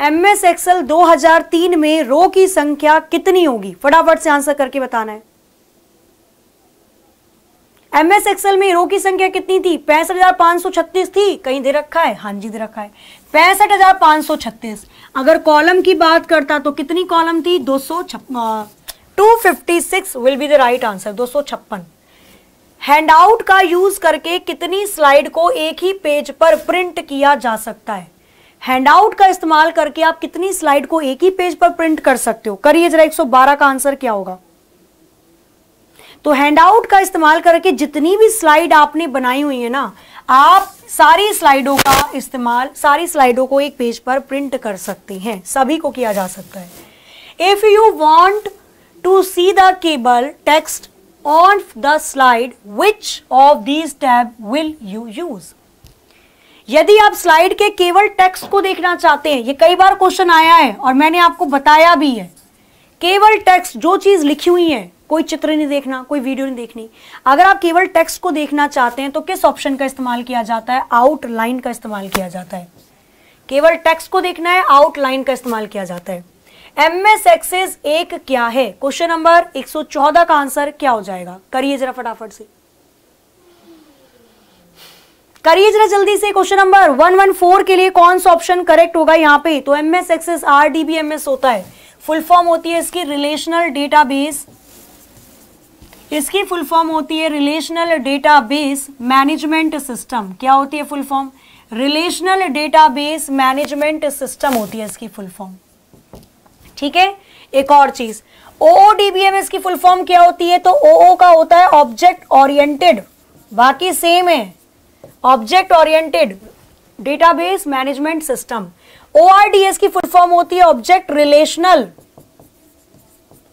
एम एस एक्सएल 2003 में रो की संख्या कितनी होगी? फटाफट से आंसर करके बताना है। एम एस एक्सएल में रो की संख्या कितनी थी? पैंसठ हज़ार सौ छत्तीस थी। कहीं दे रखा है? हाँ जी, दे रखा है। पैंसठ हज़ार सौ छत्तीस। अगर कॉलम की बात करता तो कितनी कॉलम थी? दो सौ will be the right answer दो सौ छप्पन। हैंडआउट का यूज़ करके कितनी स्लाइड को एक ही पेज पर प्रिंट किया जा सकता है? हैंडआउट का इस्तेमाल करके आप कितनी स्लाइड को एक ही पेज पर प्रिंट कर सकते हो? करिए जरा 112 का आंसर क्या होगा? तो हैंडआउट का इस्तेमाल करके जितनी भी स्लाइड आपने बनाई हुई है ना, आप सारी स्लाइडों का इस्तेमाल, सारी स्लाइडों को एक पेज पर प्रिंट कर सकते हैं। सभी को किया जा सकता है। If you want to see the cable text on the slide which of these tab will you use यदि आप स्लाइड के केवल टेक्स्ट को देखना चाहते हैं, ये कई बार क्वेश्चन आया है और मैंने आपको बताया भी है। केवल टेक्स्ट जो चीज़ लिखी हुई है कोई चित्र नहीं देखना, कोई वीडियो नहीं देखनी। अगर आप केवल टेक्स्ट को देखना चाहते हैं तो किस ऑप्शन का इस्तेमाल किया जाता है? आउटलाइन का इस्तेमाल किया जाता है। केवल टेक्स्ट को देखना है आउटलाइन का इस्तेमाल किया जाता है। एम एस एक्सेस एक क्या है? क्वेश्चन नंबर 114 का आंसर क्या हो जाएगा? करिए जरा फटाफट से। करिए जरा जल्दी से क्वेश्चन नंबर 114 के लिए कौन सा ऑप्शन करेक्ट होगा यहाँ पे? तो M S Access R D B M S होता है। फुल फॉर्म होती है इसकी रिलेशनल डेटाबेस इसकी फुल फॉर्म होती है रिलेशनल डेटाबेस मैनेजमेंट सिस्टम क्या होती है full form relational database management system होती है इसकी फुल फॉर्म ठीक है? एक और चीज़. ओओडीबीएमएस की फुल फॉर्म क्या होती है? तो ओओ का होता है ऑब्जेक्ट ओरिएंटेड बाकी सेम है. Object oriented database management system ORDS की फुल फॉर्म होती है object relational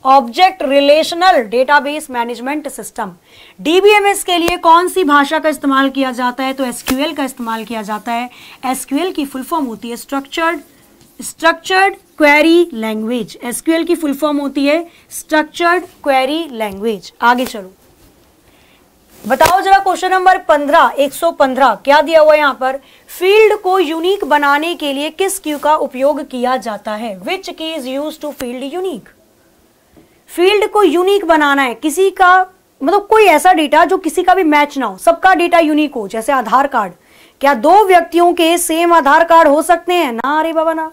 object relational database management system. DBMS के लिए कौन सी भाषा का इस्तेमाल किया जाता है? तो एसक्यूएल का इस्तेमाल किया जाता है। एसक्यूएल की फुल फॉर्म होती है structured structured query language SQL की फुल फॉर्म होती है स्ट्रक्चर्ड क्वेरी लैंग्वेज आगे चलो। बताओ जरा क्वेश्चन नंबर पंद्रह, एक सौ पंद्रह, क्या दिया हुआ है यहाँ पर? फ़ील्ड को यूनिक बनाने के लिए किस क्यू का उपयोग किया जाता है? Which key is use to field unique field को यूनिक बनाना है, किसी का मतलब कोई ऐसा डेटा जो किसी का भी मैच ना हो, सबका डेटा यूनिक हो, जैसे आधार कार्ड क्या दो व्यक्तियों के सेम आधार कार्ड हो सकते हैं? ना अरे बाबा, ना।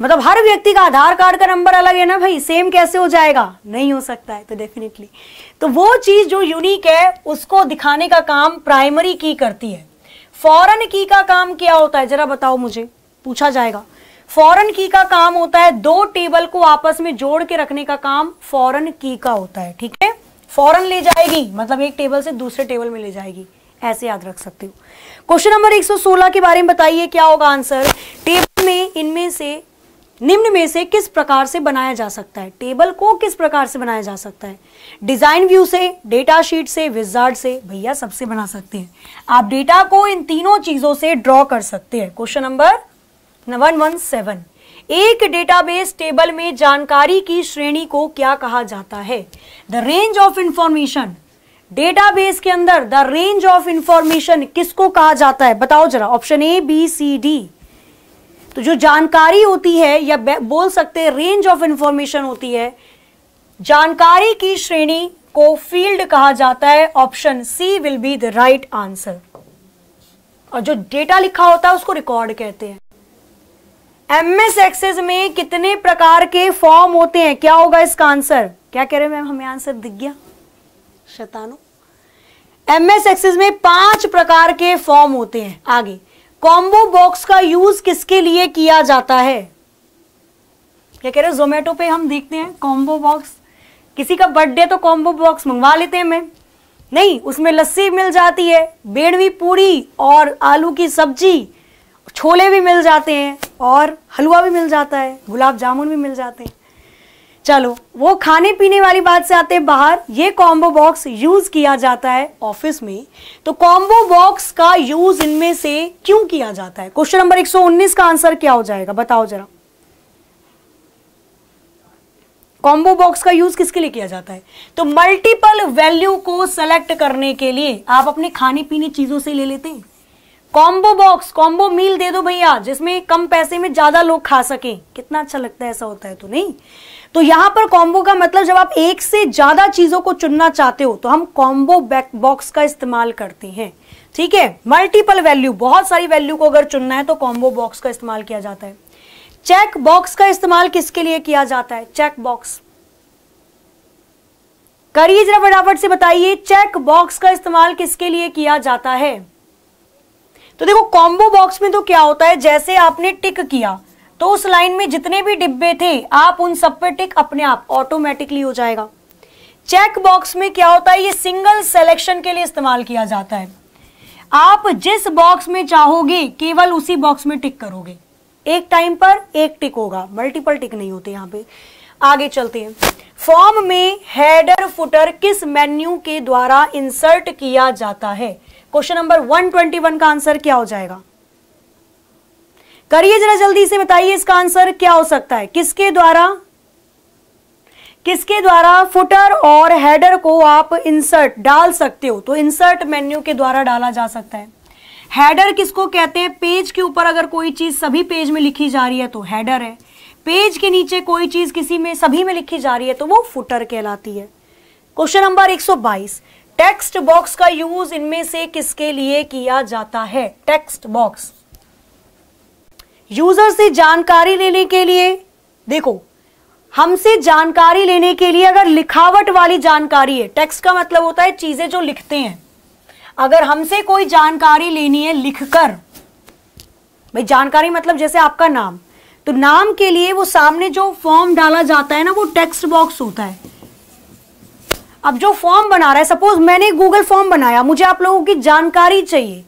मतलब हर व्यक्ति का आधार कार्ड का नंबर अलग है ना भाई? सेम कैसे हो जाएगा? नहीं हो सकता है तो डेफिनेटली तो वो चीज़ जो यूनिक है, उसको दिखाने का काम प्राइमरी की करती है। फॉरन की का काम क्या होता है? जरा बताओ मुझे। पूछा जाएगा। फॉरन की का काम होता है। दो टेबल को आपस में जोड़ के रखने का काम फॉरन की का होता है, ठीक है? फॉरन ले जाएगी मतलब एक टेबल से दूसरे टेबल में ले जाएगी। ऐसे याद रख सकते हो। क्वेश्चन नंबर 116 के बारे में बताइए, क्या होगा आंसर? टेबल में, इनमें से, निम्न में से किस प्रकार से बनाया जा सकता है? टेबल को किस प्रकार से बनाया जा सकता है? डिज़ाइन व्यू से, डेटा शीट से, विजार्ड से, भैया सबसे बना सकते हैं। आप डेटा को इन तीनों चीज़ों से ड्रॉ कर सकते हैं। Question number one one seven. एक डेटाबेस टेबल में जानकारी की श्रेणी को क्या कहा जाता है? The range of information database के अंदर द रेंज ऑफ़ इंफॉर्मेशन किसको कहा जाता है? बताओ जरा option A B C D तो जो जानकारी होती है या बोल सकते हैं रेंज ऑफ़ इंफॉर्मेशन होती है, जानकारी की श्रेणी को फ़ील्ड कहा जाता है option C will be the right answer और जो डेटा लिखा होता है, उसको रिकॉर्ड कहते हैं। एमएस एक्सेस में कितने प्रकार के फॉर्म होते हैं? क्या होगा इसका आंसर क्या कह रहे मैम हमें आंसर दिख गया। शतानो। एमएस एक्सेस में पाँच प्रकार के फॉर्म होते हैं। आगे। कॉम्बो बॉक्स का यूज़ किसके लिए किया जाता है? क्या कह रहे जोमेटो पे हम देखते हैं कॉम्बो बॉक्स किसी का बर्थडे तो कॉम्बो बॉक्स मंगवा लेते हैं मैं नहीं, उसमें लस्सी मिल जाती है, बेड़वी पूरी और आलू की सब्ज़ी। छोले भी मिल जाते हैं और हलवा भी मिल जाता है, गुलाब जामुन भी मिल जाते हैं। चलो, वो खाने पीने वाली बात से आते हैं बाहर। ये कॉम्बो बॉक्स यूज़ किया जाता है ऑफ़िस में। तो कॉम्बो बॉक्स का यूज़ इनमें से क्यों किया जाता है? क्वेश्चन नंबर 119 का आंसर क्या हो जाएगा? बताओ जरा। कॉम्बो बॉक्स का यूज़ किसके लिए किया जाता है? तो मल्टीपल वैल्यू को सेलेक्ट करने के लिए आप अपने खाने पीने चीज़ों से ले लेते हैं। कॉम्बो बॉक्स कॉम्बो मील दे दो भैया, जिसमें कम पैसे में ज़्यादा लोग खा सके। कितना अच्छा लगता है, ऐसा होता है तो नहीं? तो यहाँ पर कॉम्बो का मतलब जब आप एक से ज़्यादा चीज़ों को चुनना चाहते हो तो हम कॉम्बो बॉक्स का इस्तेमाल करते हैं। ठीक है? मल्टीपल वैल्यू बहुत सारी वैल्यू को अगर चुनना है तो कॉम्बो बॉक्स का इस्तेमाल किया जाता है। चेक बॉक्स का इस्तेमाल किसके लिए किया जाता है? चेक बॉक्स करिए जरा फटाफट से बताइए चेक बॉक्स का इस्तेमाल किसके लिए किया जाता है? तो देखो कॉम्बो बॉक्स में तो क्या होता है, जैसे आपने टिक किया तो उस लाइन में जितने भी डिब्बे थे, आप उन सब पे टिक अपने आप ऑटोमेटिकली हो जाएगा। चेक बॉक्स में क्या होता है, ये सिंगल सेलेक्शन के लिए इस्तेमाल किया जाता है। आप जिस बॉक्स में चाहोगे, केवल उसी बॉक्स में टिक करोगे। एक टाइम पर एक टिक होगा मल्टीपल टिक नहीं होते यहाँ पे। आगे चलते हैं। फॉर्म में हेडर फुटर किस मेन्यू के द्वारा इंसर्ट किया जाता है? क्वेश्चन नंबर 121 का आंसर क्या हो जाएगा? करिए जरा जल्दी से बताइए इसका आंसर क्या हो सकता है। किसके द्वारा? किसके द्वारा फुटर और हेडर को आप इंसर्ट डाल सकते हो? तो इंसर्ट मेन्यू के द्वारा डाला जा सकता है। हेडर किसको कहते हैं? पेज के ऊपर अगर कोई चीज़ सभी पेज में लिखी जा रही है तो हेडर है। पेज के नीचे कोई चीज़ किसी में सभी में लिखी जा रही है तो वो फुटर कहलाती है। क्वेश्चन नंबर 122 टेक्स्ट बॉक्स का यूज़ इनमें से किसके लिए किया जाता है? Text box. यूज़र से जानकारी लेने के लिए, देखो, हमसे जानकारी लेने के लिए अगर लिखावट वाली जानकारी है, टेक्स्ट का मतलब होता है चीज़ें जो लिखते हैं। अगर हमसे कोई जानकारी लेनी है लिखकर, भाई जानकारी मतलब जैसे आपका नाम तो नाम के लिए वो सामने जो फॉर्म डाला जाता है ना, वो टेक्स्ट बॉक्स होता है। अब जो फॉर्म बना रहा है सपोज़ मैंने एक गूगल फॉर्म बनाया मुझे आप लोगों की जानकारी चाहिए।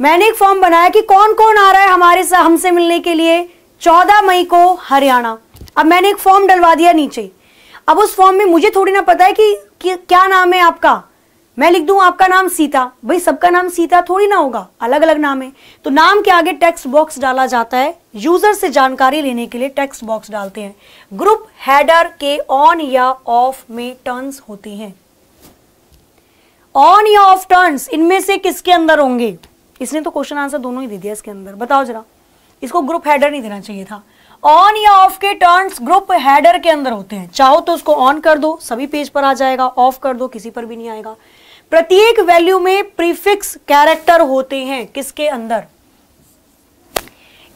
मैंने एक फॉर्म बनाया कि कौन कौन आ रहा है हमारे साथ हमसे मिलने के लिए। चौदह मई को हरियाणा। अब मैंने एक फॉर्म डलवा दिया नीचे। अब उस फॉर्म में मुझे थोड़ी ना पता है कि, कि क्या नाम है आपका? मैं लिख दूँ आपका नाम सीता। भाई, सबका नाम सीता थोड़ी ना होगा। अलग अलग नाम है। तो नाम के आगे टेक्स्ट बॉक्स डाला जाता है। यूज़र से जानकारी लेने के लिए टेक्स्ट बॉक्स डालते हैं। ग्रुप हेडर के ऑन या ऑफ़ में टर्न्स होती हैं। ऑन या ऑफ़ टर्न्स इनमें से किसके अंदर होंगे? इसने तो क्वेश्चन आंसर दोनों ही दे दिया इसके अंदर। बताओ जरा। इसको ग्रुप हेडर नहीं देना चाहिए था। ऑन या ऑफ़ के टर्न्स ग्रुप हेडर के अंदर होते हैं। चाहो तो उसको ऑन कर दो, सभी पेज पर आ जाएगा ऑफ़ कर दो, किसी पर भी नहीं आएगा। प्रत्येक वैल्यू में प्रीफिक्स कैरेक्टर होते हैं किसके अंदर?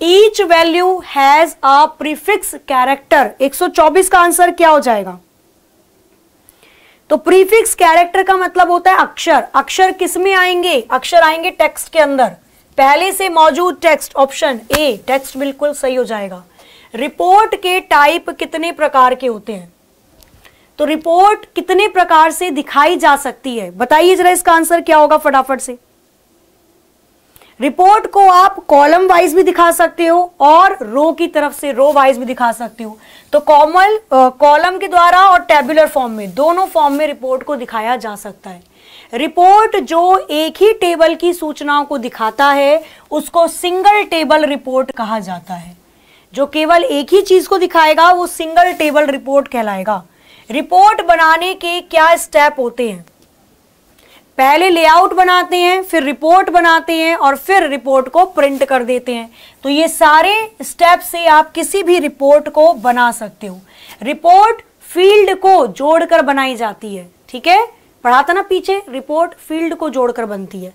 Each value has a prefix character 124 का आंसर क्या हो जाएगा? तो प्रीफिक्स कैरेक्टर का मतलब होता है अक्षर। अक्षर किसमें आएँगे? अक्षर आएँगे टेक्स्ट के अंदर। पहले से मौजूद टेक्स्ट ऑप्शन ए टेक्स्ट बिल्कुल सही हो जाएगा। रिपोर्ट के टाइप कितने प्रकार के होते हैं? तो रिपोर्ट कितने प्रकार से दिखाई जा सकती है? बताइए जरा इसका आंसर क्या होगा फटाफट से। रिपोर्ट को आप कॉलम वाइज भी दिखा सकते हो और रो की तरफ़ से रो वाइज भी दिखा सकते हो। तो कॉमल कॉलम के द्वारा और टेबुलर फॉर्म में, दोनों फॉर्म में रिपोर्ट को दिखाया जा सकता है। रिपोर्ट जो एक ही टेबल की सूचनाओं को दिखाता है, उसको सिंगल टेबल रिपोर्ट कहा जाता है। जो केवल एक ही चीज़ को दिखाएगा, वो सिंगल टेबल रिपोर्ट कहलाएगा। रिपोर्ट बनाने के क्या स्टेप होते हैं? पहले लेआउट बनाते हैं, फिर रिपोर्ट बनाते हैं और फिर रिपोर्ट को प्रिंट कर देते हैं। तो ये सारे स्टेप से आप किसी भी रिपोर्ट को बना सकते हो। रिपोर्ट फ़ील्ड को जोड़कर बनाई जाती है, ठीक है? पढ़ा था ना पीछे रिपोर्ट फ़ील्ड को जोड़कर बनती है।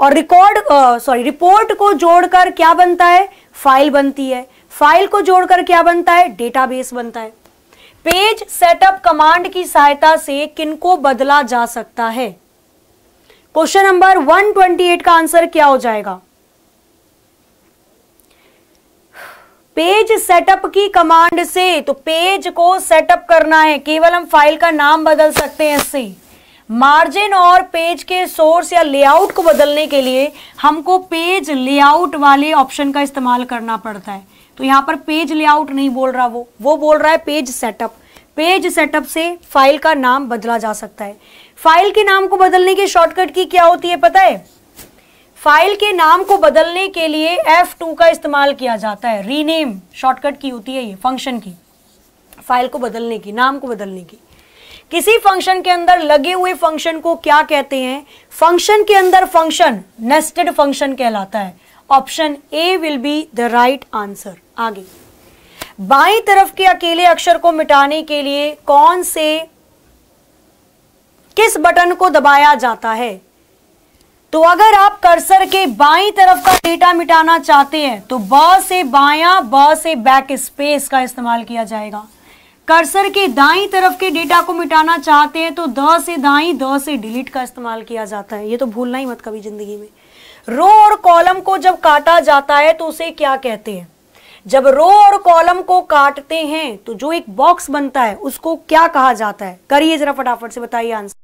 और रिकॉर्ड सॉरी रिपोर्ट को जोड़कर क्या बनता है? फ़ाइल बनती है। फ़ाइल को जोड़कर क्या बनता है? डेटाबेस बनता है। पेज सेटअप कमांड की सहायता से किनको बदला जा सकता है? क्वेश्चन नंबर 128 का आंसर क्या हो जाएगा? पेज सेटअप की कमांड से तो पेज को सेटअप करना है। केवल हम फ़ाइल का नाम बदल सकते हैं इससे। मार्जिन और पेज के सोर्स या लेआउट को बदलने के लिए हमको पेज लेआउट वाले ऑप्शन का इस्तेमाल करना पड़ता है। तो यहाँ पर पेज लेआउट नहीं बोल रहा वो। वो बोल रहा है पेज सेटअप पेज सेटअप से फ़ाइल का नाम बदला जा सकता है। फ़ाइल के नाम को बदलने की शॉर्टकट की क्या होती है पता है? फ़ाइल के नाम को बदलने के लिए F2 का इस्तेमाल किया जाता है। रीनेम शॉर्टकट की होती है ये फ़ंक्शन की। फ़ाइल को बदलने की, नाम को बदलने की। किसी फ़ंक्शन के अंदर लगे हुए फ़ंक्शन को क्या कहते हैं? फ़ंक्शन के अंदर फ़ंक्शन नेस्टेड फ़ंक्शन कहलाता है। Option A will be the right answer आगे। बाई तरफ़ के अकेले अक्षर को मिटाने के लिए कौन से किस बटन को दबाया जाता है? तो अगर आप कर्सर के बाई तरफ़ का डेटा मिटाना चाहते हैं तो ब से बाया ब से बैक स्पेस का इस्तेमाल किया जाएगा। कर्सर के दाई तरफ़ के डेटा को मिटाना चाहते हैं तो द से दाई द से डिलीट का इस्तेमाल किया जाता है। ये तो भूलना ही मत कभी ज़िंदगी में। रो और कॉलम को जब काटा जाता है तो उसे क्या कहते हैं? जब रो और कॉलम को काटते हैं तो जो एक बॉक्स बनता है, उसको क्या कहा जाता है? करिए जरा फटाफट से बताइए आंसर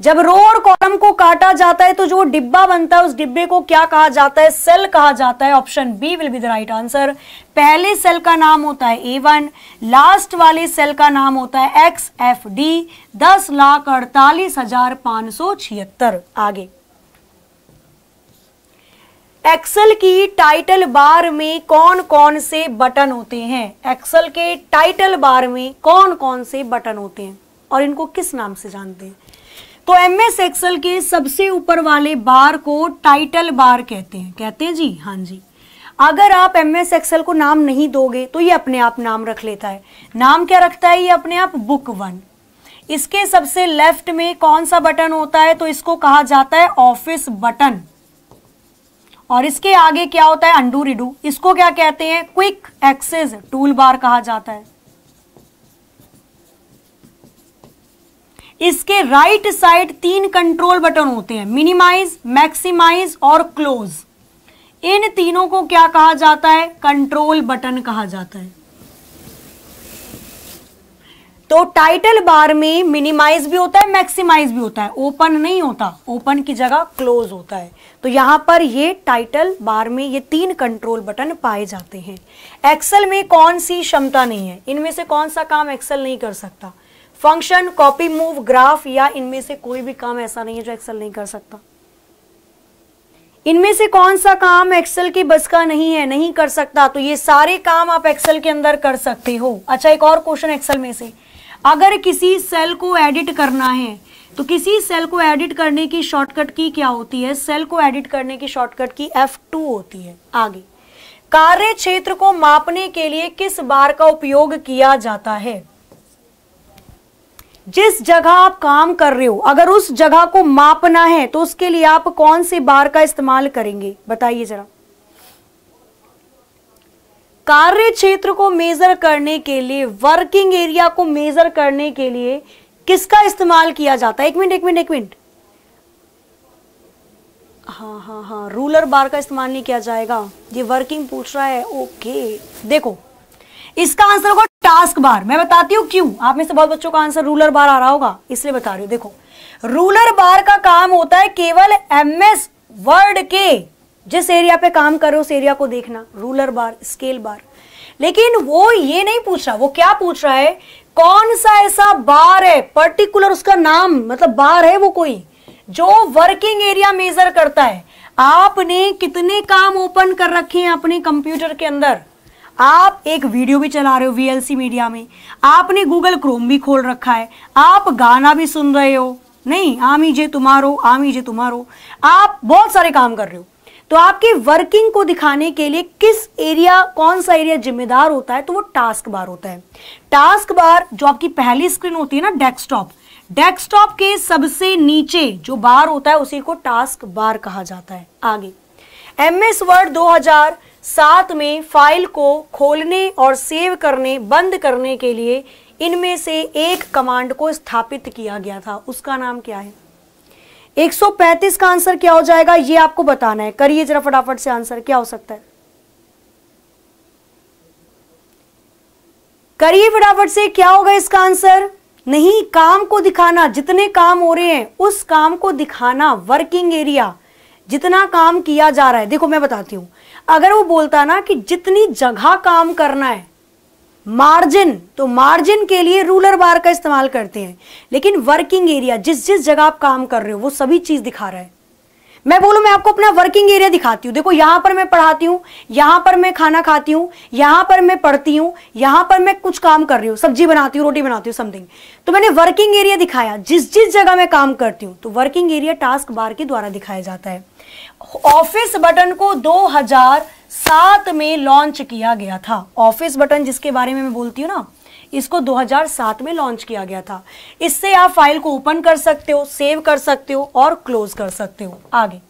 जब रो और कॉलम को काटा जाता है तो जो डिब्बा बनता है, उस डिब्बे को क्या कहा जाता है? सेल कहा जाता है। Option B will be the right answer पहले सेल का नाम होता है ए वन लास्ट वाले सेल का नाम होता है एक्स एफ़ डी दस लाख अड़तालीस हज़ार पाँच सौ छिहत्तर। आगे। एक्सेल की टाइटल बार में कौन कौन से बटन होते हैं? एक्सेल के टाइटल बार में कौन कौन से बटन होते हैं? और इनको किस नाम से जानते हैं? तो एम एस एक्सल के सबसे ऊपर वाले बार को टाइटल बार कहते हैं। कहते हैं जी? हाँ जी। अगर आप एम एस एक्सल को नाम नहीं दोगे तो ये अपने आप नाम रख लेता है। नाम क्या रखता है? ये अपने आप बुक वन इसके सबसे लेफ़्ट में कौन सा बटन होता है? तो इसको कहा जाता है ऑफ़िस बटन और इसके आगे क्या होता है? अंडू रिडू इसको क्या कहते हैं? क्विक एक्सेस टूल बार कहा जाता है। इसके राइट साइड तीन कंट्रोल बटन होते हैं, मिनिमाइज, मैक्सिमाइज और क्लोज। इन तीनों को क्या कहा जाता है? कंट्रोल बटन कहा जाता है। तो टाइटल बार में मिनिमाइज भी होता है मैक्सिमाइज भी होता है। ओपन नहीं होता। ओपन की जगह क्लोज होता है। तो यहाँ पर ये टाइटल बार में ये तीन कंट्रोल बटन पाए जाते हैं। एक्सेल में कौन सी क्षमता नहीं है? इनमें से कौन सा काम एक्सेल नहीं कर सकता? फ़ंक्शन कॉपी मूव ग्राफ या इनमें से कोई भी काम ऐसा नहीं है जो एक्सेल नहीं कर सकता। इनमें से कौन सा काम एक्सेल की बस का नहीं है, नहीं कर सकता तो ये सारे काम आप एक्सेल के अंदर कर सकते हो। अच्छा एक और क्वेश्चन एक्सेल में से। अगर किसी सेल को एडिट करना है तो किसी सेल को एडिट करने की शॉर्टकट की क्या होती है? सेल को एडिट करने की शॉर्टकट की F2 होती है, आगे। कार्य क्षेत्र को मापने के लिए किस बार का उपयोग किया जाता है? जिस जगह आप काम कर रहे हो, अगर उस जगह को मापना है तो उसके लिए आप कौन से बार का इस्तेमाल करेंगे? बताइए जरा। कार्य क्षेत्र को मेजर करने के लिए वर्किंग एरिया को मेजर करने के लिए किसका इस्तेमाल किया जाता है? एक मिनट एक मिनट एक मिनट। हाँ हाँ हाँ रूलर बार का इस्तेमाल नहीं किया जाएगा। ये वर्किंग पूछ रहा है। ओके देखो, इसका आंसर होगा टास्क बार मैं बताती हूँ क्यों। आप में से बहुत बच्चों का आंसर रूलर बार आ रहा होगा, इसलिए बता रही हूँ। देखो रूलर बार का काम होता है केवल एमएस वर्ड के। जिस एरिया पे काम कर रहे हो, उस एरिया को देखना रूलर बार स्केल बार लेकिन वो ये नहीं पूछ रहा, वो क्या पूछ रहा है? कौन सा ऐसा बार है? पर्टिकुलर उसका नाम मतलब बार है वो कोई, जो वर्किंग एरिया मेजर करता है। आपने कितने काम ओपन कर रखे हैं अपने कंप्यूटर के अंदर? आप एक वीडियो भी चला रहे हो वीएलसी मीडिया में। आपने गूगल क्रोम भी खोल रखा है। आप गाना भी सुन रहे हो। नहीं, आमी जे तुम्हारो, आमी जे तुम्हारो। आप बहुत सारे काम कर रहे हो। तो आपकी वर्किंग को दिखाने के लिए किस एरिया कौन सा एरिया जिम्मेदार होता है तो वो टास्क बार होता है। टास्क बार जो आपकी पहली स्क्रीन होती है ना डेस्कटॉप डेस्कटॉप के सबसे नीचे जो बार होता है, उसी को टास्क बार कहा जाता है। आगे। एम एस वर्ड 2007 में फ़ाइल को खोलने और सेव करने, बंद करने के लिए इनमें से एक कमांड को स्थापित किया गया था। उसका नाम क्या है? 135 का आंसर क्या हो जाएगा? ये आपको बताना है। करिए जरा फटाफट से आंसर। क्या हो सकता है? करिए फटाफट से। क्या होगा इसका आंसर? नहीं, काम को दिखाना। जितने काम हो रहे हैं, उस काम को दिखाना। Working area. जितना काम किया जा रहा है। देखो, मैं बताती हूँ। अगर वो बोलता ना कि जितनी जगह काम करना है मार्जिन तो मार्जिन के लिए रूलर बार का इस्तेमाल करते हैं। लेकिन वर्किंग एरिया, जिस जिस जगह आप काम कर रहे हो, वो सभी चीज़ दिखा रहा है। मैं बोलूँ, मैं आपको अपना वर्किंग एरिया दिखाती हूँ। देखो, यहाँ पर मैं पढ़ाती हूँ, यहाँ पर मैं खाना खाती हूँ, यहाँ पर मैं पढ़ती हूँ, यहाँ पर मैं कुछ काम कर रही हूँ, सब्ज़ी बनाती हूँ, रोटी बनाती हूँ समथिंग तो मैंने वर्किंग एरिया दिखाया, जिस जिस जगह मैं काम करती हूँ तो वर्किंग एरिया टास्क बार के द्वारा दिखाया जाता है। ऑफ़िस बटन को 2007 में लॉन्च किया गया था। ऑफ़िस बटन जिसके बारे में मैं बोलती हूँ ना, इसको 2007 में लॉन्च किया गया था। इससे आप फ़ाइल को ओपन कर सकते हो सेव कर सकते हो और क्लोज कर सकते हो। आगे।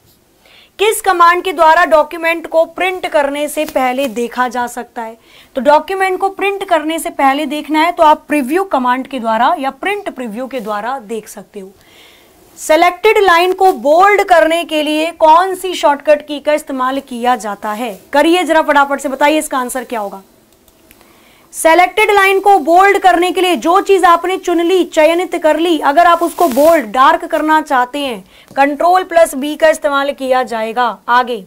किस कमांड के द्वारा डॉक्यूमेंट को प्रिंट करने से पहले देखा जा सकता है? तो डॉक्यूमेंट को प्रिंट करने से पहले देखना है तो आप प्रिव्यू कमांड के द्वारा या प्रिंट प्रिव्यू के द्वारा देख सकते हो। सेलेक्टेड लाइन को बोल्ड करने के लिए कौन सी शॉर्टकट की का इस्तेमाल किया जाता है? करिए जरा फटाफट से बताइए इसका आंसर क्या होगा। सेलेक्टेड लाइन को बोल्ड करने के लिए जो चीज़ आपने चुन ली, चयनित कर ली, अगर आप उसको बोल्ड डार्क करना चाहते हैं कंट्रोल प्लस बी का इस्तेमाल किया जाएगा। आगे।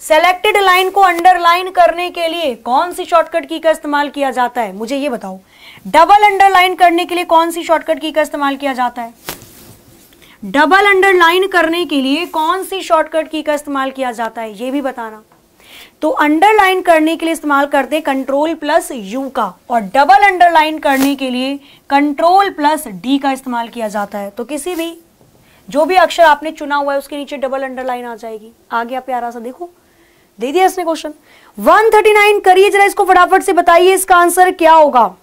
सेलेक्टेड लाइन को अंडरलाइन करने के लिए कौन सी शॉर्टकट की का इस्तेमाल किया जाता है? मुझे ये बताओ। डबल अंडरलाइन करने के लिए कौन सी शॉर्टकट की का इस्तेमाल किया जाता है? डबल अंडरलाइन करने के लिए कौन सी शॉर्टकट की का इस्तेमाल किया जाता है, ये भी बताना। तो अंडरलाइन करने के लिए इस्तेमाल करते कंट्रोल प्लस यू का, और डबल अंडरलाइन करने के लिए कंट्रोल प्लस डी का इस्तेमाल किया जाता है। तो किसी भी, जो भी अक्षर आपने चुना हुआ है, उसके नीचे डबल अंडरलाइन आ जाएगी। आगे आप प्यारा सा देखो। दे दिया इसने क्वेश्चन 139 करिए, जरा इसको फटाफट से बताइए, इसका आंसर क्या होगा?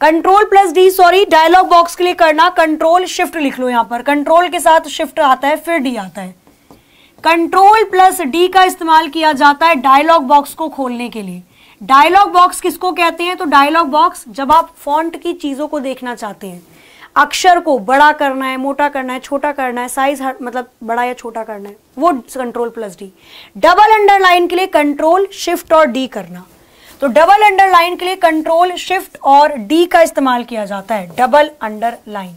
Control plus D sorry dialog box के लिए करना। कंट्रोल शिफ्ट लिख लो यहाँ पर। कंट्रोल के साथ शिफ्ट आता है, फिर डी आता है। कंट्रोल प्लस डी का इस्तेमाल किया जाता है डायलॉग बॉक्स को खोलने के लिए। डायलॉग बॉक्स किसको कहते हैं? तो डायलॉग बॉक्स जब आप फॉन्ट की चीज़ों को देखना चाहते हैं, अक्षर को बड़ा करना है, मोटा करना है, छोटा करना है साइज़ मतलब बड़ा या छोटा करना है, वो control plus D double underline के लिए कंट्रोल शिफ्ट और डी करना। तो डबल अंडरलाइन के लिए कंट्रोल शिफ्ट और डी का इस्तेमाल किया जाता है डबल अंडरलाइन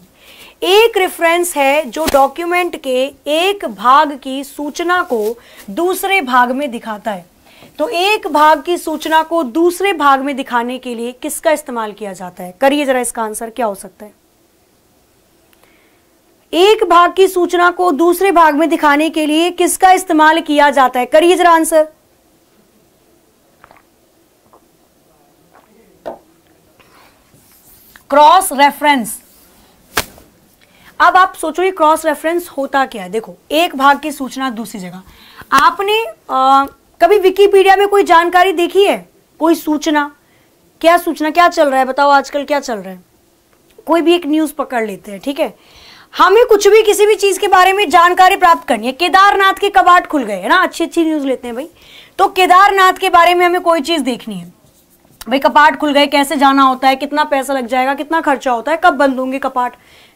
एक रेफरेंस है जो डॉक्यूमेंट के एक भाग की सूचना को दूसरे भाग में दिखाता है। तो एक भाग की सूचना को दूसरे भाग में दिखाने के लिए किसका इस्तेमाल किया जाता है? करिए जरा इसका आंसर क्या हो सकता है? एक भाग की सूचना को दूसरे भाग में दिखाने के लिए किसका इस्तेमाल किया जाता है? करिए जरा आंसर क्रॉस रेफरेंस अब आप सोचो ये क्रॉस रेफरेंस होता क्या है? देखो एक भाग की सूचना दूसरी जगह। आपने आ, कभी विकीपीडिया में कोई जानकारी देखी है? कोई सूचना? क्या सूचना? क्या चल रहा है? बताओ आजकल क्या चल रहा है? कोई भी एक न्यूज़ पकड़ लेते हैं ठीक है? हमें कुछ भी किसी भी चीज़ के बारे में जानकारी प्राप्त करनी है। केदारनाथ के कबाट खुल गए है ना? अच्छी अच्छी न्यूज़ लेते हैं भाई। तो केदारनाथ के बारे में हमें कोई चीज़ देखनी है। भाई, कपाट खुल गए, कैसे जाना होता है, कितना पैसा लग जाएगा, कितना खर्चा होता है, कब बंद होंगे कपाट,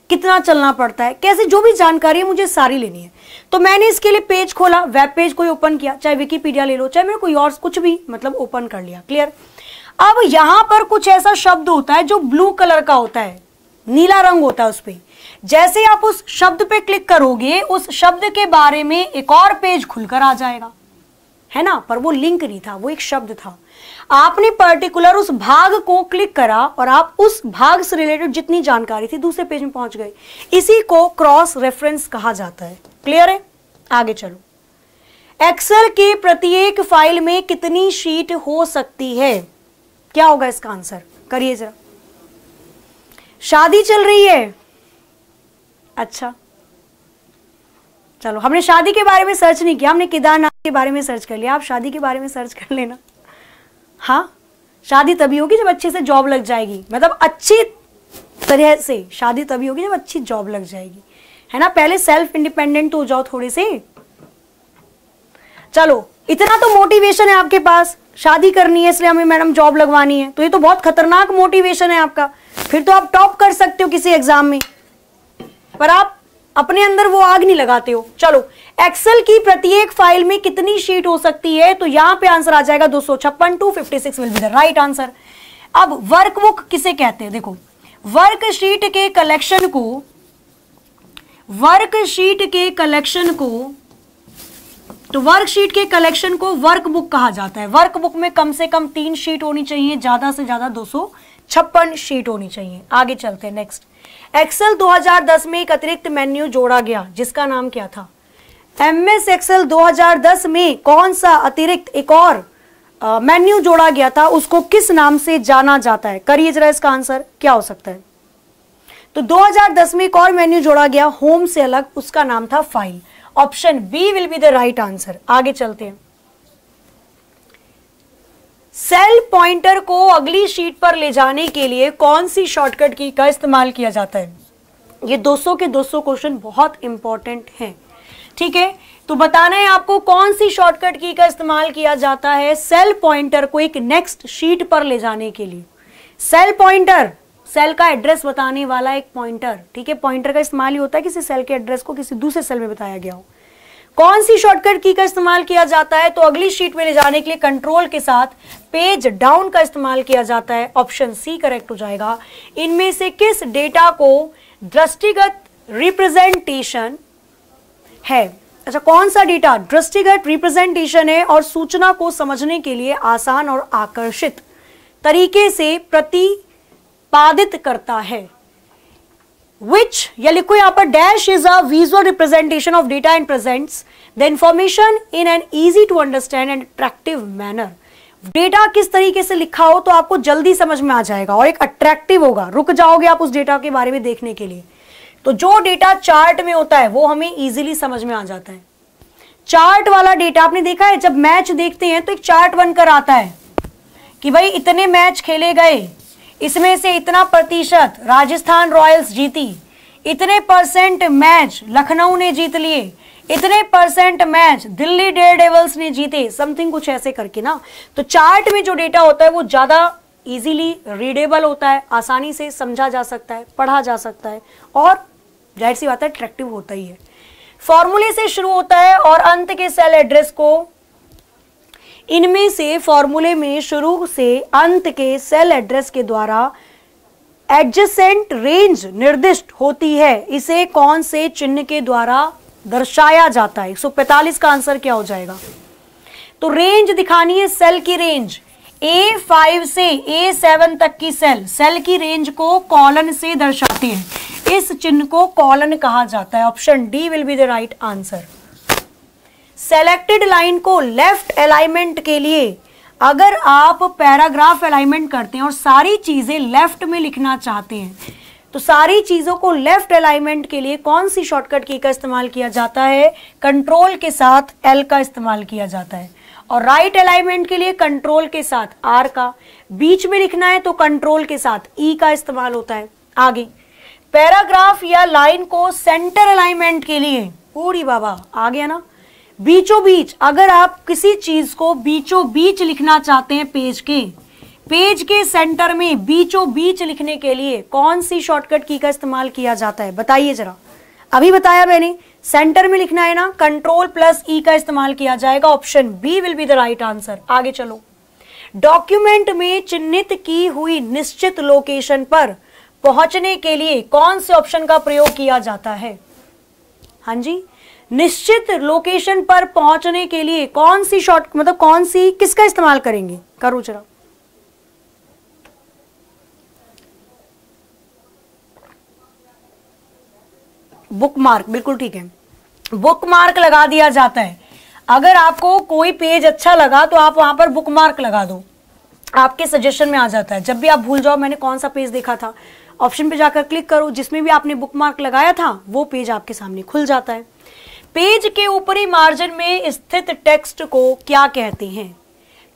कितना चलना पड़ता है, कैसे जो भी जानकारी है, मुझे सारी लेनी है। तो मैंने इसके लिए पेज खोला वेब पेज कोई ओपन किया, चाहे विकीपीडिया ले लो, चाहे मैंने कोई और कुछ भी मतलब ओपन कर लिया क्लियर अब यहाँ पर कुछ ऐसा शब्द होता है जो ब्लू कलर का होता है, नीला रंग होता है उस पर जैसे आप उस शब्द पे क्लिक करोगे, उस शब्द के बारे में एक और पेज खुलकर आ जाएगा। है ना? पर वो लिंक नहीं था, वो एक शब्द था। आपने पर्टिकुलर उस भाग को क्लिक करा और आप उस भाग से रिलेटेड जितनी जानकारी थी दूसरे पेज में पहुँच गए। इसी को क्रॉस रेफरेंस कहा जाता है। क्लियर है? आगे चलो। एक्सेल के प्रत्येक फ़ाइल में कितनी शीट हो सकती है? क्या होगा इसका आंसर करिए जरा। शादी चल रही है? अच्छा। चलो, हमने शादी के बारे में सर्च नहीं किया, हमने केदारनाथ के बारे में सर्च कर लिया। आप शादी के बारे में सर्च कर लेना। हाँ शादी तभी होगी जब अच्छे से जॉब लग जाएगी। मतलब अच्छी तरह से शादी तभी होगी जब अच्छी जॉब लग जाएगी। है ना? पहले सेल्फ इंडिपेंडेंट हो जाओ थोड़े से। चलो, इतना तो मोटिवेशन है आपके पास। शादी करनी है, इसलिए हमें मैडम जॉब लगवानी है। तो ये तो बहुत खतरनाक मोटिवेशन है आपका। फिर तो आप टॉप कर सकते हो किसी एग्ज़ाम में। पर आप अपने अंदर वो आग नहीं लगाते हो। चलो एक्सेल की प्रत्येक फ़ाइल में कितनी शीट हो सकती है? तो यहाँ पे आंसर आ जाएगा दो सौ छप्पन, two fifty six will be the right answer. अब वर्कबुक किसे कहते हैं? देखो, वर्कशीट के कलेक्शन को, वर्कशीट के कलेक्शन को तो वर्कशीट के कलेक्शन को वर्कबुक कहा जाता है। वर्कबुक में कम से कम तीन शीट होनी चाहिए, ज़्यादा से ज़्यादा दो सौ छप्पन शीट होनी चाहिए। आगे चलते हैं नेक्स्ट एक्सेल 2010 में एक अतिरिक्त मेन्यू जोड़ा गया, जिसका नाम क्या था? एम एस एक्सेल 2010 में कौन सा अतिरिक्त एक और मेन्यू जोड़ा गया था, उसको किस नाम से जाना जाता है? करिए जरा इसका आंसर, क्या हो सकता है? तो 2010 में एक और मेन्यू जोड़ा गया, होम से अलग, उसका नाम था file. Option B will be the right answer. आगे चलते हैं। सेल पॉइंटर को अगली शीट पर ले जाने के लिए कौन सी शॉर्टकट की का इस्तेमाल किया जाता है? ये 200 के 200 क्वेश्चन बहुत इंपॉर्टेंट हैं। ठीक है? तो बताना है आपको कौन सी शॉर्टकट की का इस्तेमाल किया जाता है सेल पॉइंटर को एक नेक्स्ट शीट पर ले जाने के लिए। सेल पॉइंटर सेल का एड्रेस बताने वाला एक पॉइंटर ठीक है? पॉइंटर का इस्तेमाल ही होता है किसी सेल के एड्रेस को किसी दूसरे सेल में बताया गया हो। कौन सी शॉर्टकट की का इस्तेमाल किया जाता है? तो अगली शीट में ले जाने के लिए कंट्रोल के साथ पेज डाउन का इस्तेमाल किया जाता है। ऑप्शन सी करेक्ट हो जाएगा। इनमें से किस डेटा को दृष्टिगत रिप्रेजेंटेशन है। अच्छा कौन सा डेटा दृष्टिगत रिप्रेजेंटेशन है और सूचना को समझने के लिए आसान और आकर्षित तरीके से प्रतिपादित करता है। Which, या लिखो यहाँ पर dash is visual representation of data and presents the information in an easy to understand and attractive manner data किस तरीके से लिखा हो तो आपको जल्दी समझ में आ जाएगा और एक अट्रैक्टिव होगा। रुक जाओगे आप उस डेटा के बारे में देखने के लिए। तो जो डेटा चार्ट में होता है, वो हमें इजीली समझ में आ जाता है। चार्ट वाला डेटा आपने देखा है? जब मैच देखते हैं तो एक चार्ट बनकर आता है कि भाई इतने मैच खेले गए, इसमें से इतना प्रतिशत राजस्थान रॉयल्स जीती, इतने परसेंट मैच लखनऊ ने जीत लिए, इतने percent match Delhi Daredevils ने जीते समथिंग कुछ ऐसे करके ना। तो चार्ट में जो डेटा होता है, वो ज़्यादा इजीली रीडेबल होता है, आसानी से समझा जा सकता है, पढ़ा जा सकता है, और ज़ाहिर सी बात है अट्रैक्टिव होता ही है। फॉर्मूले से शुरू होता है और अंत के सेल एड्रेस को। इनमें से फॉर्मूले में शुरू से अंत के सेल एड्रेस के द्वारा एडजसेंट रेंज निर्दिष्ट होती है। इसे कौन से चिन्ह के द्वारा दर्शाया जाता है? 145 का आंसर क्या हो जाएगा? तो रेंज दिखानी है सेल की रेंज A5 से ए सेवन तक की सेल सेल की रेंज को कॉलन से दर्शाती है। इस चिन्ह को कॉलन कहा जाता है। Option D will be the right answer selected line को लेफ़्ट अलाइनमेंट के लिए अगर आप पैराग्राफ अलाइनमेंट करते हैं और सारी चीज़ें लेफ़्ट में लिखना चाहते हैं तो सारी चीज़ों को लेफ़्ट अलाइनमेंट के लिए कौन सी शॉर्टकट की का इस्तेमाल किया जाता है? कंट्रोल के साथ एल का इस्तेमाल किया जाता है। और राइट अलाइनमेंट के लिए कंट्रोल के साथ आर का। बीच में लिखना है तो कंट्रोल के साथ ई e का इस्तेमाल होता है। आगे पैराग्राफ या लाइन को सेंटर अलाइनमेंट के लिए पूरी बाबा, आ गया ना? बीचों बीच अगर आप किसी चीज़ को बीचों बीच लिखना चाहते हैं पेज के पेज के सेंटर में बीचों बीच लिखने के लिए कौन सी शॉर्टकट की का इस्तेमाल किया जाता है? बताइए जरा। अभी बताया मैंने सेंटर में लिखना है ना कंट्रोल प्लस ई का इस्तेमाल किया जाएगा option B will be the right answer आगे चलो। डॉक्यूमेंट में चिन्हित की हुई निश्चित लोकेशन पर पहुँचने के लिए कौन से ऑप्शन का प्रयोग किया जाता है? हाँ जी। निश्चित लोकेशन पर पहुँचने के लिए कौन सी शॉर्ट मतलब कौन सी किसका इस्तेमाल करेंगे? करो जरा। बुक मार्क बिल्कुल ठीक है। बुक मार्क लगा दिया जाता है। अगर आपको कोई पेज अच्छा लगा तो आप वहाँ पर बुक मार्क लगा दो। आपके सजेशन में आ जाता है। जब भी आप भूल जाओ, मैंने कौन सा पेज देखा था? ऑप्शन पे जाकर क्लिक करो। जिसमें भी आपने बुक मार्क लगाया था, वो पेज आपके सामने खुल जाता है। पेज के ऊपरी मार्जिन में स्थित टेक्स्ट को क्या कहते हैं?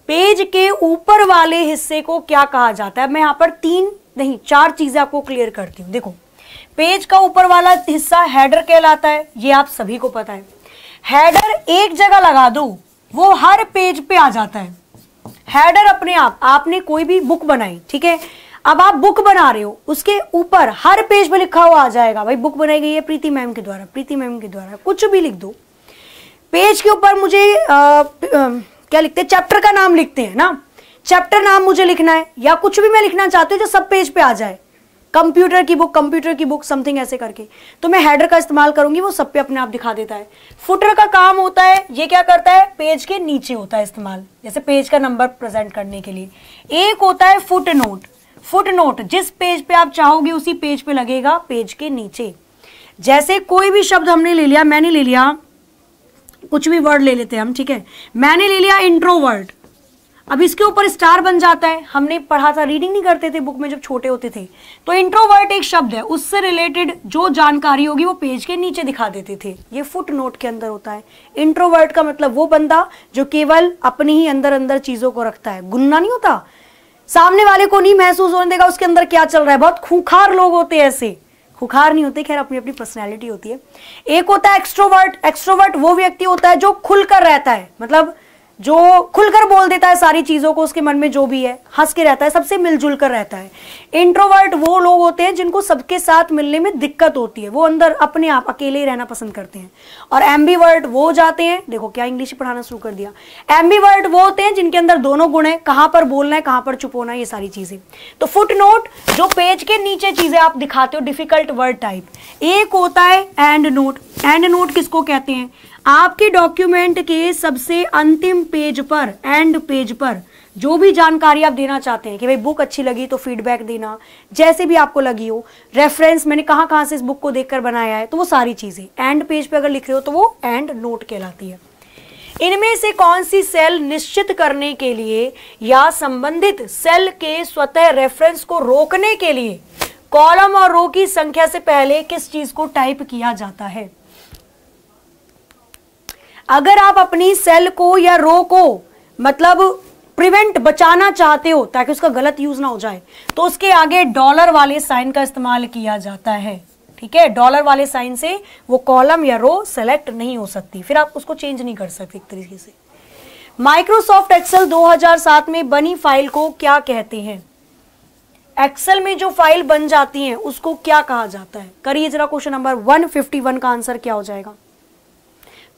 पेज के ऊपर वाले हिस्से को क्या कहा जाता है? मैं यहाँ पर तीन नहीं, चार चीज़ें आपको क्लियर करती हूँ। देखो पेज का ऊपर वाला हिस्सा हेडर कहलाता है ये आप सभी को पता है। हेडर एक जगह लगा दो वो हर पेज पे आ जाता है। हेडर अपने आप आपने कोई भी बुक बनाई ठीक है? अब आप बुक बना रहे हो उसके ऊपर हर पेज पे लिखा हुआ आ जाएगा। भाई बुक बनाई गई है प्रीति मैम के द्वारा प्रीति मैम के द्वारा कुछ भी लिख दो। पेज के ऊपर मुझे आ, आ, क्या लिखते हैं? चैप्टर का नाम लिखते हैं ना? चैप्टर नाम मुझे लिखना है या कुछ भी मैं लिखना चाहती हूँ जो सब पेज पे आ जाए। कंप्यूटर की बुक, कंप्यूटर की बुक समथिंग ऐसे करके। तो मैं हेडर का इस्तेमाल करूँगी, वो सब पे अपने आप दिखा देता है। फुटर का काम होता है, ये क्या करता है? पेज के नीचे होता है इस्तेमाल, जैसे पेज का नंबर प्रेजेंट करने के लिए। एक होता है फुट नोट फुट नोट जिस पेज पे आप चाहोगे उसी पेज पे लगेगा पेज के नीचे। जैसे कोई भी शब्द हमने ले लिया, मैंने ले लिया, कुछ भी वर्ड ले लेते हैं हम, ठीक है? मैंने ले लिया इंट्रोवर्ड अब इसके ऊपर स्टार बन जाता है। हमने पढ़ा था रीडिंग नहीं करते थे बुक में जब छोटे होते थे। तो इंट्रोवर्ट एक शब्द है, उससे रिलेटेड जो जानकारी होगी वो पेज के नीचे दिखा देते थे। ये फुट नोट के अंदर होता है। इंट्रोवर्ट का मतलब वो बंदा जो केवल अपनी ही अंदर अंदर चीज़ों को रखता है। गुन्ना नहीं होता। सामने वाले को नहीं महसूस होने देगा उसके अंदर क्या चल रहा है। बहुत खूखार लोग होते हैं ऐसे। खुखार नहीं होते, खैर, अपनी अपनी पर्सनैलिटी होती है। एक होता है एक्सट्रोवर्ट एक्सट्रोवर्ट वो व्यक्ति होता है जो खुलकर रहता है। मतलब जो खुलकर बोल देता है सारी चीज़ों को उसके मन में जो भी है हंस के रहता है, सबसे मिलजुल कर रहता है। इंट्रोवर्ट वो लोग होते हैं जिनको सबके साथ मिलने में दिक्कत होती है। वो अंदर अपने आप अकेले ही रहना पसंद करते हैं। और एम्बीवर्ट वो जाते हैं, देखो क्या इंग्लिश पढ़ाना शुरू कर दिया। एम्बीवर्ट वो होते हैं जिनके अंदर दोनों गुण है, कहाँ पर बोलना है, कहाँ पर चुप होना है, ये सारी चीज़ें। तो फुट नोट जो पेज के नीचे चीज़ें आप दिखाते हो डिफ़िकल्ट वर्ड टाइप एक होता है एंड नोट एंड नोट किसको कहते हैं? आपके डॉक्यूमेंट के सबसे अंतिम पेज पर एंड पेज पर जो भी जानकारी आप देना चाहते हैं कि भाई बुक अच्छी लगी तो फीडबैक देना, जैसे भी आपको लगी हो रेफरेंस मैंने कहाँ कहाँ से इस बुक को देखकर बनाया है तो वो सारी चीज़ें। एंड पेज पे अगर लिख रहे हो तो वो एंड नोट कहलाती है। इनमें से कौन सी सेल निश्चित करने के लिए या संबंधित सेल के स्वतः रेफरेंस को रोकने के लिए कॉलम और रो की संख्या से पहले किस चीज़ को टाइप किया जाता है? अगर आप अपनी सेल को या रो को मतलब प्रिवेंट बचाना चाहते हो, ताकि उसका गलत यूज़ ना हो जाए तो उसके आगे डॉलर वाले साइन का इस्तेमाल किया जाता है। ठीक है? डॉलर वाले साइन से वो कॉलम या रो सेलेक्ट नहीं हो सकती। फिर आप उसको चेंज नहीं कर सकते एक तरीके से। माइक्रोसॉफ्ट एक्सेल 2007 में बनी फ़ाइल को क्या कहते हैं? एक्सेल में जो फ़ाइल बन जाती है, उसको क्या कहा जाता है? करिए जरा क्वेश्चन नंबर 151 का आंसर क्या हो जाएगा?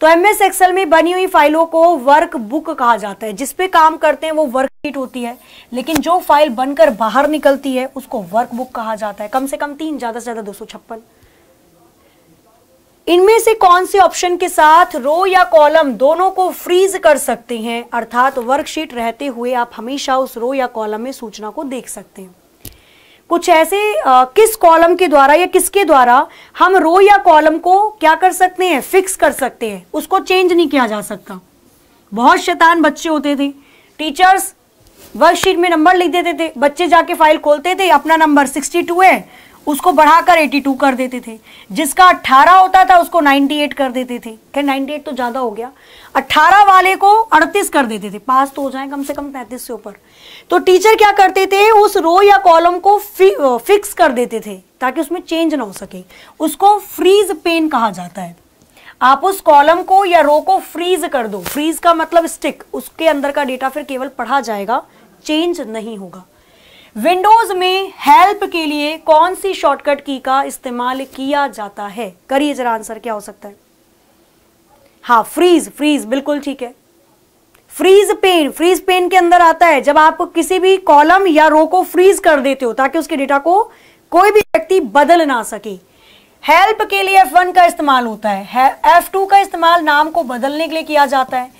तो एम एस एक्सएल में बनी हुई फाइलों को वर्क बुक कहा जाता है। जिसपे काम करते हैं, वो वर्कशीट होती है। लेकिन जो फ़ाइल बनकर बाहर निकलती है, उसको वर्क बुक कहा जाता है। कम से कम तीन, ज़्यादा से ज़्यादा दो सौ छप्पन। इनमें से कौन से ऑप्शन के साथ रो या कॉलम दोनों को फ्रीज कर सकते हैं? अर्थात वर्कशीट रहते हुए आप हमेशा उस रो या कॉलम में सूचना को देख सकते हैं। कुछ ऐसे आ, किस कॉलम के द्वारा या किसके द्वारा हम रो या कॉलम को क्या कर सकते हैं? फिक्स कर सकते हैं। उसको चेंज नहीं किया जा सकता। बहुत शैतान बच्चे होते थे। टीचर्स वर्कशीट में नंबर लिख देते थे। बच्चे जाके फ़ाइल खोलते थे अपना नंबर 62 है उसको बढ़ाकर 82 कर देते थे। जिसका 18 होता था उसको 98 कर देते थे। क्या 98 तो ज़्यादा हो गया। 18 वाले को 38 कर देते थे। पास तो हो जाए कम से कम 35 से ऊपर। तो टीचर क्या करते थे? उस रो या कॉलम को फिक्स कर देते थे, ताकि उसमें चेंज ना हो सके। उसको फ्रीज पेन कहा जाता है। आप उस कॉलम को या रो को फ्रीज कर दो। फ्रीज का मतलब स्टिक उसके अंदर का डेटा फिर केवल पढ़ा जाएगा चेंज नहीं होगा। विंडोज़ में हेल्प के लिए कौन सी शॉर्टकट की का इस्तेमाल किया जाता है? करिए जरा आंसर क्या हो सकता है? हाँ फ्रीज फ्रीज बिल्कुल ठीक है। फ्रीज पेन फ्रीज पेन के अंदर आता है। जब आप किसी भी कॉलम या रो को फ्रीज कर देते हो, ताकि उसके डेटा को कोई भी व्यक्ति बदल ना सके। हेल्प के लिए F1 का इस्तेमाल होता है। F2 का इस्तेमाल नाम को बदलने के लिए किया जाता है।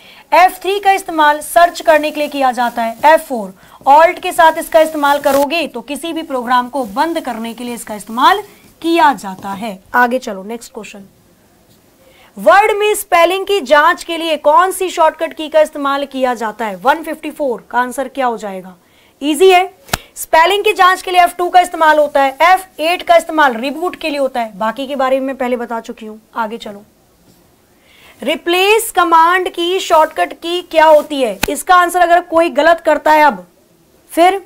F3 का इस्तेमाल सर्च करने के लिए किया जाता है। F4 ऑल्ट के साथ इसका इस्तेमाल करोगे तो किसी भी प्रोग्राम को बंद करने के लिए इसका इस्तेमाल किया जाता है। आगे चलो नेक्स्ट क्वेश्चन वर्ड में स्पेलिंग की जाँच के लिए कौन सी शॉर्टकट की का इस्तेमाल किया जाता है? 154 का आंसर क्या हो जाएगा? इजी है। स्पेलिंग की जाँच के लिए F2 का इस्तेमाल होता है। F8 का इस्तेमाल रिबूट के लिए होता है। बाकी के बारे में पहले बता चुकी हूँ। आगे चलो। रिप्लेस कमांड की शॉर्टकट की क्या होती है? इसका आंसर अगर कोई गलत करता है अब, फिर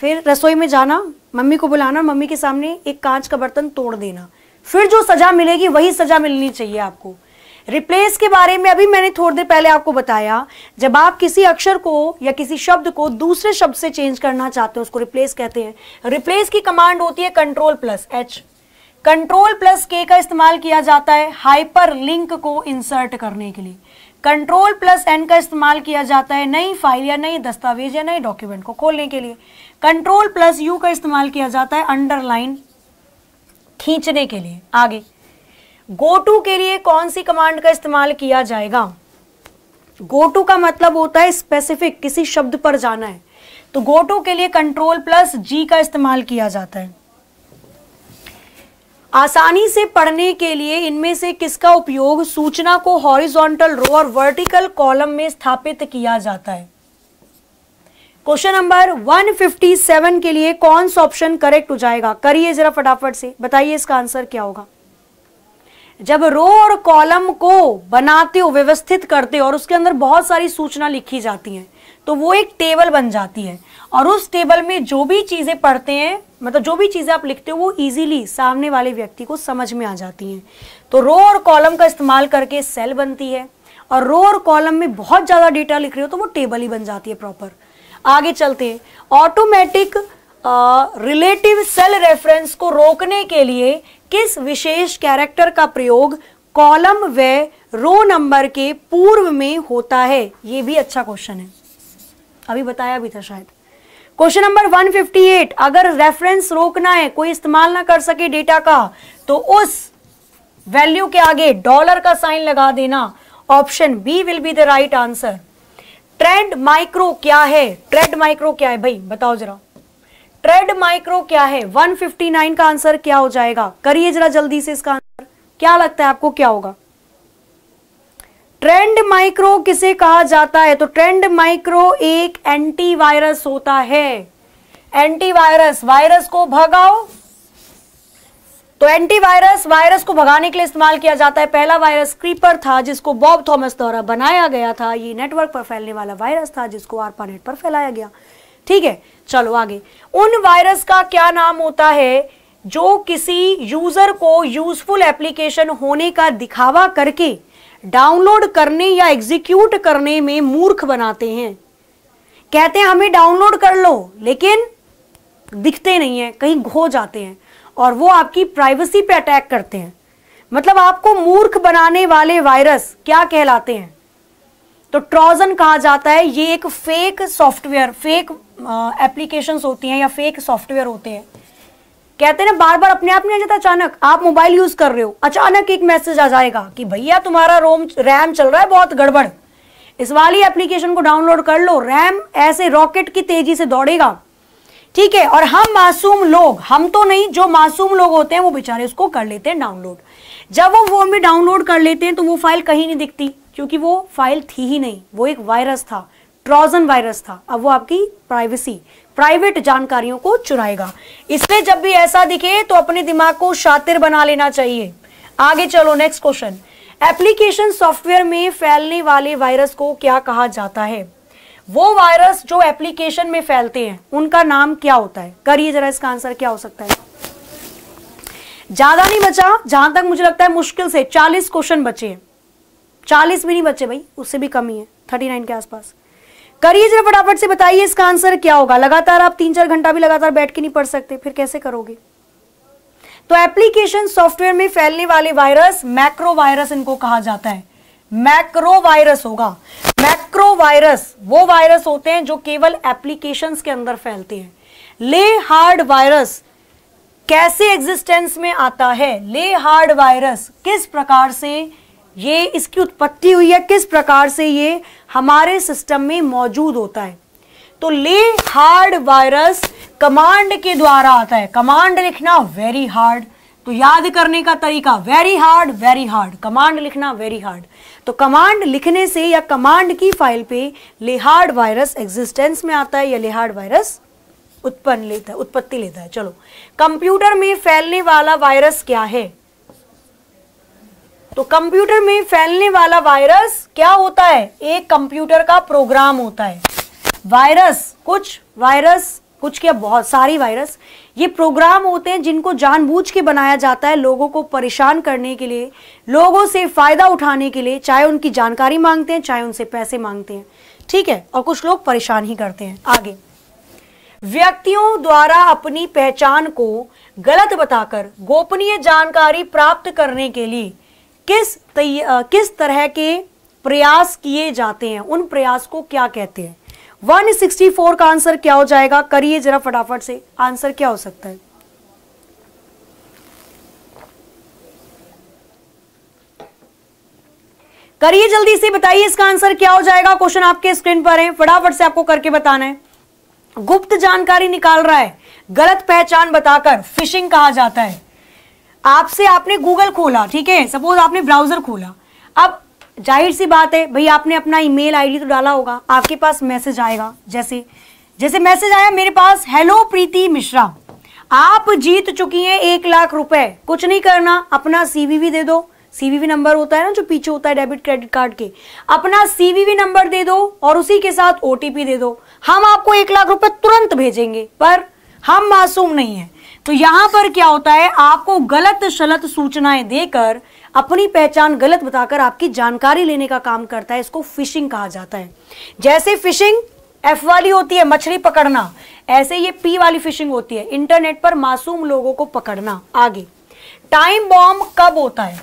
फिर रसोई में जाना, मम्मी को बुलाना, मम्मी के सामने एक कांच का बर्तन तोड़ देना। फिर जो सजा मिलेगी, वही सजा मिलनी चाहिए आपको। रिप्लेस के बारे में अभी मैंने थोड़ी देर पहले आपको बताया, जब आप किसी अक्षर को या किसी शब्द को दूसरे शब्द से चेंज करना चाहते हैं, उसको रिप्लेस कहते हैं। रिप्लेस की कमांड होती है control plus H control plus K का इस्तेमाल किया जाता है हाइपर लिंक को इंसर्ट करने के लिए। कंट्रोल प्लस एन का इस्तेमाल किया जाता है नई फ़ाइल या नई दस्तावेज़ या नए डॉक्यूमेंट को खोलने के लिए। कंट्रोल प्लस यू का इस्तेमाल किया जाता है अंडरलाइन खींचने के लिए। आगे। गो टू के लिए कौन सी कमांड का इस्तेमाल किया जाएगा? गो टू का मतलब होता है स्पेसिफिक किसी शब्द पर जाना है। तो गो टू के लिए कंट्रोल प्लस जी का इस्तेमाल किया जाता है। आसानी से पढ़ने के लिए इनमें से किसका उपयोग सूचना को हॉरिजॉन्टल रो और वर्टिकल कॉलम में स्थापित किया जाता है? क्वेश्चन नंबर 157 के लिए कौन सा ऑप्शन करेक्ट हो जाएगा? करिए जरा फटाफट से। बताइए इसका आंसर क्या होगा? जब रो और कॉलम को बनाते हो, व्यवस्थित करते हो और उसके अंदर बहुत सारी सूचना लिखी जाती हैं तो वो एक टेबल बन जाती है। और उस टेबल में जो भी चीज़ें पढ़ते हैं मतलब जो भी चीज़ें आप लिखते हो, वो इजीली सामने वाले व्यक्ति को समझ में आ जाती हैं। तो रो और कॉलम का इस्तेमाल करके सेल बनती है और रो और कॉलम में बहुत ज़्यादा डेटा लिख रहे हो तो वो टेबल ही बन जाती है प्रॉपर आगे चलते हैं। ऑटोमेटिक रिलेटिव सेल रेफरेंस को रोकने के लिए किस विशेष कैरेक्टर का प्रयोग कॉलम व रो नंबर के पूर्व में होता है? ये भी अच्छा क्वेश्चन है। अभी बताया भी था शायद। क्वेश्चन नंबर 158 अगर रेफरेंस रोकना है, कोई इस्तेमाल ना कर सके डेटा का तो उस वैल्यू के आगे डॉलर का साइन लगा देना। Option B will be the right answer trend micro क्या है? ट्रेड माइक्रो क्या है? भाई, बताओ जरा। ट्रेड माइक्रो क्या है? 159 का आंसर क्या हो जाएगा? करिए जरा जल्दी से इसका आंसर। क्या लगता है आपको? क्या होगा? ट्रेंड माइक्रो किसे कहा जाता है? तो ट्रेंड माइक्रो एक एंटीवायरस होता है। एंटीवायरस, वायरस को भगाओ तो एंटीवायरस वायरस को भगाने के लिए इस्तेमाल किया जाता है। पहला वायरस क्रीपर था, जिसको बॉब थॉमस द्वारा बनाया गया था। ये नेटवर्क पर फैलने वाला वायरस था, जिसको आरपा नेट पर फैलाया गया। ठीक है, चलो आगे। उन वायरस का क्या नाम होता है, जो किसी यूज़र को यूजफुल एप्लीकेशन होने का दिखावा करके डाउनलोड करने या एग्जीक्यूट करने में मूर्ख बनाते हैं। कहते हैं, हमें डाउनलोड कर लो, लेकिन दिखते नहीं है, कहीं खो जाते हैं। और वो आपकी प्राइवेसी पे अटैक करते हैं। मतलब आपको मूर्ख बनाने वाले वायरस क्या कहलाते हैं? तो ट्रोजन कहा जाता है, ये एक फेक सॉफ्टवेयर फेक एप्लीकेशन होती हैं या फेक सॉफ्टवेयर होते हैं। कहते हैं ना बार बार अपने आप नहीं आ जाता अचानक। आप मोबाइल यूज़ कर रहे हो। अचानक एक मैसेज आ जाएगा कि भैया तुम्हारा रोम रैम चल रहा है, बहुत गड़बड़। इस वाली एप्लीकेशन को डाउनलोड कर लो। रैम ऐसे रॉकेट की तेज़ी से दौड़ेगा। ठीक है, और हम मासूम लोग, हम तो नहीं, जो मासूम लोग होते हैं, वो बेचारे उसको कर लेते हैं डाउनलोड जब वो वो भी डाउनलोड कर लेते हैं तो वो फ़ाइल कहीं नहीं दिखती, क्योंकि वो फ़ाइल थी ही नहीं। वो एक वायरस था, ट्रोजन वायरस था। अब वो आपकी प्राइवेसी प्राइवेट जानकारियों को चुराएगा। इसलिए जब भी ऐसा दिखे तो अपने दिमाग को शातिर बना लेना चाहिए। आगे चलो नेक्स्ट क्वेश्चन एप्लीकेशन सॉफ्टवेयर में फैलने वाले वायरस को क्या कहा जाता है? वो वायरस जो एप्लीकेशन में फैलते हैं, उनका नाम क्या होता है? करिए जरा इसका आंसर क्या हो सकता है? ज़्यादा नहीं बचा, जहाँ तक मुझे लगता है मुश्किल से 40 क्वेश्चन बचे हैं। 40 भी नहीं बचे भाई, उससे भी कम ही है 39 के आसपास। करिए जरा फटाफट से बताइए इसका आंसर क्या होगा? लगातार आप तीन चार घंटा भी लगातार बैठ के नहीं पढ़ सकते, फिर कैसे करोगे? तो एप्लीकेशन सॉफ्टवेयर में फैलने वाले वायरस मैक्रो वायरस इनको कहा जाता है। मैक्रो वायरस होगा। मैक्रो वायरस वो वायरस होते हैं जो केवल एप्लीकेशंस के अंदर फैलते हैं। ले हार्ड वायरस कैसे एग्जिस्टेंस में आता है? ले हार्ड वायरस, किस प्रकार से ये इसकी उत्पत्ति हुई है? किस प्रकार से ये हमारे सिस्टम में मौजूद होता है? तो ले हार्ड वायरस कमांड के द्वारा आता है। कमांड लिखना वेरी हार्ड तो याद करने का तरीका very hard very hard command लिखना वेरी हार्ड तो कमांड लिखने से या कमांड की फ़ाइल पे लेहार्ड वायरस एग्जिस्टेंस में आता है या लेहार्ड वायरस उत्पन्न लेता है, उत्पत्ति लेता है। चलो कंप्यूटर में फैलने वाला वायरस क्या है? तो कंप्यूटर में फैलने वाला वायरस क्या होता है? एक कंप्यूटर का प्रोग्राम होता है। वायरस कुछ वायरस कुछ क्या, बहुत सारी वायरस ये प्रोग्राम होते हैं जिनको जानबूझ के बनाया जाता है लोगों को परेशान करने के लिए, लोगों से फ़ायदा उठाने के लिए, चाहे उनकी जानकारी मांगते हैं, चाहे उनसे पैसे मांगते हैं। ठीक है? और कुछ लोग परेशान ही करते हैं। आगे। व्यक्तियों द्वारा अपनी पहचान को गलत बताकर, गोपनीय जानकारी प्राप्त करने के लिए किस किस तरह के प्रयास किए जाते हैं? उन प्रयास को क्या कहते हैं? 164 का आंसर क्या हो जाएगा? करिए जरा फटाफट से। आंसर क्या हो सकता है? करिए जल्दी से बताइए इसका आंसर क्या हो जाएगा? क्वेश्चन आपके स्क्रीन पर है। फटाफट से आपको करके बताना है। गुप्त जानकारी निकाल रहा है। गलत पहचान बताकर फिशिंग कहा जाता है। आपसे आपने गूगल खोला, ठीक है? सपोज़ आपने ब्राउज़र खोला। अब ज़ाहिर सी बात है, भाई आपने अपना ईमेल आईडी तो डाला होगा, आपके पास मैसेज आएगा। जैसे जैसे मैसेज आया, मेरे पास हेलो प्रीति मिश्रा, आप जीत चुकी हैं एक लाख रुपए। कुछ नहीं करना, अपना सीवीवी दे दो। सीवीवी नंबर होता है ना, जो पीछे होता है डेबिट क्रेडिट कार्ड के। अपना सीवीवी नंबर दे दो और उसी के साथ ओटीपी दे दो। हम आपको एक लाख रुपए तुरंत भेजेंगे, पर हम मासूम नहीं है। तो यहाँ पर क्या होता है, आपको गलत, शलत सूचनाएँ देकर अपनी पहचान गलत बताकर आपकी जानकारी लेने का काम करता है, इसको फिशिंग कहा जाता है। जैसे फिशिंग एफ़ वाली होती है, मछली पकड़ना, ऐसे ये पी वाली फिशिंग होती है इंटरनेट पर मासूम लोगों को पकड़ना, आगे। टाइम बॉम्ब कब होता है?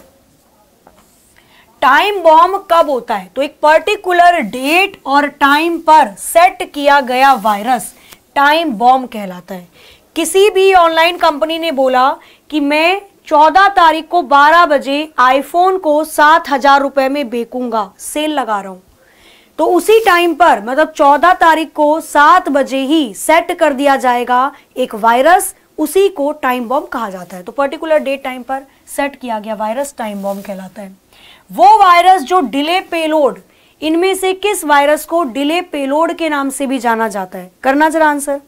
टाइम बॉम्ब कब होता है? तो एक पर्टिकुलर डेट और टाइम पर सेट किया गया वायरस टाइम बॉम्ब कहलाता है। किसी भी ऑनलाइन कंपनी ने बोला कि मैं 14 तारीख को 12 बजे आईफोन को सात हज़ार रुपए में बेचूँगा। सेल लगा रहा हूँ। तो उसी टाइम पर मतलब 14 तारीख को सात बजे ही सेट कर दिया जाएगा एक वायरस उसी को टाइम बॉम्ब कहा जाता है। तो पर्टिकुलर डेट टाइम पर सेट किया गया वायरस टाइम बॉम्ब कहलाता है। वो वायरस जो डिले पेलोड इनमें से किस वायरस को डिले पेलोड के नाम से भी जाना जाता है? करना जरा आंसर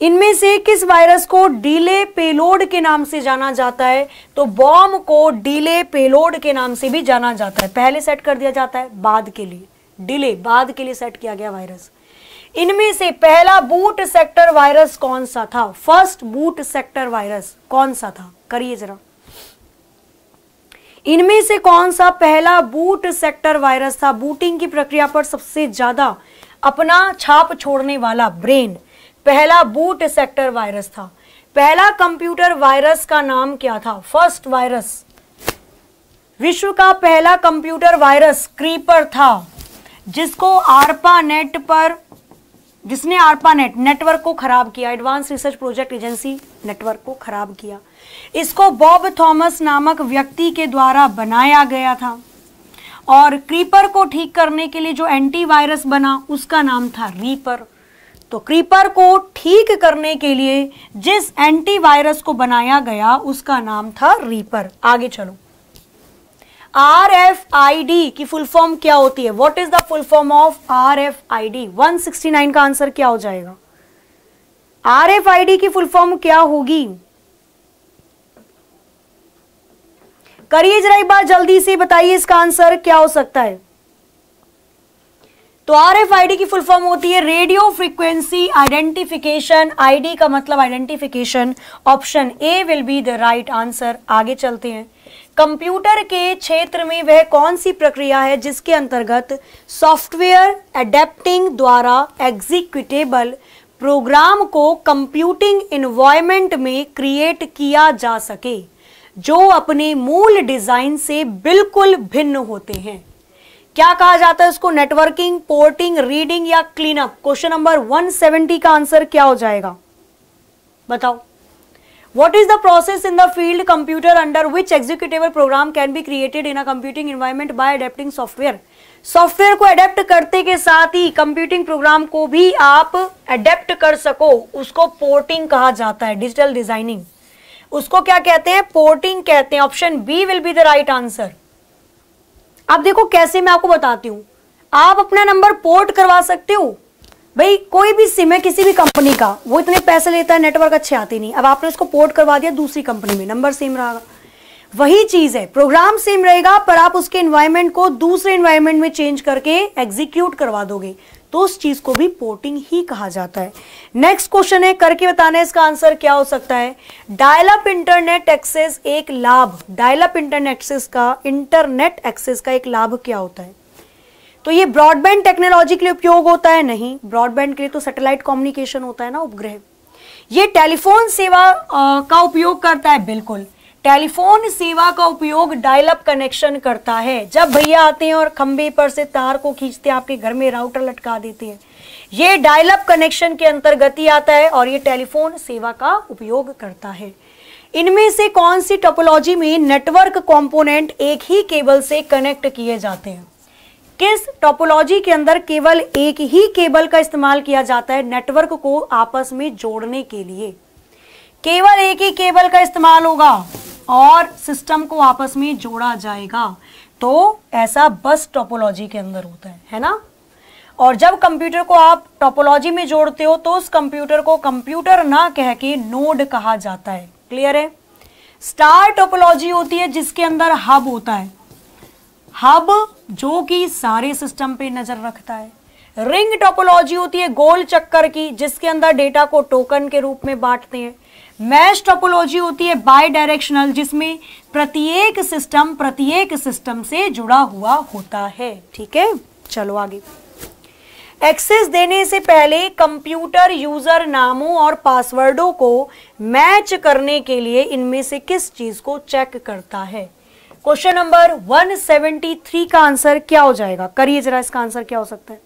इनमें से किस वायरस को डीले पेलोड के नाम से जाना जाता है? तो बॉम्ब को डीले पेलोड के नाम से भी जाना जाता है। पहले सेट कर दिया जाता है, बाद के लिए। डिले, बाद के लिए सेट किया गया वायरस। इनमें से पहला बूट सेक्टर वायरस कौन सा था? फ़र्स्ट बूट सेक्टर वायरस कौन सा था? करिए जरा। इनमें से कौन सा पहला बूट सेक्टर वायरस था? बूटिंग की प्रक्रिया पर सबसे ज़्यादा अपना छाप छोड़ने वाला ब्रेन। पहला बूट सेक्टर वायरस था। पहला कंप्यूटर वायरस का नाम क्या था? फ़र्स्ट वायरस विश्व का पहला कंप्यूटर वायरस क्रीपर था, जिसको आरपा नेट पर, जिसने आरपा नेट नेटवर्क को खराब किया advance research project agency network को खराब किया। इसको बॉब थॉमस नामक व्यक्ति के द्वारा बनाया गया था और क्रीपर को ठीक करने के लिए जो एंटीवायरस बना, उसका नाम था रीपर तो क्रीपर को ठीक करने के लिए जिस एंटीवायरस को बनाया गया, उसका नाम था रीपर आगे चलो। आर एफ़ आई डी की फुल फॉर्म क्या होती है? What is the full form of R F I D one sixty nine का आंसर क्या हो जाएगा? आर एफ़ आई डी की फुल फॉर्म क्या होगी? करिए जरा एक बार जल्दी से बताइए इसका आंसर क्या हो सकता है? तो आर एफ़ आई डी की फुल फॉर्म होती है रेडियो फ्रीक्वेंसी आइडेंटिफिकेशन आईडी का मतलब identification option A will be the right answer आगे चलते हैं। कंप्यूटर के क्षेत्र में वह कौन सी प्रक्रिया है जिसके अंतर्गत सॉफ्टवेयर एडेप्टिंग द्वारा एग्जीक्यूटेबल प्रोग्राम को कंप्यूटिंग इन्वायरमेंट में क्रिएट किया जा सके, जो अपने मूल डिज़ाइन से बिल्कुल भिन्न होते हैं। क्या कहा जाता है उसको? नेटवर्किंग पोर्टिंग रीडिंग या क्लीनअप क्वेश्चन नंबर 170 का आंसर क्या हो जाएगा? बताओ। What is the process in the field computer under which executive program can be created in computing environment by adapting software software को अडेप्ट करते के साथ ही कंप्यूटिंग प्रोग्राम को भी आप अडेप्ट कर सको। उसको पोर्टिंग कहा जाता है डिजिटल डिज़ाइनिंग उसको क्या कहते हैं? पोर्टिंग कहते हैं। Option B will be the right answer अब देखो कैसे मैं आपको बताती हूँ। आप अपना नंबर पोर्ट करवा सकते हो। भाई, कोई भी सिम है किसी भी कंपनी का, वो इतने पैसे लेता है, नेटवर्क अच्छे आते नहीं। अब आपने उसको पोर्ट करवा दिया दूसरी कंपनी में, नंबर सेम रहेगा वही चीज़ है, प्रोग्राम सेम रहेगा, पर आप उसके एनवायरमेंट को दूसरे एनवायरमेंट में चेंज करके एग्जीक्यूट करवा दोगे। तो उस चीज़ को भी पोर्टिंग ही कहा जाता है। नेक्स्ट क्वेश्चन है करके बताना इसका आंसर क्या हो सकता है। डायलअप इंटरनेट एक्सेस एक लाभ। डायलअप इंटरनेट एक्सेस का इंटरनेट एक्सेस का एक लाभ क्या होता है? तो ये ब्रॉडबैंड टेक्नोलॉजी के लिए उपयोग होता है? नहीं। ब्रॉडबैंड के लिए तो सैटेलाइट कम्युनिकेशन होता है ना उपग्रह। ये टेलीफोन सेवा आ, का उपयोग करता है बिल्कुल। टेलीफोन सेवा का उपयोग डायल अप कनेक्शन करता है। जब भैया आते हैं और खंबे पर से तार को खींचते हैं, आपके घर में राउटर लटका देते हैं। ये डायल अप कनेक्शन के अंतर्गत ही आता है और ये टेलीफोन सेवा का उपयोग करता है। इनमें से कौन सी टोपोलॉजी में नेटवर्क कंपोनेंट एक ही केबल से कनेक्ट किए जाते हैं? किस टोपोलॉजी के अंदर केवल एक ही केबल का इस्तेमाल किया जाता है नेटवर्क को आपस में जोड़ने के लिए? केवल एक ही केबल का इस्तेमाल होगा। और सिस्टम को आपस में जोड़ा जाएगा। तो ऐसा बस टोपोलॉजी के अंदर होता है है ना? और जब कंप्यूटर को आप टोपोलॉजी में जोड़ते हो तो उस कंप्यूटर को कंप्यूटर ना कह के नोड कहा जाता है। क्लियर है? स्टार टोपोलॉजी होती है जिसके अंदर हब होता है। हब जो कि सारे सिस्टम पे नज़र रखता है। रिंग टोपोलॉजी होती है गोल चक्कर की, जिसके अंदर डेटा को टोकन के रूप में बांटते हैं। मैश टोपोलॉजी होती है बाय डायरेक्शनल जिसमें प्रत्येक सिस्टम प्रत्येक सिस्टम से जुड़ा हुआ होता है। ठीक है? चलो आगे। एक्सेस देने से पहले कंप्यूटर यूज़र नामों और पासवर्डों को मैच करने के लिए इनमें से किस चीज़ को चेक करता है? क्वेश्चन नंबर 173 का आंसर क्या हो जाएगा? करिए जरा इसका आंसर क्या हो सकता है।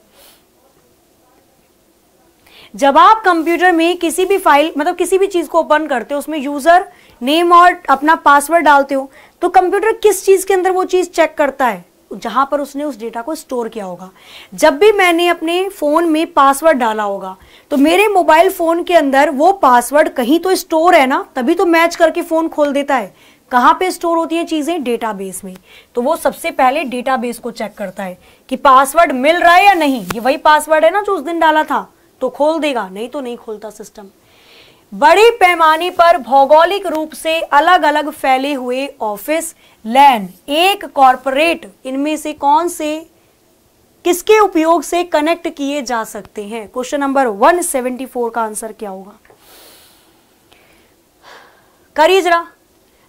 जब आप कंप्यूटर में किसी भी फ़ाइल मतलब किसी भी चीज़ को ओपन करते हो, उसमें यूज़र नेम और अपना पासवर्ड डालते हो तो कंप्यूटर किस चीज़ के अंदर वो चीज़ चेक करता है? जहाँ पर उसने उस डेटा को स्टोर किया होगा। जब भी मैंने अपने फ़ोन में पासवर्ड डाला होगा तो मेरे मोबाइल फ़ोन के अंदर वो पासवर्ड कहीं तो स्टोर है ना, तभी तो मैच करके फ़ोन खोल देता है। कहाँ पे स्टोर होती हैं चीज़ें? डेटाबेस में। तो वो सबसे पहले डेटाबेस को चेक करता है कि पासवर्ड मिल रहा है या नहीं। ये वही पासवर्ड है ना जो उस दिन डाला था। तो खोल देगा, नहीं तो नहीं खोलता सिस्टम बड़े पैमाने पर भौगोलिक रूप से अलग अलग फैले हुए ऑफ़िस लैन एक कॉरपोरेट इनमें से कौन से, किसके उपयोग से कनेक्ट किए जा सकते हैं? क्वेश्चन नंबर 174 का आंसर क्या होगा? करिए जरा।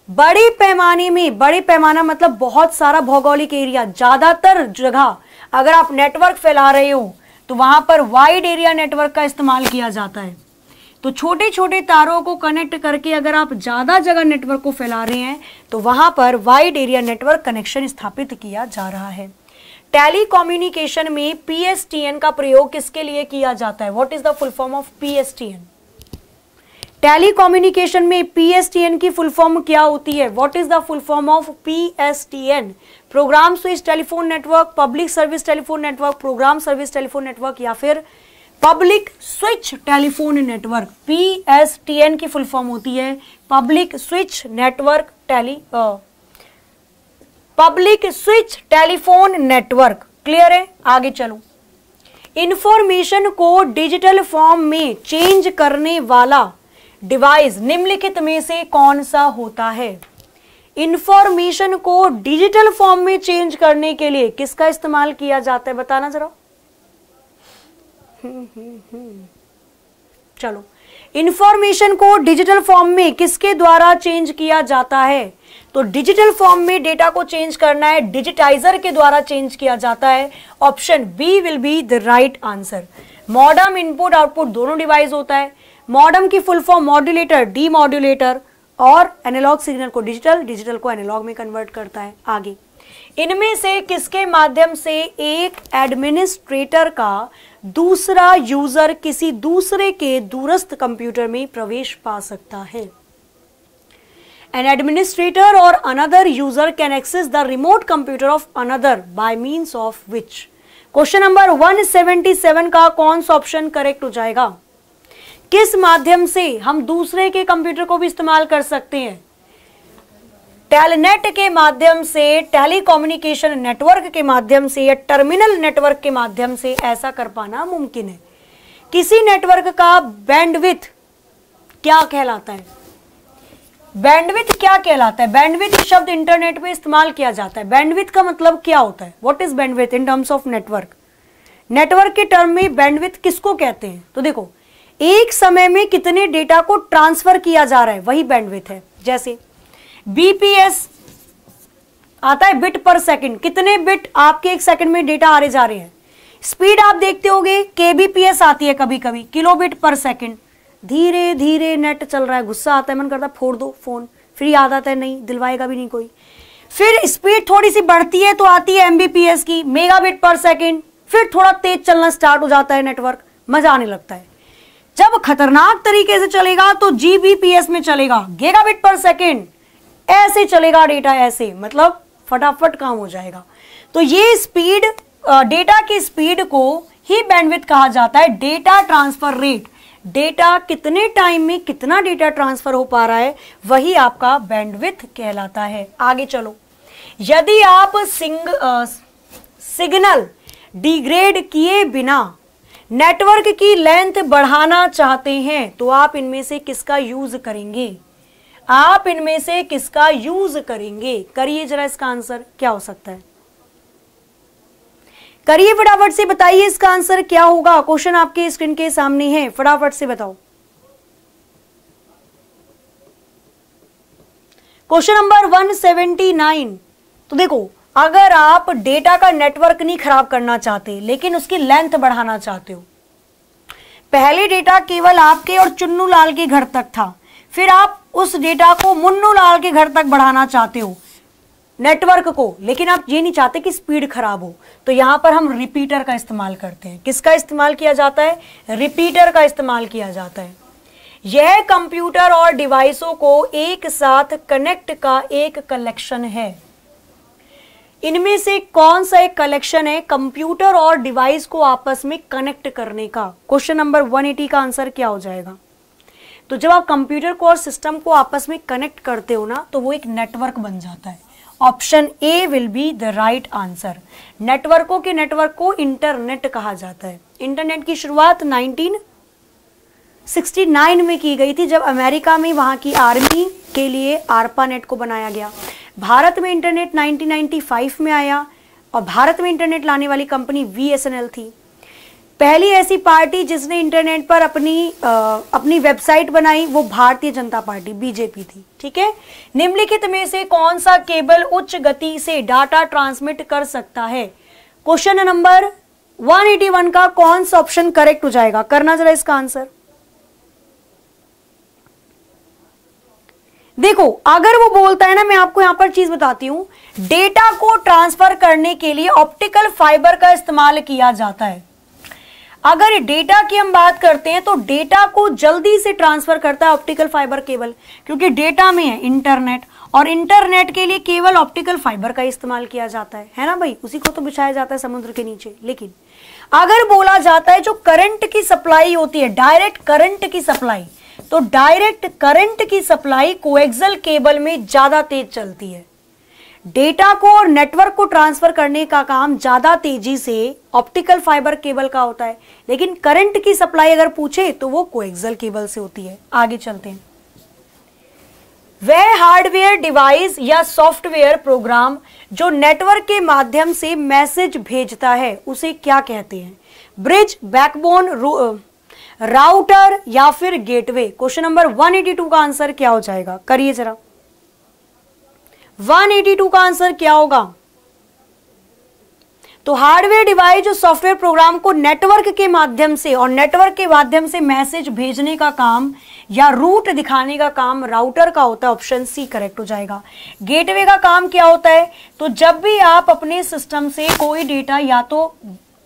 बड़े पैमाने में, बड़े पैमाना मतलब बहुत सारा भौगोलिक एरिया ज़्यादातर जगह, अगर आप नेटवर्क फैला रहे हो तो वहाँ पर वाइड एरिया नेटवर्क का इस्तेमाल किया जाता है। तो छोटे छोटे तारों को कनेक्ट करके अगर आप ज़्यादा जगह नेटवर्क को फैला रहे हैं तो वहाँ पर वाइड एरिया नेटवर्क कनेक्शन स्थापित किया जा रहा है। टेली कम्युनिकेशन में पीएसटीएन का प्रयोग किसके लिए किया जाता है? What is the full form of PSTN tele में पीएसटीएन की फुल फॉर्म क्या होती है? What is the full form of PSTN program switch telephone network, public service telephone network, program service telephone network या फिर public switch telephone network PSTN की full form होती है। Public switch network tele public switch telephone network. Clear है? आगे चलो। Information को digital form में चेंज करने वाला डिवाइस निम्नलिखित में से कौन सा होता है? इंफॉर्मेशन को डिजिटल फॉर्म में चेंज करने के लिए किसका इस्तेमाल किया जाता है बताना जरा? चलो। इंफॉर्मेशन को डिजिटल फॉर्म में किसके द्वारा चेंज किया जाता है? तो डिजिटल फॉर्म में डेटा को चेंज करना है डिजिटाइजर के द्वारा चेंज किया जाता है। Option B will be the right answer modem input output दोनों डिवाइस होता है। मॉडर्म की full form modulator demodulator और एनालॉग सिग्नल को डिजिटल डिजिटल को एनालॉग में कन्वर्ट करता है आगे। इनमें से किसके माध्यम से एक एडमिनिस्ट्रेटर का दूसरा यूज़र किसी दूसरे के दूरस्थ कंप्यूटर में प्रवेश पा सकता है? एन एडमिनिस्ट्रेटर और another user can access the remote computer of another by means of which question number 177 का कौन सा ऑप्शन करेक्ट हो जाएगा? किस माध्यम से हम दूसरे के कंप्यूटर को भी इस्तेमाल कर सकते हैं? टेलनेट के माध्यम से, टेलीकम्युनिकेशन नेटवर्क के माध्यम से या टर्मिनल नेटवर्क के माध्यम से ऐसा कर पाना मुमकिन है। किसी नेटवर्क का बैंडविथ क्या कहलाता है? बैंडविथ क्या कहलाता है? बैंडविथ शब्द इंटरनेट में इस्तेमाल किया जाता है। बैंडविथ का मतलब क्या होता है? What is bandwidth in terms of network network के टर्म में बैंडविथ किसको कहते हैं? तो देखो एक समय में कितने डेटा को ट्रांसफ़र किया जा रहा है? वही बैंडविथ है। जैसे बीपीएस आता है बिट पर सेकंड कितने बिट आपके एक सेकंड में डेटा आ रहे जा रहे हैं? स्पीड आप देखते होगे केबीपीएस आती है कभी कभी किलो बिट पर सेकंड धीरे धीरे नेट चल रहा है, गुस्सा आता है, मन करता फोड़ दो फ़ोन फिर याद आता है, नहीं, दिलवाएगा भी नहीं कोई। फिर स्पीड थोड़ी सी बढ़ती है तो आती है एमबीपीएस की मेगा बिट पर सेकेंड फिर थोड़ा तेज चलना स्टार्ट हो जाता है नेटवर्क मज़ा आने लगता है। जब खतरनाक तरीके से चलेगा तो जीबीपीएस में चलेगा। गीगाबिट पर सेकेंड ऐसे चलेगा डेटा ऐसे। मतलब फटाफट काम हो जाएगा। तो ये स्पीड डेटा की स्पीड को ही बैंडविथ कहा जाता है। डेटा ट्रांसफ़र रेट डेटा कितने टाइम में कितना डेटा ट्रांसफ़र हो पा रहा है, वही आपका बैंडविथ कहलाता है। आगे चलो। यदि आप सिंग सिग्नल डिग्रेड किए बिना नेटवर्क की लेंथ बढ़ाना चाहते हैं तो आप इनमें से किसका यूज़ करेंगे? आप इनमें से किसका यूज़ करेंगे? करिए जरा इसका आंसर, क्या हो सकता है? करिए फटाफट से बताइए इसका आंसर क्या होगा? क्वेश्चन आपके स्क्रीन के सामने है, फटाफट से बताओ। क्वेश्चन नंबर 179 तो देखो अगर आप डेटा का नेटवर्क नहीं खराब करना चाहते, लेकिन उसकी लेंथ बढ़ाना चाहते हो। पहले डेटा केवल आपके और चुन्नू लाल के घर तक था। फिर आप उस डेटा को मुन्नू लाल के घर तक बढ़ाना चाहते हो, नेटवर्क को। लेकिन आप ये नहीं चाहते कि स्पीड खराब हो। तो यहाँ पर हम रिपीटर का इस्तेमाल करते हैं। किसका इस्तेमाल किया जाता है? रिपीटर का इस्तेमाल किया जाता है। यह कंप्यूटर और डिवाइसों को एक साथ कनेक्ट का एक कलेक्शन है। इनमें से कौन सा एक कलेक्शन है कंप्यूटर और डिवाइस को आपस में कनेक्ट करने का? क्वेश्चन नंबर 180 का आंसर क्या हो जाएगा? तो जब आप कंप्यूटर को और सिस्टम को आपस में कनेक्ट करते हो ना तो वो एक नेटवर्क बन जाता है। Option A will be the right answer नेटवर्कों के नेटवर्क को इंटरनेट कहा जाता है। इंटरनेट की शुरुआत 1969 में की गई थी, जब अमेरिका में वहाँ की आर्मी के लिए आरपा नेट को बनाया गया। भारत में इंटरनेट 1995 में आया और भारत में इंटरनेट लाने वाली कंपनी वीएसएनएल थी। पहली ऐसी पार्टी जिसने इंटरनेट पर अपनी आ, अपनी वेबसाइट बनाई वो भारतीय जनता पार्टी बीजेपी थी। ठीक है? निम्नलिखित में से कौन सा केबल उच्च गति से डाटा ट्रांसमिट कर सकता है? क्वेश्चन नंबर 181 का कौन सा ऑप्शन करेक्ट हो जाएगा? करना जरा इसका आंसर। देखो, अगर वो बोलता है ना, मैं आपको यहाँ पर चीज़ बताती हूँ डेटा को ट्रांसफ़र करने के लिए ऑप्टिकल फाइबर का इस्तेमाल किया जाता है। अगर डेटा की हम बात करते हैं तो डेटा को जल्दी से ट्रांसफ़र करता है ऑप्टिकल फाइबर केबल क्योंकि डेटा में है इंटरनेट और इंटरनेट के लिए केवल ऑप्टिकल फाइबर का इस्तेमाल किया जाता है। है ना भाई? उसी को तो बिछाया जाता है समुद्र के नीचे। लेकिन, अगर बोला जाता है जो करंट की सप्लाई होती है डायरेक्ट करंट की सप्लाई तो डायरेक्ट करंट की सप्लाई कोएक्सल केबल में ज़्यादा तेज चलती है। डेटा को और नेटवर्क को ट्रांसफ़र करने का काम ज़्यादा तेज़ी से ऑप्टिकल फाइबर केबल का होता है। लेकिन करंट की सप्लाई अगर पूछे तो वो कोएक्सल केबल से होती है। आगे चलते हैं। वह हार्डवेयर डिवाइस या सॉफ्टवेयर प्रोग्राम जो नेटवर्क के माध्यम से मैसेज भेजता है, उसे क्या कहते हैं? ब्रिज बैकबोन राउटर या फिर गेटवे? क्वेश्चन नंबर 182 का आंसर क्या हो जाएगा? करिए जरा। 182 का आंसर क्या होगा? तो हार्डवेयर डिवाइस जो सॉफ्टवेयर प्रोग्राम को नेटवर्क के माध्यम से और नेटवर्क के माध्यम से मैसेज भेजने का काम या रूट दिखाने का काम राउटर का होता है, ऑप्शन सी करेक्ट हो जाएगा। गेटवे का काम क्या होता है? तो जब भी आप अपने सिस्टम से कोई डेटा या तो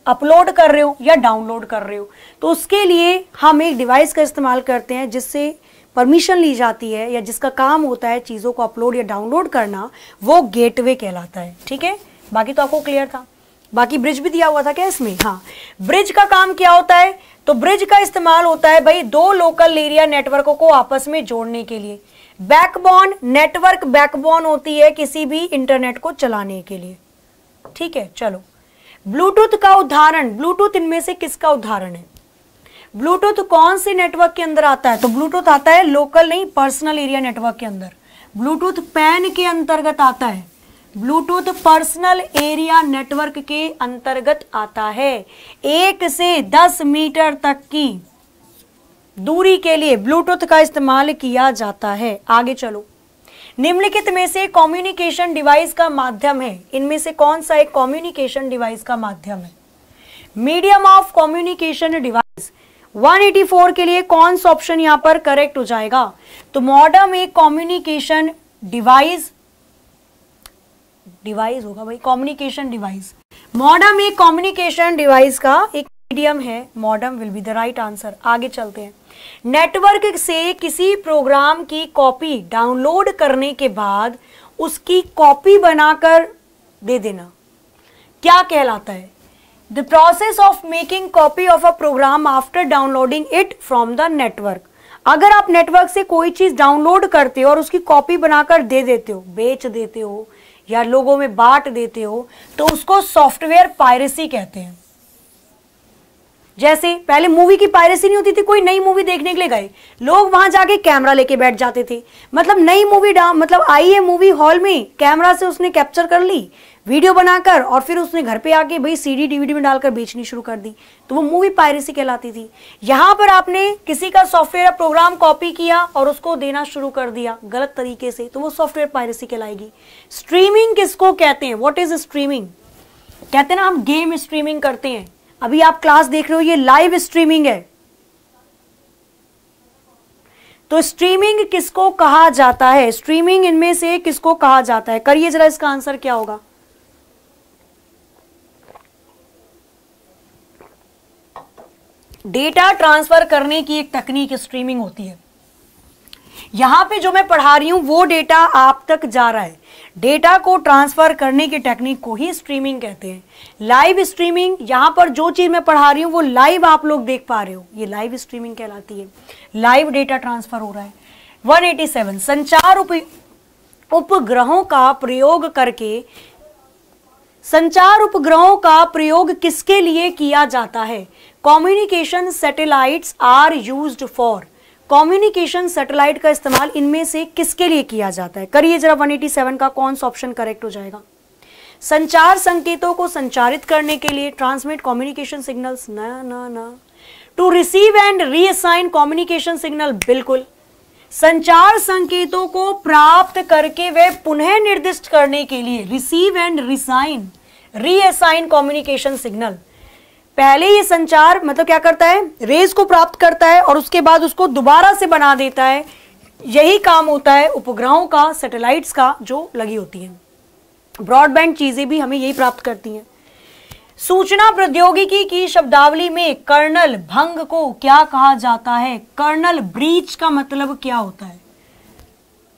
अपलोड कर रहे हो या डाउनलोड कर रहे हो। तो उसके लिए हम एक डिवाइस का इस्तेमाल करते हैं जिससे परमिशन ली जाती है या जिसका काम होता है चीज़ों को अपलोड या डाउनलोड करना, वो गेटवे कहलाता है। ठीक है? बाकी तो आपको क्लियर था। बाकी ब्रिज भी दिया हुआ था क्या इसमें? हाँ। ब्रिज का काम क्या होता है? तो ब्रिज का इस्तेमाल होता है भाई दो लोकल एरिया नेटवर्कों को आपस में जोड़ने के लिए। बैकबोन नेटवर्क बैकबोन होती है किसी भी इंटरनेट को चलाने के लिए। ठीक है? चलो। ब्लूटूथ का उदाहरण, ब्लूटूथ इनमें से किसका उदाहरण है? ब्लूटूथ कौन से नेटवर्क के अंदर आता है? तो ब्लूटूथ आता है लोकल नहीं, पर्सनल एरिया नेटवर्क के अंदर। ब्लूटूथ पैन के अंतर्गत आता है। ब्लूटूथ पर्सनल एरिया नेटवर्क के अंतर्गत आता है। एक से दस मीटर तक की दूरी के लिए ब्लूटूथ का इस्तेमाल किया जाता है। आगे चलो। निम्नलिखित में से कम्युनिकेशन डिवाइस का माध्यम है। इनमें से कौन सा एक कम्युनिकेशन डिवाइस का माध्यम है? मीडियम ऑफ़ कम्युनिकेशन डिवाइस 184 के लिए कौन सा ऑप्शन यहाँ पर करेक्ट हो जाएगा? तो मॉडर्म एक कम्युनिकेशन डिवाइस डिवाइस होगा भाई कम्युनिकेशन डिवाइस मॉडर्म एक कम्युनिकेशन डिवाइस का एक मीडियम है। Modem will be the right answer आगे चलते हैं। नेटवर्क से किसी प्रोग्राम की कॉपी डाउनलोड करने के बाद उसकी कॉपी बनाकर दे देना। क्या कहलाता है? The process of making copy of a program after downloading it from the network अगर आप नेटवर्क से कोई चीज़ डाउनलोड करते हो और उसकी कॉपी बनाकर दे देते हो, बेच देते हो या लोगों में बांट देते हो तो उसको सॉफ्टवेयर पायरेसी कहते हैं। जैसे पहले मूवी की पायरेसी नहीं होती थी, कोई नई मूवी देखने के लिए गए। लोग वहाँ जाके कैमरा लेके बैठ जाते थे। मतलब नई मूवी मतलब आई है मूवी हॉल में कैमरा से उसने कैप्चर कर ली वीडियो बनाकर, और फिर उसने घर पे आके भाई सीडी डीवीडी में डालकर बेचनी शुरू कर दी। तो वो मूवी पायरेसी कहलाती थी। यहाँ पर आपने किसी का सॉफ्टवेयर प्रोग्राम कॉपी किया और उसको देना शुरू कर दिया, गलत तरीके से तो वो सॉफ्टवेयर पायरेसी कहलाएगी। स्ट्रीमिंग किसको कहते हैं? वॉट इज़ स्ट्रीमिंग कहते हैं ना, हम गेम स्ट्रीमिंग करते हैं। अभी आप क्लास देख रहे हो, ये लाइव स्ट्रीमिंग है। तो स्ट्रीमिंग किसको कहा जाता है? स्ट्रीमिंग इनमें से किसको कहा जाता है? करिए जरा इसका आंसर क्या होगा? डेटा ट्रांसफ़र करने की एक तकनीक स्ट्रीमिंग होती है। यहाँ पे जो मैं पढ़ा रही हूँ, वो डेटा आप तक जा रहा है। डेटा को ट्रांसफ़र करने की टेक्निक को ही स्ट्रीमिंग कहते हैं। लाइव स्ट्रीमिंग यहाँ पर जो चीज़ मैं पढ़ा रही हूँ, वो लाइव आप लोग देख पा रहे हो। ये लाइव स्ट्रीमिंग कहलाती है। लाइव डेटा ट्रांसफ़र हो रहा है। 187 संचार उप, उपग्रहों का प्रयोग करके, संचार उपग्रहों का प्रयोग किसके लिए किया जाता है? Communication satellites are used for communication satellite का इस्तेमाल इनमें से किसके लिए किया जाता है? करिए जरा 187 का कौन सा ऑप्शन करेक्ट हो जाएगा। संचार संकेतों को संचारित करने के लिए ट्रांसमिट कम्युनिकेशन सिग्नल्स, ना ना ना। To receive and reassign communication signal, बिल्कुल। संचार संकेतों को प्राप्त करके वे पुनः निर्दिष्ट करने के लिए receive and resign, reassign communication signal. पहले ये संचार मतलब क्या करता है? रेज को प्राप्त करता है और उसके बाद उसको दोबारा से बना देता है। यही काम होता है उपग्रहों का सैटेलाइट्स का, जो लगी होती है। ब्रॉडबैंड चीज़ें भी हमें यही प्राप्त करती हैं। सूचना प्रौद्योगिकी की शब्दावली में कर्नल भंग को क्या कहा जाता है? कर्नल ब्रीच का मतलब क्या होता है?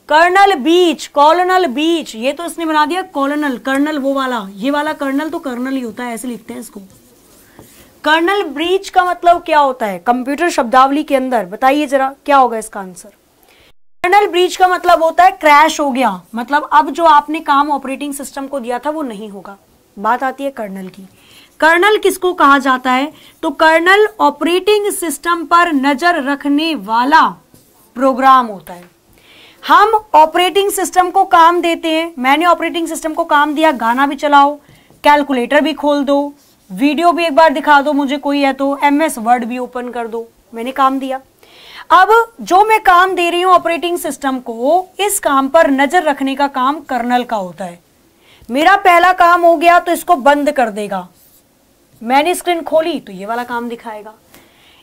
कर्नल बीच, कॉलोनल बीच, ये तो इसने बना दिया, कॉलोनल, कर्नल वो वाला, ये वाला कर्नल तो कर्नल ही होता है, ऐसे लिखते हैं इसको। कर्नल ब्रीच का मतलब क्या होता है? कंप्यूटर शब्दावली के अंदर। बताइए जरा, क्या होगा इसका आंसर? कर्नल ब्रीच का मतलब होता है, क्रैश हो गया। मतलब अब जो आपने काम ऑपरेटिंग सिस्टम को दिया था, वो नहीं होगा। बात आती है कर्नल की। कर्नल किसको कहा जाता है? तो कर्नल ऑपरेटिंग सिस्टम पर नज़र रखने वाला प्रोग्राम होता है। हम ऑपरेटिंग सिस्टम को काम देते हैं। मैंने ऑपरेटिंग सिस्टम को काम दिया, गाना भी चलाओ, कैलकुलेटर भी खोल दो वीडियो भी एक बार दिखा दो, मुझे कोई है तो एम एस वर्ड भी ओपन कर दो। मैंने काम दिया। अब जो मैं काम दे रही हूँ ऑपरेटिंग सिस्टम को, इस काम पर नज़र रखने का काम कर्नल का होता है। मेरा पहला काम हो गया तो इसको बंद कर देगा। मैंने स्क्रीन खोली तो ये वाला काम दिखाएगा।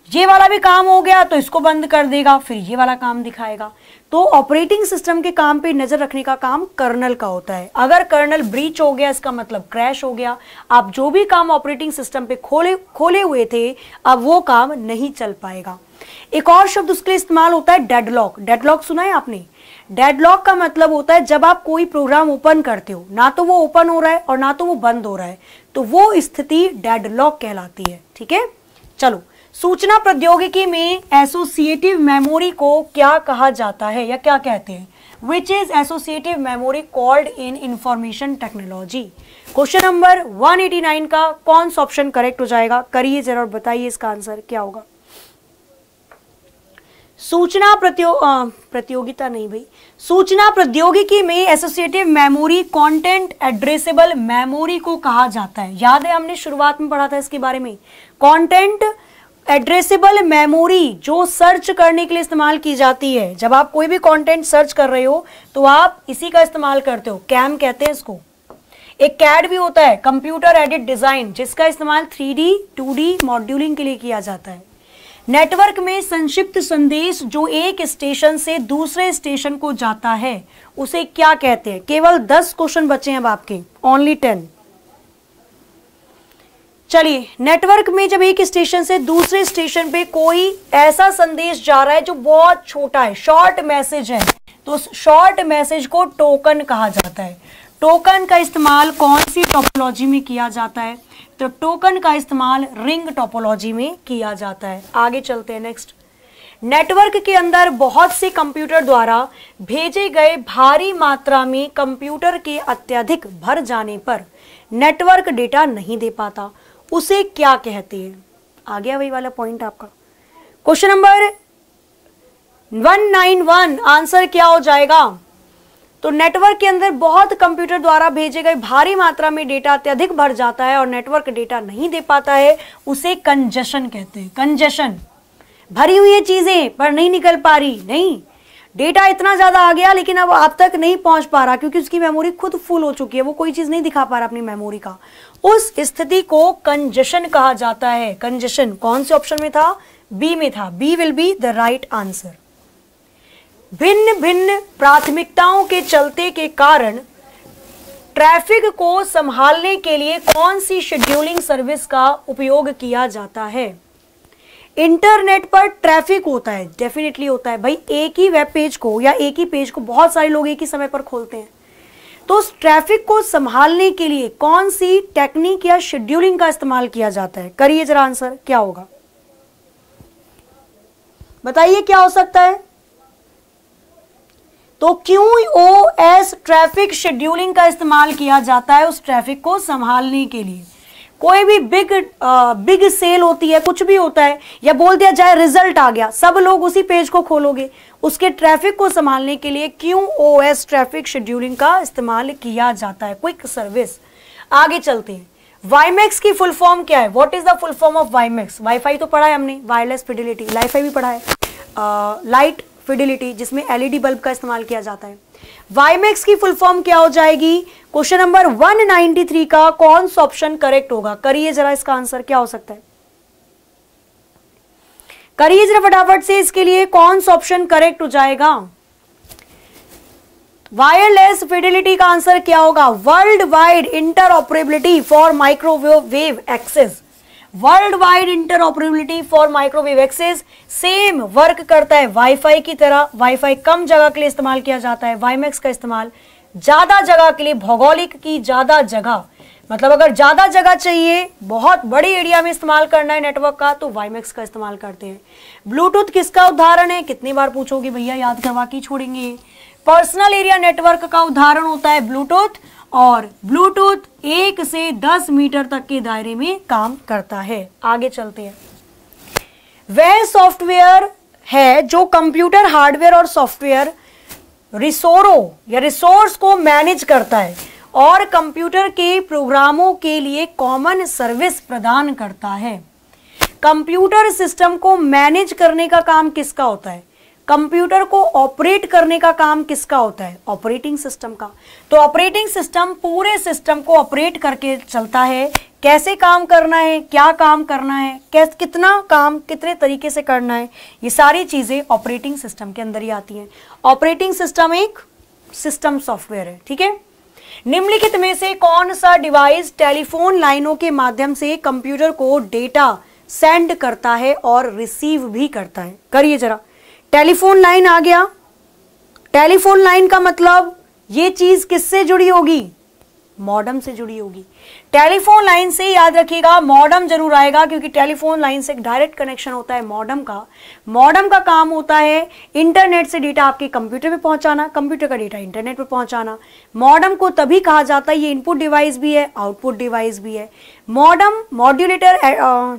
ये वाला भी काम हो गया तो इसको बंद कर देगा, फिर ये वाला काम दिखाएगा। तो ऑपरेटिंग सिस्टम के काम पे नज़र रखने का काम कर्नल का होता है। अगर कर्नल ब्रीच हो गया, इसका मतलब क्रैश हो गया, आप जो भी काम ऑपरेटिंग सिस्टम पे खोले खोले हुए थे, अब वो काम नहीं चल पाएगा। एक और शब्द उसके लिए इस्तेमाल होता है डेडलॉक डेडलॉक सुना है आपने? डेडलॉक का मतलब होता है जब आप कोई प्रोग्राम ओपन करते हो, ना तो वो ओपन हो रहा है और ना तो वो बंद हो रहा है। तो वो स्थिति डेडलॉक कहलाती है, ठीक है? चलो सूचना प्रौद्योगिकी में एसोसिएटिव मेमोरी को क्या कहा जाता है या क्या कहते हैं? Which is associative memory called in information technology question number 189 का कौन सा ऑप्शन करेक्ट हो जाएगा? करिए जरा बताइए इसका आंसर क्या होगा? सूचना प्रतियो प्रतियोगिता नहीं भाई। सूचना प्रौद्योगिकी में associative memory content addressable memory को कहा जाता है। याद है हमने शुरुआत में पढ़ा था इसके बारे में। कंटेंट एड्रेसेबल मेमोरी जो सर्च करने के लिए इस्तेमाल की जाती है। जब आप कोई भी कंटेंट सर्च कर रहे हो तो आप इसी का इस्तेमाल करते हो। कैम कहते हैं इसको। एक कैड भी होता है कंप्यूटर एडिट डिज़ाइन जिसका इस्तेमाल 3D, 2D मॉड्यूलिंग के लिए किया जाता है। नेटवर्क में संक्षिप्त संदेश जो एक स्टेशन से दूसरे स्टेशन को जाता है उसे क्या कहते हैं? केवल 10 क्वेश्चन बचे हैं अब आपके। ओनली 10 चलिए नेटवर्क में जब एक स्टेशन से दूसरे स्टेशन पे कोई ऐसा संदेश जा रहा है जो बहुत छोटा है शॉर्ट मैसेज है तो उस शॉर्ट मैसेज को टोकन कहा जाता है। टोकन का इस्तेमाल कौन सी टोपोलॉजी में किया जाता है? तो टोकन का इस्तेमाल रिंग टोपोलॉजी में किया जाता है। आगे चलते हैं नेक्स्ट नेटवर्क के अंदर बहुत से कंप्यूटर द्वारा भेजे गए भारी मात्रा में कंप्यूटर के अत्यधिक भर जाने पर नेटवर्क डेटा नहीं दे पाता। उसे क्या कहते हैं? आ गया वही वाला पॉइंट आपका। क्वेश्चन नंबर 191 आंसर क्या हो जाएगा? तो नेटवर्क के अंदर बहुत कंप्यूटर द्वारा भेजे गए भारी मात्रा में डेटा अत्यधिक भर जाता है और नेटवर्क डेटा नहीं दे पाता है, उसे कंजेशन कहते हैं। कंजेशन भरी हुई है चीज़ें, पर नहीं निकल पा रही। नहीं। डेटा इतना ज़्यादा आ गया, लेकिन अब आप तक नहीं पहुँच पा रहा, क्योंकि उसकी मेमोरी खुद फुल हो चुकी है। वो कोई चीज़ नहीं दिखा पा रहा अपनी मेमोरी का। उस स्थिति को कंजेशन कहा जाता है। कंजेशन कौन से ऑप्शन में था? बी में था। B will be the right answer. भिन्न भिन्न प्राथमिकताओं के चलते के कारण ट्रैफ़िक को संभालने के लिए कौन सी शेड्यूलिंग सर्विस का उपयोग किया जाता है? इंटरनेट पर ट्रैफ़िक होता है। डेफिनेटली होता है। भाई, एक ही वेब पेज को या एक ही पेज को बहुत सारे लोग एक ही समय पर खोलते हैं। तो उस ट्रैफ़िक को संभालने के लिए कौन सी टेक्निक या शेड्यूलिंग का इस्तेमाल किया जाता है? करिए जरा आंसर क्या होगा? बताइए क्या हो सकता है? तो क्यों ओ एस ट्रैफ़िक शेड्यूलिंग का इस्तेमाल किया जाता है उस ट्रैफ़िक को संभालने के लिए? कोई भी बिग बिग सेल होती है, कुछ भी होता है, या बोल दिया जाए रिज़ल्ट आ गया, सब लोग उसी पेज को खोलोगे। उसके ट्रैफ़िक को संभालने के लिए क्यों ओ एस ट्रैफ़िक शेड्यूलिंग का इस्तेमाल किया जाता है? Quick service. आगे चलते हैं। वाईमैक्स की फुल फॉर्म क्या है? What is the full form of WiMAX WiFi तो पढ़ा है हमने। वायरलेस फिडिलिटी लाईफाई भी पढ़ा है। लाइट फिडिलिटी जिसमें एलईडी बल्ब का इस्तेमाल किया जाता है। वाईमैक्स की फुल फॉर्म क्या हो जाएगी? क्वेश्चन नंबर 193 का कौन सा ऑप्शन करेक्ट होगा? करिए जरा इसका आंसर क्या हो सकता है? करिए जरा फटाफट से इसके लिए कौन सा ऑप्शन करेक्ट हो जाएगा? वायरलेस फिडिलिटी का आंसर क्या होगा? World wide interoperability for microwave access world wide interoperability for microwave access same work करता है वाईफाई की तरह। वाईफाई कम जगह के लिए इस्तेमाल किया जाता है। वाईमैक्स का इस्तेमाल ज़्यादा जगह के लिए, भौगोलिक की ज़्यादा जगह। मतलब अगर ज़्यादा जगह चाहिए, बहुत बड़ी एरिया में इस्तेमाल करना है नेटवर्क का तो वाईमैक्स का इस्तेमाल करते हैं। ब्लूटूथ किसका उदाहरण है? कितनी बार पूछोगे भैया, याद करवा के छोड़ेंगे। पर्सनल एरिया नेटवर्क का उदाहरण होता है ब्लूटूथ और ब्लूटूथ एक से दस मीटर तक के दायरे में काम करता है। आगे चलते हैं। वह सॉफ्टवेयर है जो कंप्यूटर हार्डवेयर और सॉफ्टवेयर रिसोरो या रिसोर्स को मैनेज करता है और कंप्यूटर के प्रोग्रामों के लिए कॉमन सर्विस प्रदान करता है। कंप्यूटर सिस्टम को मैनेज करने का काम किसका होता है? कंप्यूटर को ऑपरेट करने का काम किसका होता है? ऑपरेटिंग सिस्टम का। तो ऑपरेटिंग सिस्टम पूरे सिस्टम को ऑपरेट करके चलता है। कैसे काम करना है? क्या काम करना है? कैस, कितना काम, कितने तरीके से करना है? ये सारी चीज़ें ऑपरेटिंग सिस्टम के अंदर ही आती हैं। ऑपरेटिंग सिस्टम एक सिस्टम सॉफ्टवेयर है, ठीक है? निम्नलिखित में से कौन सा डिवाइस टेलीफोन लाइनों के माध्यम से कंप्यूटर को डेटा सेंड करता है और रिसीव भी करता है? करिए जरा। टेलीफोन लाइन आ गया। टेलीफोन लाइन का मतलब ये चीज़ किससे जुड़ी होगी? मॉडम से जुड़ी होगी। टेलीफोन लाइन से याद रखिएगा, मॉडम ज़रूर आएगा, क्योंकि टेलीफोन लाइन से एक डायरेक्ट कनेक्शन होता है मॉडम का। मॉडम का काम होता है इंटरनेट से डेटा आपके कंप्यूटर पे पहुंचाना, कंप्यूटर का डेटा इंटरनेट पे पहुंचाना। मॉडम को तभी कहा जाता है, ये इनपुट डिवाइस भी है, आउटपुट डिवाइस भी है। मॉडम मॉड्यूलेटर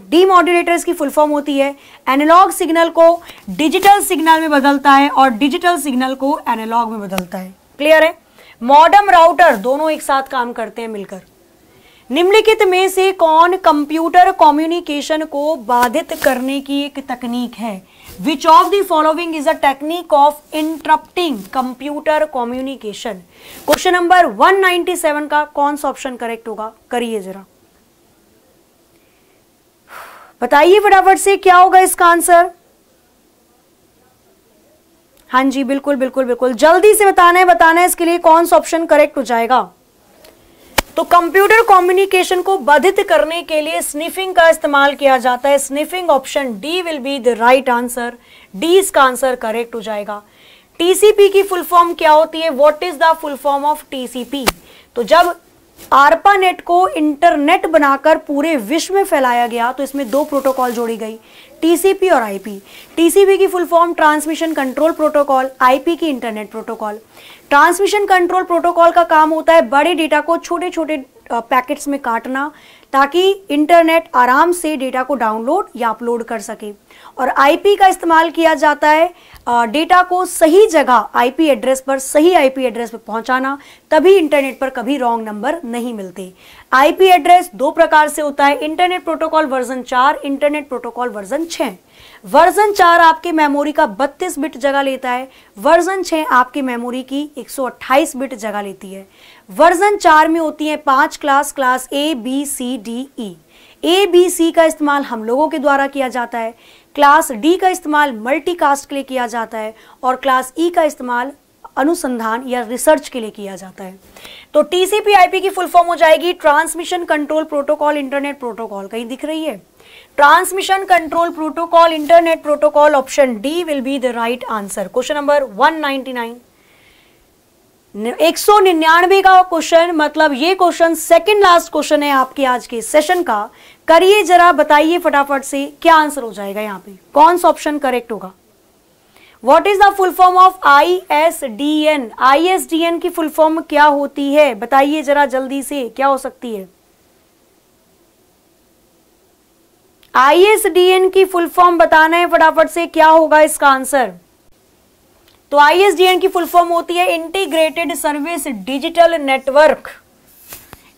डी मॉड्यूलेटर इसकी फुल फॉर्म होती है। एनालॉग सिग्नल को डिजिटल सिग्नल में बदलता है और डिजिटल सिग्नल को एनालॉग में बदलता है। क्लियर है? मॉडम राउटर दोनों एक साथ काम करते हैं मिलकर। निम्नलिखित में से कौन कंप्यूटर कम्युनिकेशन को बाधित करने की एक तकनीक है? Which of the following is a technique of interrupting computer communication question number 197 का कौन सा ऑप्शन करेक्ट होगा? करिए जरा। बताइए फटाफट से, क्या होगा इसका आंसर? हाँ जी, बिल्कुल बिल्कुल बिल्कुल। जल्दी से बताना है बताना है इसके लिए कौन सा ऑप्शन करेक्ट हो जाएगा। तो कंप्यूटर कम्युनिकेशन को बाधित करने के लिए स्निफिंग का इस्तेमाल किया जाता है। Sniffing option D will be the right answer D इसका आंसर करेक्ट हो जाएगा। टीसीपी की फुल फॉर्म क्या होती है? What is the full form of TCP तो जब आरपा नेट को इंटरनेट बनाकर पूरे विश्व में फैलाया गया तो इसमें दो प्रोटोकॉल जोड़ी गई, टीसीपी और आईपी। टीसीपी की full form transmission control protocol, IP की internet protocol. Transmission control protocol का काम होता है बड़े डेटा को छोटे छोटे पैकेट्स में काटना ताकि इंटरनेट आराम से डेटा को डाउनलोड या अपलोड कर सके। और आईपी का इस्तेमाल किया जाता है डेटा को सही जगह आईपी एड्रेस पर, सही आईपी एड्रेस पर पहुंचाना, तभी इंटरनेट पर कभी रॉन्ग नंबर नहीं मिलते। आईपी एड्रेस दो प्रकार से होता है, इंटरनेट प्रोटोकॉल वर्जन चार, इंटरनेट प्रोटोकॉल वर्जन छह। वर्जन चार आपके मेमोरी का 32 बिट जगह लेता है, वर्जन छह आपकी मेमोरी की 128 बिट जगह लेती है। वर्जन चार में होती है पाँच class class A B C D E A B C का इस्तेमाल हम लोगों के द्वारा किया जाता है। क्लास डी का इस्तेमाल मल्टीकास्ट के लिए किया जाता है और क्लास ई e का इस्तेमाल अनुसंधान या रिसर्च के लिए किया जाता है। तो टीसीपीआईपी की फुल फॉर्म हो जाएगी transmission control protocol internet protocol कहीं दिख रही है? Transmission control protocol internet protocol option D will be the right answer question number 199 एक सौ निन्यानवे का क्वेश्चन मतलब ये क्वेश्चन सेकंड लास्ट क्वेश्चन है आपके आज के सेशन का। करिए जरा बताइए फटाफट से, क्या आंसर हो जाएगा यहाँ पे? कौन सा ऑप्शन करेक्ट होगा? What is the full form of I S D N I S D N की फुल फॉर्म क्या होती है? बताइए जरा जल्दी से, क्या हो सकती है? आई एस डी एन की फुल फॉर्म बताना है फटाफट से, क्या होगा इसका आंसर तो आई एस डी एन की फुल फॉर्म होती है integrated service digital network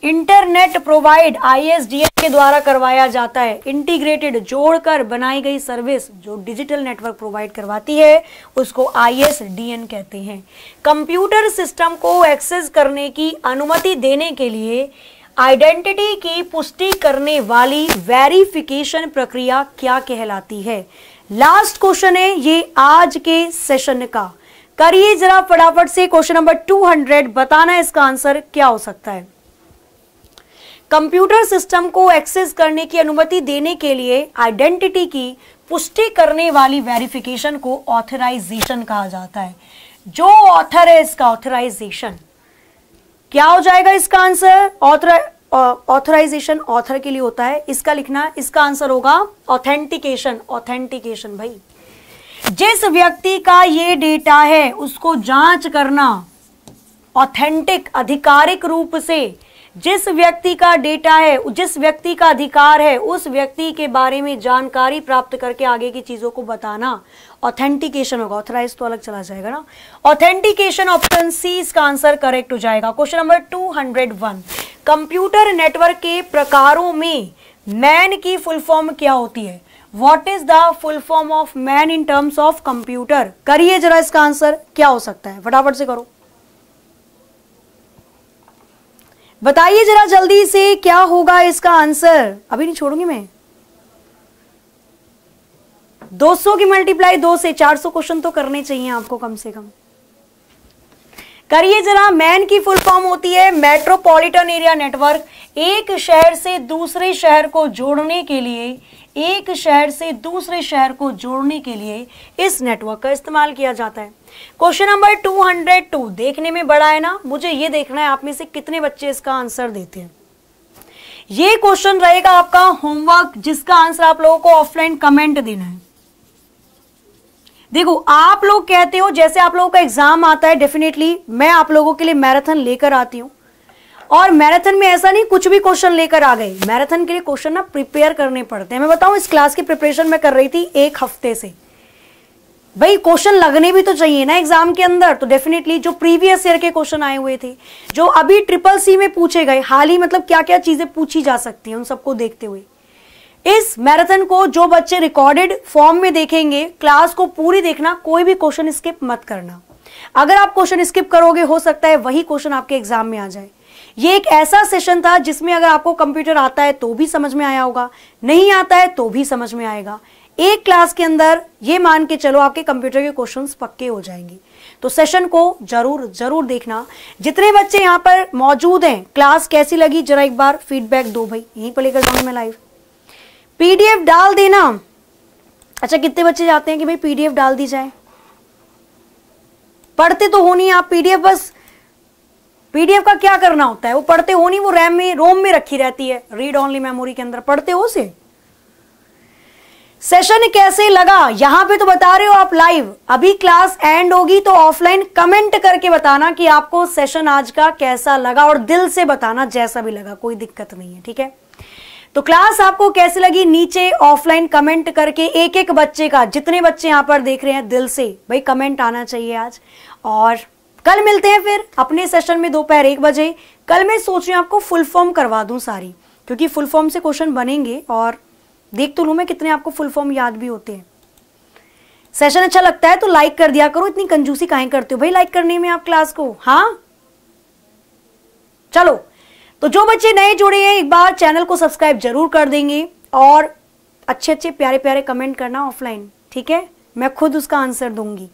internet provide ISDN के द्वारा करवाया जाता है। इंटीग्रेटेड जोड़कर बनाई गई सर्विस जो डिजिटल नेटवर्क प्रोवाइड करवाती है, उसको आईएसडीएन कहते हैं। कंप्यूटर सिस्टम को एक्सेस करने की अनुमति देने के लिए आइडेंटिटी की पुष्टि करने वाली वेरिफिकेशन प्रक्रिया क्या कहलाती है? लास्ट क्वेश्चन है ये आज के सेशन का। करिए जरा फटाफट से क्वेश्चन नंबर 200 बताना इसका आंसर क्या हो सकता है। कंप्यूटर सिस्टम को एक्सेस करने की अनुमति देने के लिए आइडेंटिटी की पुष्टि करने वाली वेरिफिकेशन को ऑथराइजेशन कहा जाता है। जो ऑथर है इसका ऑथराइजेशन। क्या हो जाएगा इसका आंसर? ऑथराइजेशन ऑथर के लिए होता है। इसका लिखना, इसका आंसर होगा ऑथेंटिकेशन ऑथेंटिकेशन भाई। जिस व्यक्ति का ये डेटा है, उसको जाँच करना ऑथेंटिक आधिकारिक रूप से। जिस व्यक्ति का डेटा है, जिस व्यक्ति का अधिकार है, उस व्यक्ति के बारे में जानकारी प्राप्त करके आगे की चीज़ों को बताना ऑथेंटिकेशन होगा। ऑथराइज तो अलग चला जाएगा ना। ऑथेंटिकेशन ऑप्शन सी इसका आंसर करेक्ट हो जाएगा। क्वेश्चन नंबर 201 कंप्यूटर नेटवर्क के प्रकारों में मैन की फुल फॉर्म क्या होती है? What is the full form of MAN in terms of computer करिए जरा इसका आंसर क्या हो सकता है? फटाफट से करो। बताइए जरा जल्दी से क्या होगा इसका आंसर अभी नहीं छोड़ूँगी मैं। 200 की मल्टीप्लाई दो से 400 क्वेश्चन तो करने चाहिए आपको कम से कम। करिए जरा मैन की फुल फॉर्म होती है मेट्रोपॉलिटन एरिया नेटवर्क एक शहर से दूसरे शहर को जोड़ने के लिए, एक शहर से दूसरे शहर को जोड़ने के लिए इस नेटवर्क का इस्तेमाल किया जाता है। क्वेश्चन नंबर 202 देखने में बड़ा है ना? मुझे ये देखना है, आप में से कितने बच्चे इसका आंसर देते हैं। ये क्वेश्चन रहेगा आपका होमवर्क जिसका आंसर आप लोगों को ऑफलाइन कमेंट देना है। देखो, आप लोग कहते हो, जैसे आप लोगों का एग्ज़ाम आता है डेफिनेटली मैं आप लोगों के लिए मैराथन लेकर आती हूँ। और मैराथन में ऐसा नहीं, कुछ भी क्वेश्चन लेकर आ गए। मैराथन के लिए क्वेश्चन ना प्रिपेयर करने पड़ते हैं। मैं बताऊँ, इस क्लास की प्रिपरेशन मैं कर रही थी एक हफ़्ते से। भाई क्वेश्चन लगने भी तो चाहिए ना एग्ज़ाम के अंदर। तो डेफिनेटली जो प्रीवियस ईयर के क्वेश्चन आए हुए थे, जो अभी ट्रिपल सी में पूछे गए, हाल ही मतलब क्या क्या चीज़ें पूछी जा सकती हैं उन सबको देखते हुए। इस मैराथन को जो बच्चे रिकॉर्डेड फॉर्म में देखेंगे क्लास को पूरी देखना, कोई भी क्वेश्चन स्किप मत करना। अगर आप क्वेश्चन स्किप करोगे, हो सकता है वही क्वेश्चन आपके एग्ज़ाम में आ जाए। ये एक ऐसा सेशन था जिसमें अगर आपको कंप्यूटर आता है तो भी समझ में आया होगा, नहीं आता है तो भी समझ में आएगा। एक क्लास के अंदर ये मान के चलो आपके कंप्यूटर के क्वेश्चंस पक्के हो जाएँगे। तो सेशन को ज़रूर ज़रूर देखना। जितने बच्चे यहाँ पर मौजूद हैं क्लास कैसी लगी, जरा एक बार फीडबैक दो भाई। यहीं पर लेकर जाऊँगा मैं लाइव पीडीएफ डाल देना। अच्छा कितने बच्चे जाते हैं कि भाई पीडीएफ डाल दी जाए? पढ़ते तो हो नहीं आप पीडीएफ बस पीडीएफ का क्या करना होता है? वो पढ़ते हो नहीं, वो रैम में रोम में रखी रहती है। रीड ऑनली मेमोरी के अंदर। पढ़ते हो से सेशन कैसे लगा? यहाँ पे तो बता रहे हो आप लाइव अभी क्लास एंड होगी तो ऑफलाइन कमेंट करके बताना कि आपको सेशन आज का कैसा लगा और दिल से बताना जैसा भी लगा। कोई दिक्कत नहीं है, ठीक है? तो क्लास आपको कैसे लगी? नीचे ऑफलाइन कमेंट करके एक एक बच्चे का, जितने बच्चे यहाँ पर देख रहे हैं दिल से, भाई कमेंट आना चाहिए आज। और कल मिलते हैं फिर, अपने सेशन में दोपहर एक बजे। कल मैं सोच रही हूँ आपको फुल फॉर्म करवा दूँ सारी, क्योंकि फुल फॉर्म से क्वेश्चन बनेंगे और देख तो लू मैं कितने आपको फुल फॉर्म याद भी होते हैं। सेशन अच्छा लगता है तो लाइक कर दिया करो, इतनी कंजूसी काहे करते हो? भाई लाइक करने में आप क्लास को हाँ? चलो। तो जो बच्चे नए जुड़े हैं, एक बार चैनल को सब्सक्राइब ज़रूर कर देंगे और अच्छे अच्छे प्यारे प्यारे कमेंट करना ऑफलाइन, ठीक है? मैं खुद उसका आंसर दूँगी।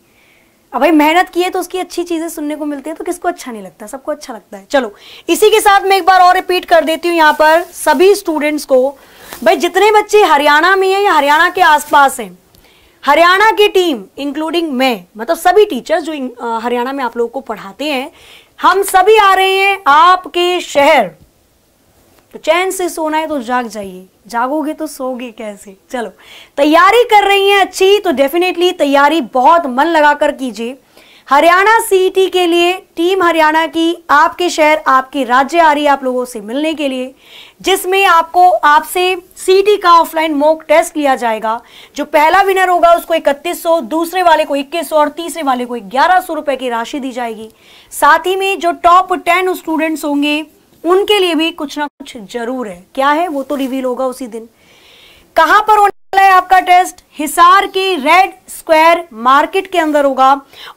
अब भाई, मेहनत की है तो उसकी अच्छी चीज़ें सुनने को मिलती है तो किसको अच्छा नहीं लगता? सबको अच्छा लगता है। चलो, इसी के साथ मैं एक बार और रिपीट कर देती हूँ यहाँ पर सभी स्टूडेंट्स को। भाई, जितने बच्चे हरियाणा में हैं या हरियाणा के आसपास हैं, हरियाणा की टीम इंक्लूडिंग मैं मतलब सभी टीचर्स जो हरियाणा में आप लोगों को पढ़ाते हैं हम सभी आ रहे हैं आपके शहर। तो चैन से सोना है तो जाग जाइए। जागोगे तो सोगे कैसे? चलो, तैयारी कर रही हैं अच्छी तो डेफिनेटली तैयारी बहुत मन लगाकर कीजिए। हरियाणा सीईटी के लिए टीम हरियाणा की, आपके शहर, आपके राज्य आ रही है आप लोगों से मिलने के लिए। जिसमें आपको, आपसे सीटी का ऑफलाइन मॉक टेस्ट लिया जाएगा, जो पहला विनर होगा, उसको इकतीस दूसरे वाले को इक्कीस और तीसरे वाले को ग्यारह सौ रुपए की राशि दी जाएगी। साथ ही में जो टॉप टेन स्टूडेंट्स होंगे, उनके लिए भी कुछ ना कुछ ज़रूर है। क्या है? वो तो रिवील होगा उसी दिन। कहाँ पर होने है आपका टेस्ट। हिसार की रेड स्क्वायर मार्केट के अंदर होगा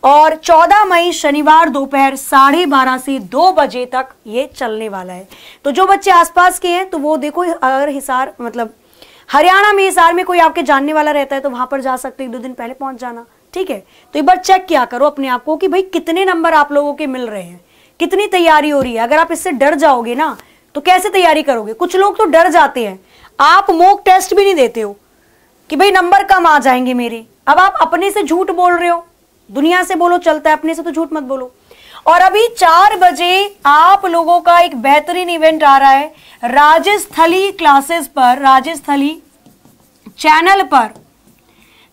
और 14 मई शनिवार दोपहर साढ़े बारह से दो बजे तक ये चलने वाला है। तो जो बच्चे आसपास के हैं तो वो देखो, अगर हिसार मतलब हरियाणा में, हिसार में कोई आपके जानने वाला रहता है तो वहाँ पर जा सकते एक दो दिन पहले पहुँच जाना, ठीक है? तो एक बार चेक किया करो अपने आप को कि भाई कितने नंबर आप लोगों के मिल रहे हैं, कितनी तैयारी हो रही है। अगर आप इससे डर जाओगे ना तो कैसे तैयारी करोगे? कुछ लोग तो डर जाते हैं। आप मोक टेस्ट भी नहीं देते हो। कि भाई नंबर कम आ जाएँगे मेरे। अब आप अपने से झूठ बोल रहे हो। दुनिया से बोलो, चलता है, अपने से तो झूठ मत बोलो। और अभी चार बजे आप लोगों का एक बेहतरीन इवेंट आ रहा है, राजस्थली क्लासेस पर, राजस्थली चैनल पर।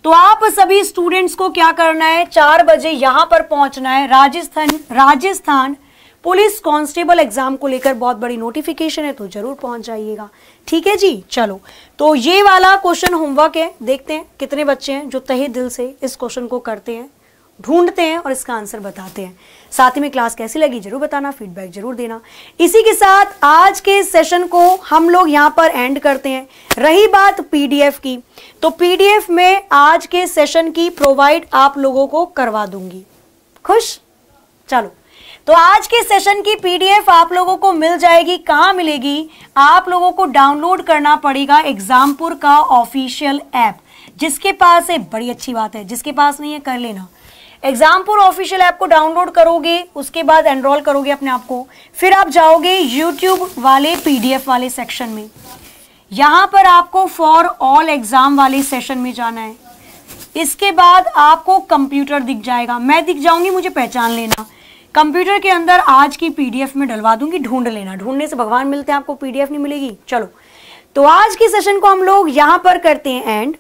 तो आप सभी स्टूडेंट्स को क्या करना है? चार बजे यहाँ पर पहुँचना है, Rajasthan Rajasthan police constable exam को लेकर बहुत बड़ी नोटिफिकेशन है तो ज़रूर पहुँच जाइएगा। ठीक है जी? चलो। तो ये वाला क्वेश्चन होमवर्क है। देखते हैं कितने बच्चे हैं जो तहे दिल से इस क्वेश्चन को करते हैं, ढूंढते हैं और इसका आंसर बताते हैं। साथ ही में क्लास कैसी लगी ज़रूर बताना फीडबैक ज़रूर देना। इसी के साथ आज के सेशन को हम लोग यहाँ पर एंड करते हैं। रही बात पीडीएफ की तो पीडीएफ में आज के सेशन की प्रोवाइड आप लोगों को करवा दूँगी। खुश? चलो। तो आज के सेशन की पीडीएफ आप लोगों को मिल जाएगी, कहाँ मिलेगी? आप लोगों को डाउनलोड करना पड़ेगा एग्जामपुर का ऑफिशियल ऐप, जिसके पास है, बड़ी अच्छी बात है, जिसके पास नहीं है, कर लेना। एग्जामपुर ऑफिशियल ऐप को डाउनलोड करोगे, उसके बाद एनरोल करोगे अपने आप को, फिर आप जाओगे यूट्यूब वाले, पीडीएफ वाले सेक्शन में। यहाँ पर आपको फॉर ऑल एग्ज़ाम वाले सेशन में जाना है। इसके बाद आपको कंप्यूटर दिख जाएगा। मैं दिख जाऊँगी, मुझे पहचान लेना। कंप्यूटर के अंदर आज की पीडीएफ में डलवा दूँगी, ढूंढ लेना। ढूँढने से भगवान मिलते हैं, आपको पीडीएफ नहीं मिलेगी। चलो। तो आज की सेशन को हम लोग यहाँ पर करते हैं एंड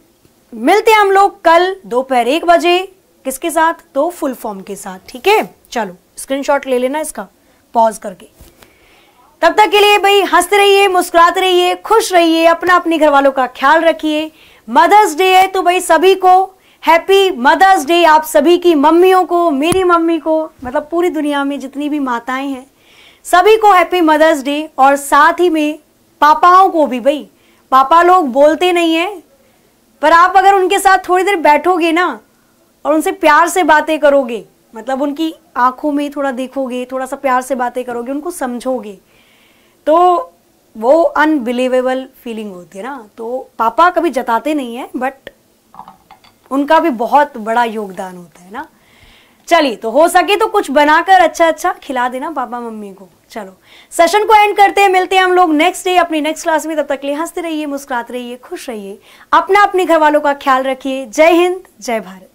मिलते हैं हम लोग कल दोपहर एक बजे, किसके साथ? तो फुल फॉर्म के साथ, ठीक है? चलो स्क्रीनशॉट ले लेना इसका। पॉज करके। तब तक के लिए भाई, हँसते रहिए, मुस्कुराते रहिए, खुश रहिए अपना अपने घर वालों का ख्याल रखिए। मदर्स डे है तो भाई सभी को हैप्पी मदर्स डे आप सभी की मम्मियों को, मेरी मम्मी को मतलब पूरी दुनिया में जितनी भी माताएँ हैं, सभी को हैप्पी मदर्स डे और साथ ही में पापाओं को भी भाई। पापा लोग बोलते नहीं हैं, पर आप अगर उनके साथ थोड़ी देर बैठोगे ना और उनसे प्यार से बातें करोगे मतलब उनकी आँखों में थोड़ा देखोगे, थोड़ा सा प्यार से बातें करोगे, उनको समझोगे तो वो अनबिलीवेबल फीलिंग होती है ना। तो पापा कभी जताते नहीं है बट उनका भी बहुत बड़ा योगदान होता है ना। चलिए तो हो सके तो कुछ बनाकर अच्छा अच्छा खिला देना पापा मम्मी को। चलो सेशन को एंड करते हैं, मिलते हैं हम लोग नेक्स्ट डे अपनी नेक्स्ट क्लास में। तब तक लिए हँसते रहिए, मुस्कुराते रहिए, खुश रहिए। अपना अपने घर वालों का ख्याल रखिए। जय हिंद, जय भारत।